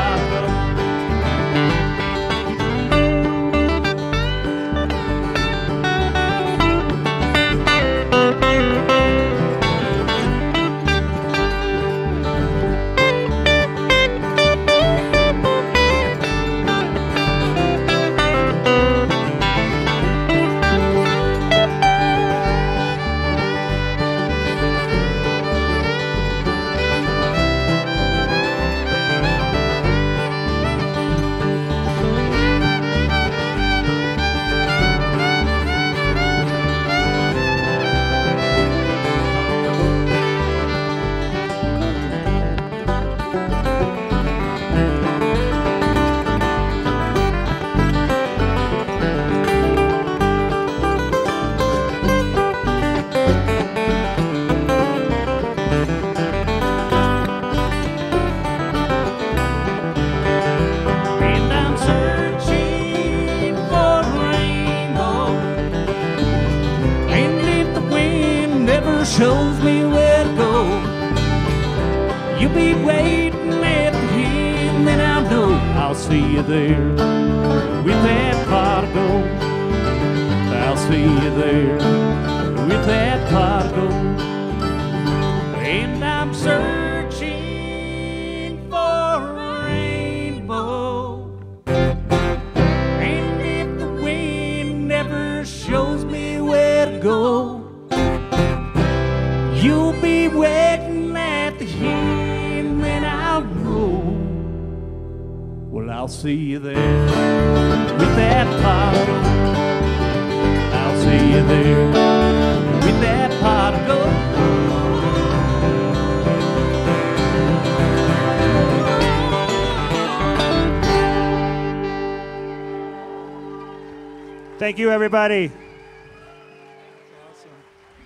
Thank you, everybody.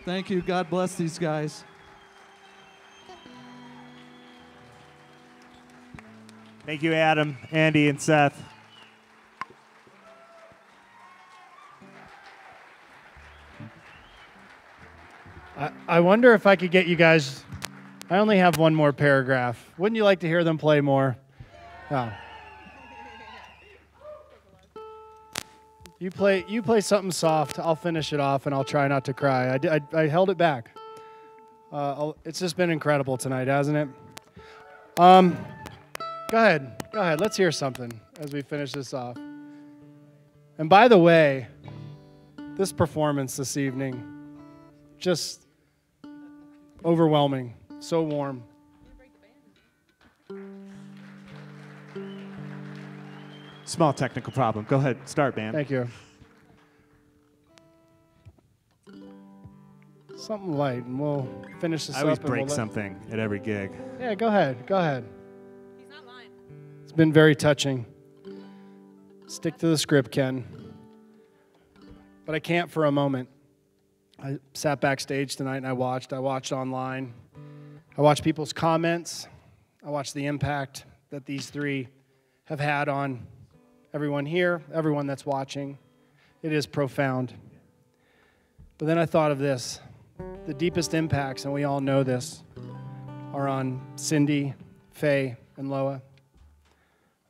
Thank you. God bless these guys. Thank you, Adam, Andy, and Seth. I, I wonder if I could get you guys. I only have one more paragraph. Wouldn't you like to hear them play more? Oh. You play. You play something soft. I'll finish it off, and I'll try not to cry. I, I, I held it back. Uh, it's just been incredible tonight, hasn't it? Um, go ahead. Go ahead. Let's hear something as we finish this off. And by the way, this performance this evening, just overwhelming, so warm. Small technical problem. Go ahead, start, band. Thank you. Something light, and we'll finish this I always up. break we'll let- something at every gig. Yeah, go ahead. Go ahead. He's not lying. It's been very touching. Stick to the script, Ken. But I can't for a moment. I sat backstage tonight and I watched. I watched online. I watched people's comments. I watched the impact that these three have had on everyone here, everyone that's watching. It is profound. But then I thought of this the deepest impacts, and we all know this, are on Cindy, Faye, and Loa.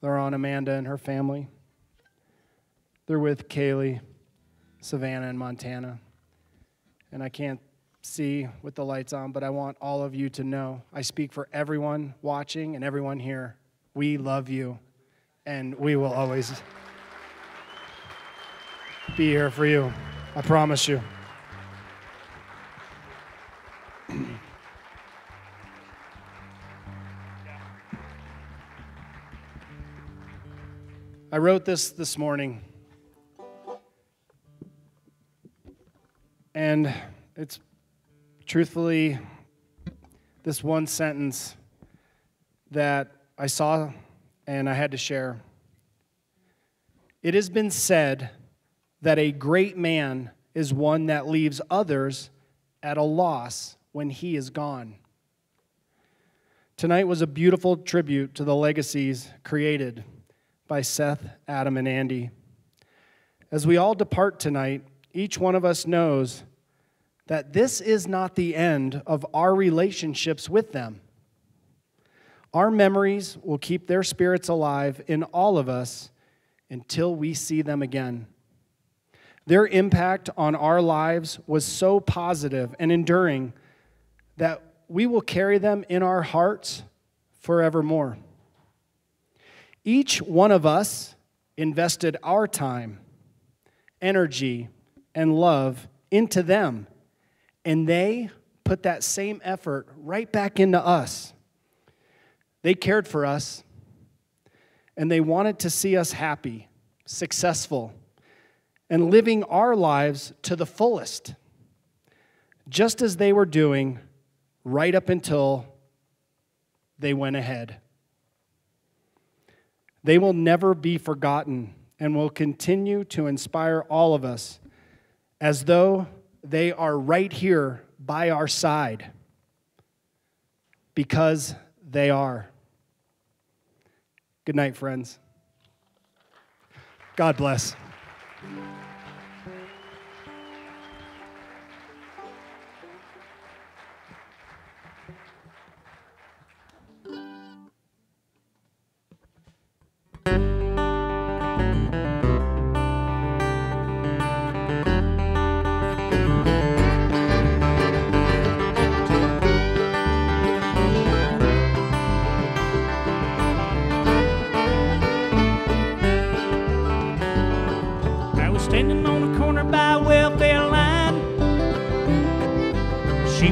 They're on Amanda and her family. They're with Kaylee, Savannah, and Montana. And I can't see with the lights on, but I want all of you to know I speak for everyone watching and everyone here. We love you, and we will always be here for you. I promise you. I wrote this this morning. And it's truthfully this one sentence that I saw and I had to share. It has been said that a great man is one that leaves others at a loss when he is gone. Tonight was a beautiful tribute to the legacies created by Seth, Adam, and Andy. As we all depart tonight, each one of us knows that this is not the end of our relationships with them. Our memories will keep their spirits alive in all of us until we see them again. Their impact on our lives was so positive and enduring that we will carry them in our hearts forevermore. Each one of us invested our time, energy, and love into them, and they put that same effort right back into us. They cared for us, and they wanted to see us happy, successful, and living our lives to the fullest, just as they were doing right up until they went ahead. They will never be forgotten and will continue to inspire all of us as though they are right here by our side because they are. Good night, friends. God bless.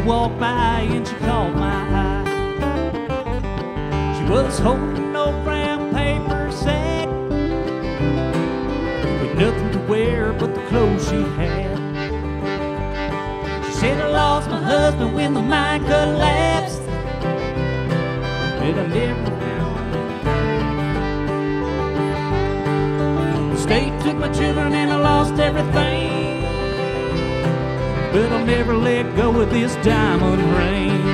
Walked by and she caught my eye. She was holding old brown paper sack with nothing to wear but the clothes she had. She said, I lost my husband when the mine collapsed. But I never The state took my children and I lost everything. But I'll never let go of this diamond ring.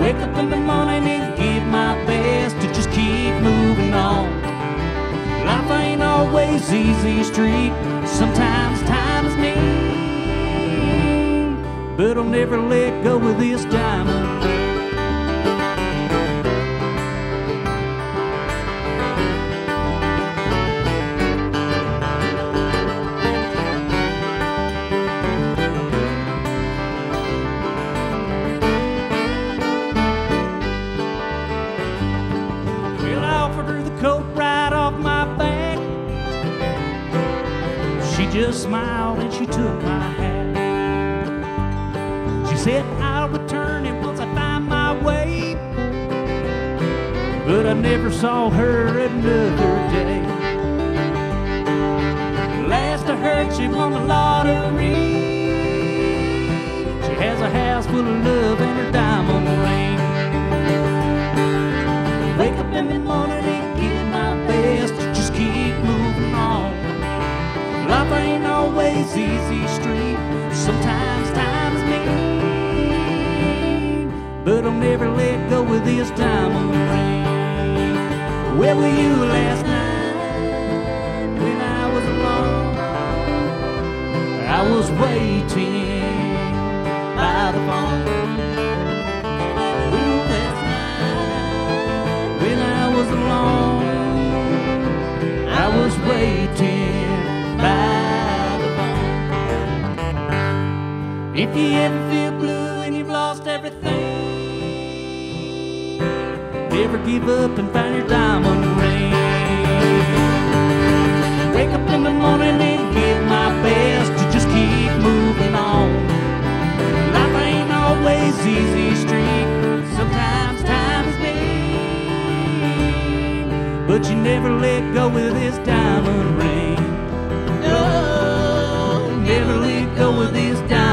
Wake up in the morning and give my best to just keep moving on. Life ain't always easy street. Sometimes time is mean. but I'll never let go of this diamond smiled and she took my hat. She said, I'll return it once I find my way. But I never saw her another day. Last I heard, she won the lottery. She has a house full of love and her diamond ring. Wake up in the morning always easy street. Sometimes time is mean, but I'll never let go of this diamond ring. Where were you last night when I was alone? I was waiting by the phone. Ooh, last night when I was alone, I was waiting If you ever feel blue and you've lost everything, never give up and find your diamond ring. Wake up in the morning and give my best to just keep moving on. Life ain't always easy street. Sometimes time is mean, but you never let go with this diamond ring. No, never let go with this diamond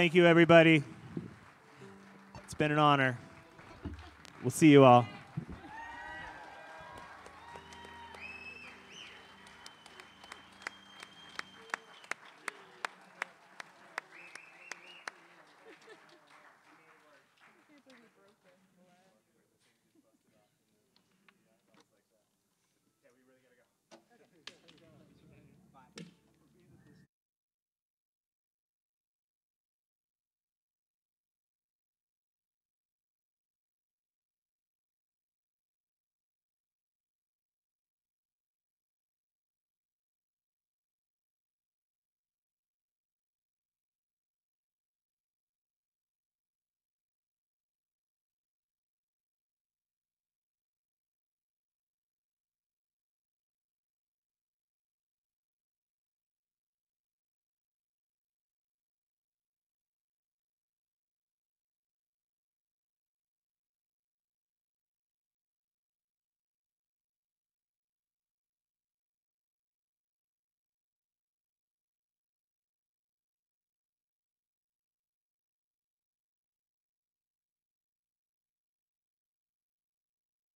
Thank you, everybody. It's been an honor. We'll see you all.